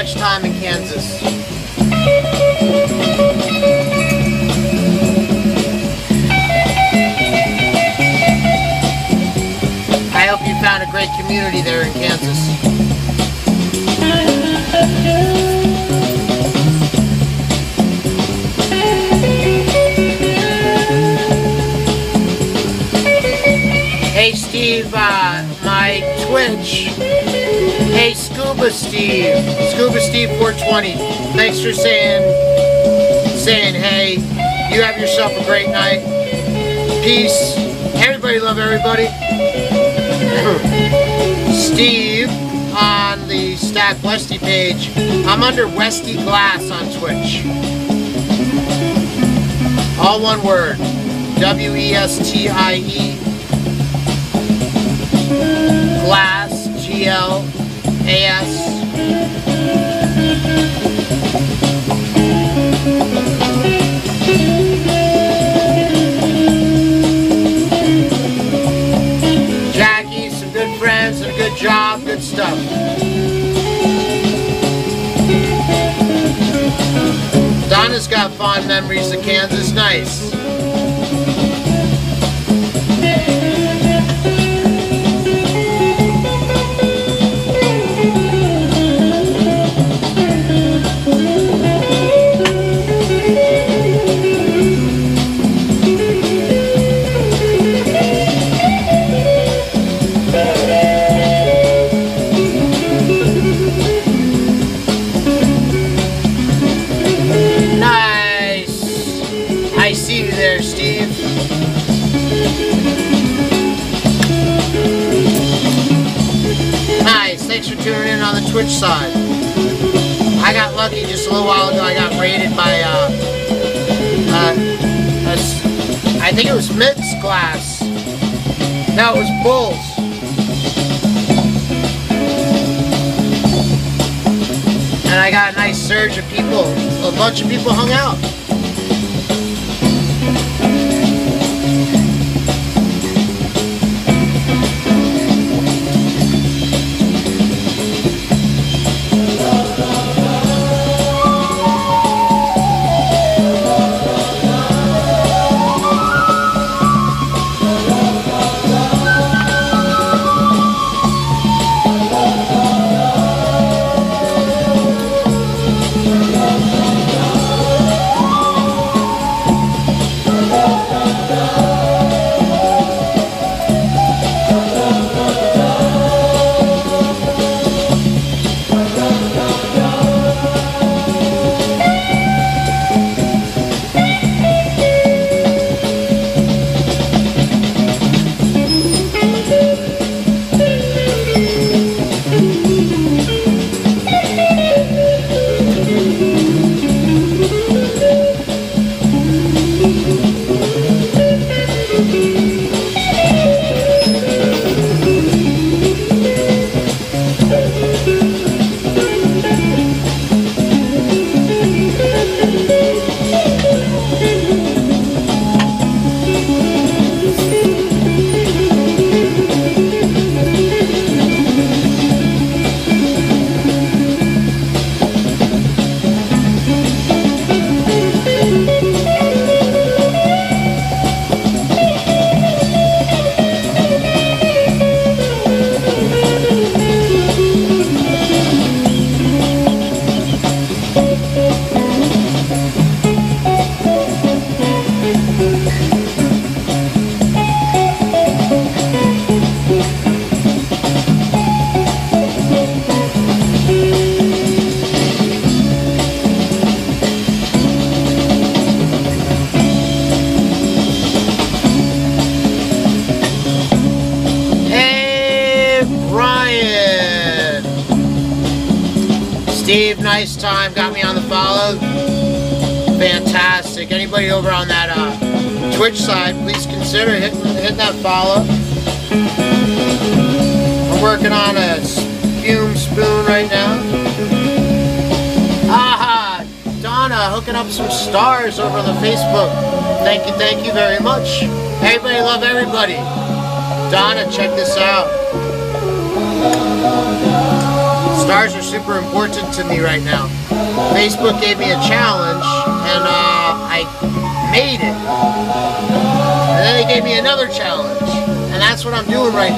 Much time in Kansas. I hope you found a great community there in Kansas. Scuba Steve, Scuba Steve 420. Thanks for saying saying hey. You have yourself a great night. Peace. Everybody love everybody. Steve on the Stack Westie page. I'm under Westie Glass on Twitch. All one word. W E S T I E Glass, G L A S. Jackie, some good friends, a good job, good stuff. Donna's got fond memories of Kansas. Nice. Twitch side. I got lucky just a little while ago. I got raided by, uh, uh, a I think it was Mitt's class. No, it was Bulls. And I got a nice surge of people. A bunch of people hung out.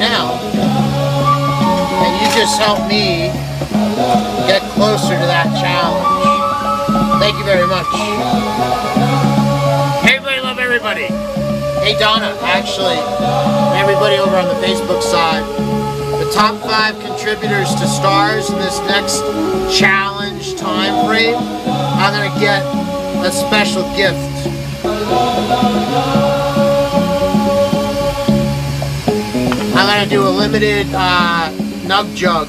Now. And you just helped me get closer to that challenge. Thank you very much. Everybody love everybody. Hey Donna, actually, everybody over on the Facebook side, the top five contributors to stars in this next challenge time frame, I'm gonna get a special gift. I'm gonna do a limited uh, nug jug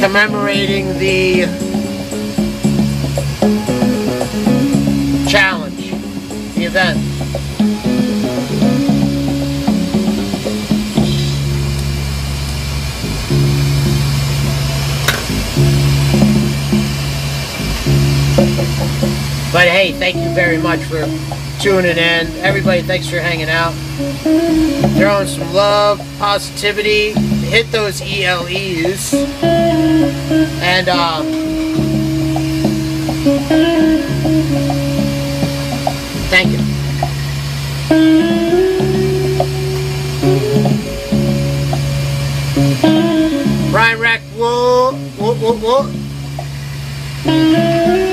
commemorating the challenge, the event. But hey, thank you very much for tuning in. Everybody, thanks for hanging out. Throwing some love, positivity. Hit those ELEs. And um, thank you. Brian Rack, whoa, whoa, whoa, whoa.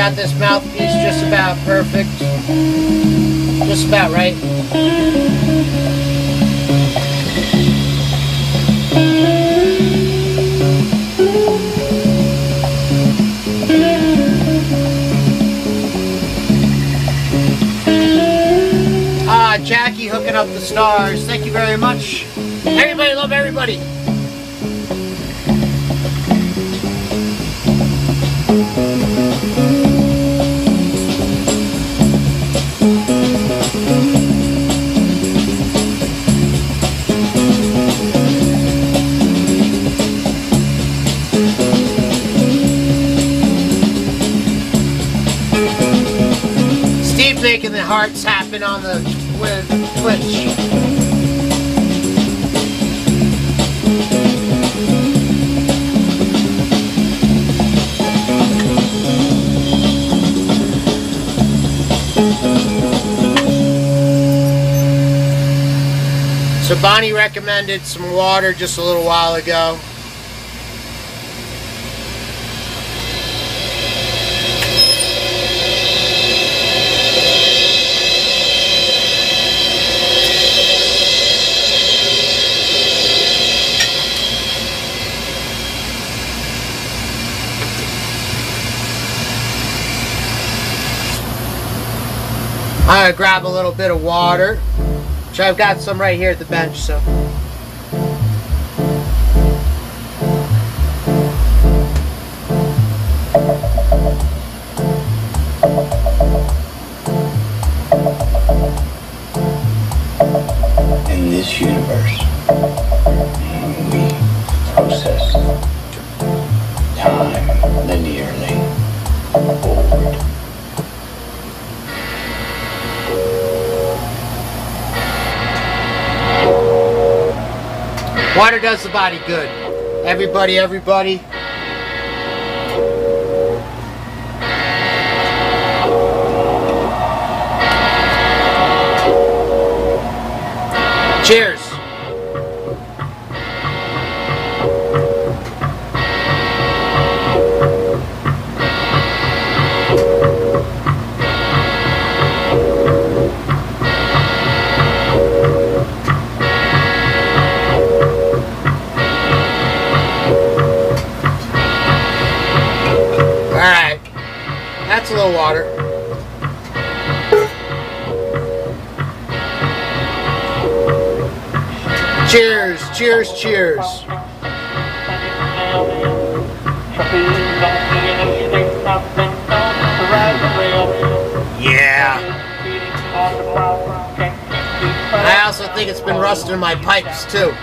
Got this mouthpiece just about perfect. Just about right. Ah, Jackie hooking up the stars. Thank you very much. Everybody love everybody. The hearts happen on the with Twitch. So Bonnie recommended some water just a little while ago. I'm gonna grab a little bit of water. Which I've got some right here at the bench, so. Water does the body good. Everybody, everybody. Cheers. Cheers, cheers. Yeah. I also think it's been rusting my pipes too.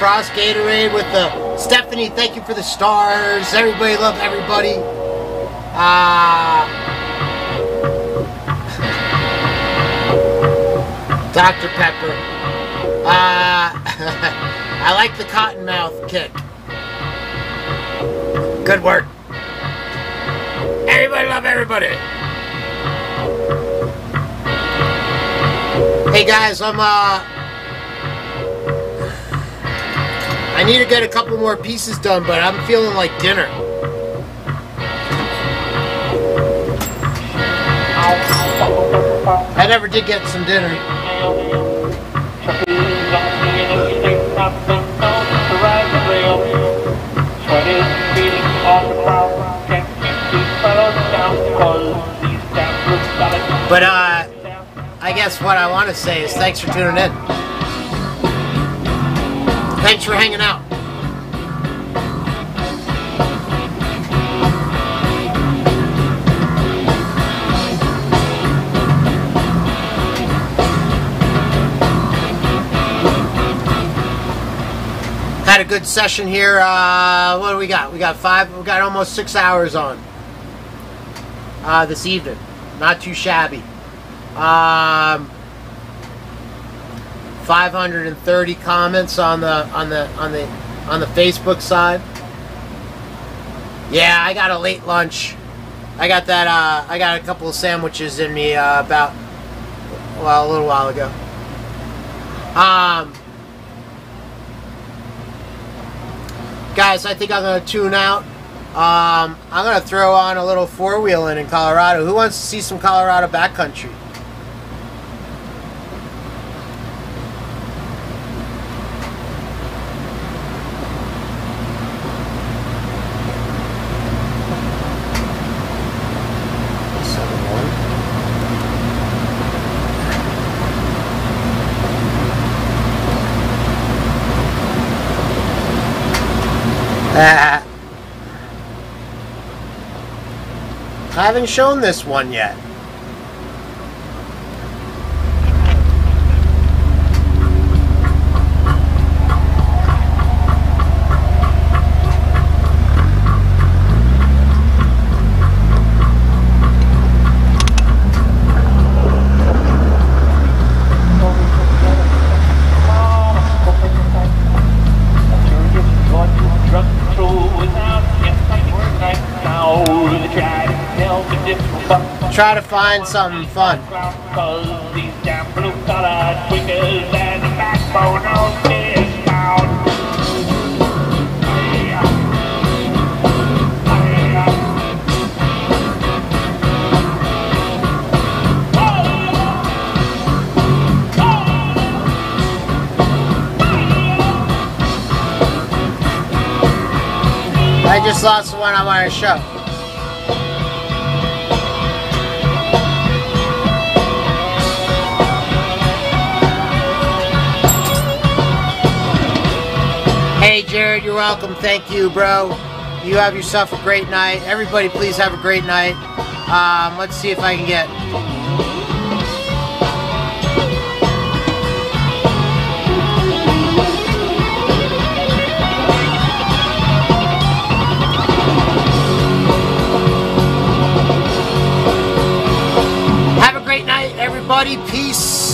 Frost Gatorade with the Stephanie. Thank you for the stars. Everybody love everybody. Uh, Dr. Pepper. Uh, I like the cottonmouth kick. Good work. Everybody love everybody. Hey guys, I'm uh I need to get a couple more pieces done, but I'm feeling like dinner. I never did get some dinner. But uh I guess what I want to say is thanks for tuning in. Thanks for hanging out. Had a good session here. Uh, what do we got? We got five. We got almost six hours on uh, this evening. Not too shabby. Um, 530 comments on the on the on the on the Facebook side. Yeah, I got a late lunch. I got that. Uh, I got a couple of sandwiches in me uh, about well a little while ago. Um, guys, I think I'm gonna tune out. Um, I'm gonna throw on a little four wheeling in Colorado. Who wants to see some Colorado backcountry? Seven one. Ah. I haven't shown this one yet. Try to find something fun. I just lost one wanted to show. You're welcome. Thank you, bro. You have yourself a great night. Everybody, please have a great night. Um, let's see if I can get everybody. Peace.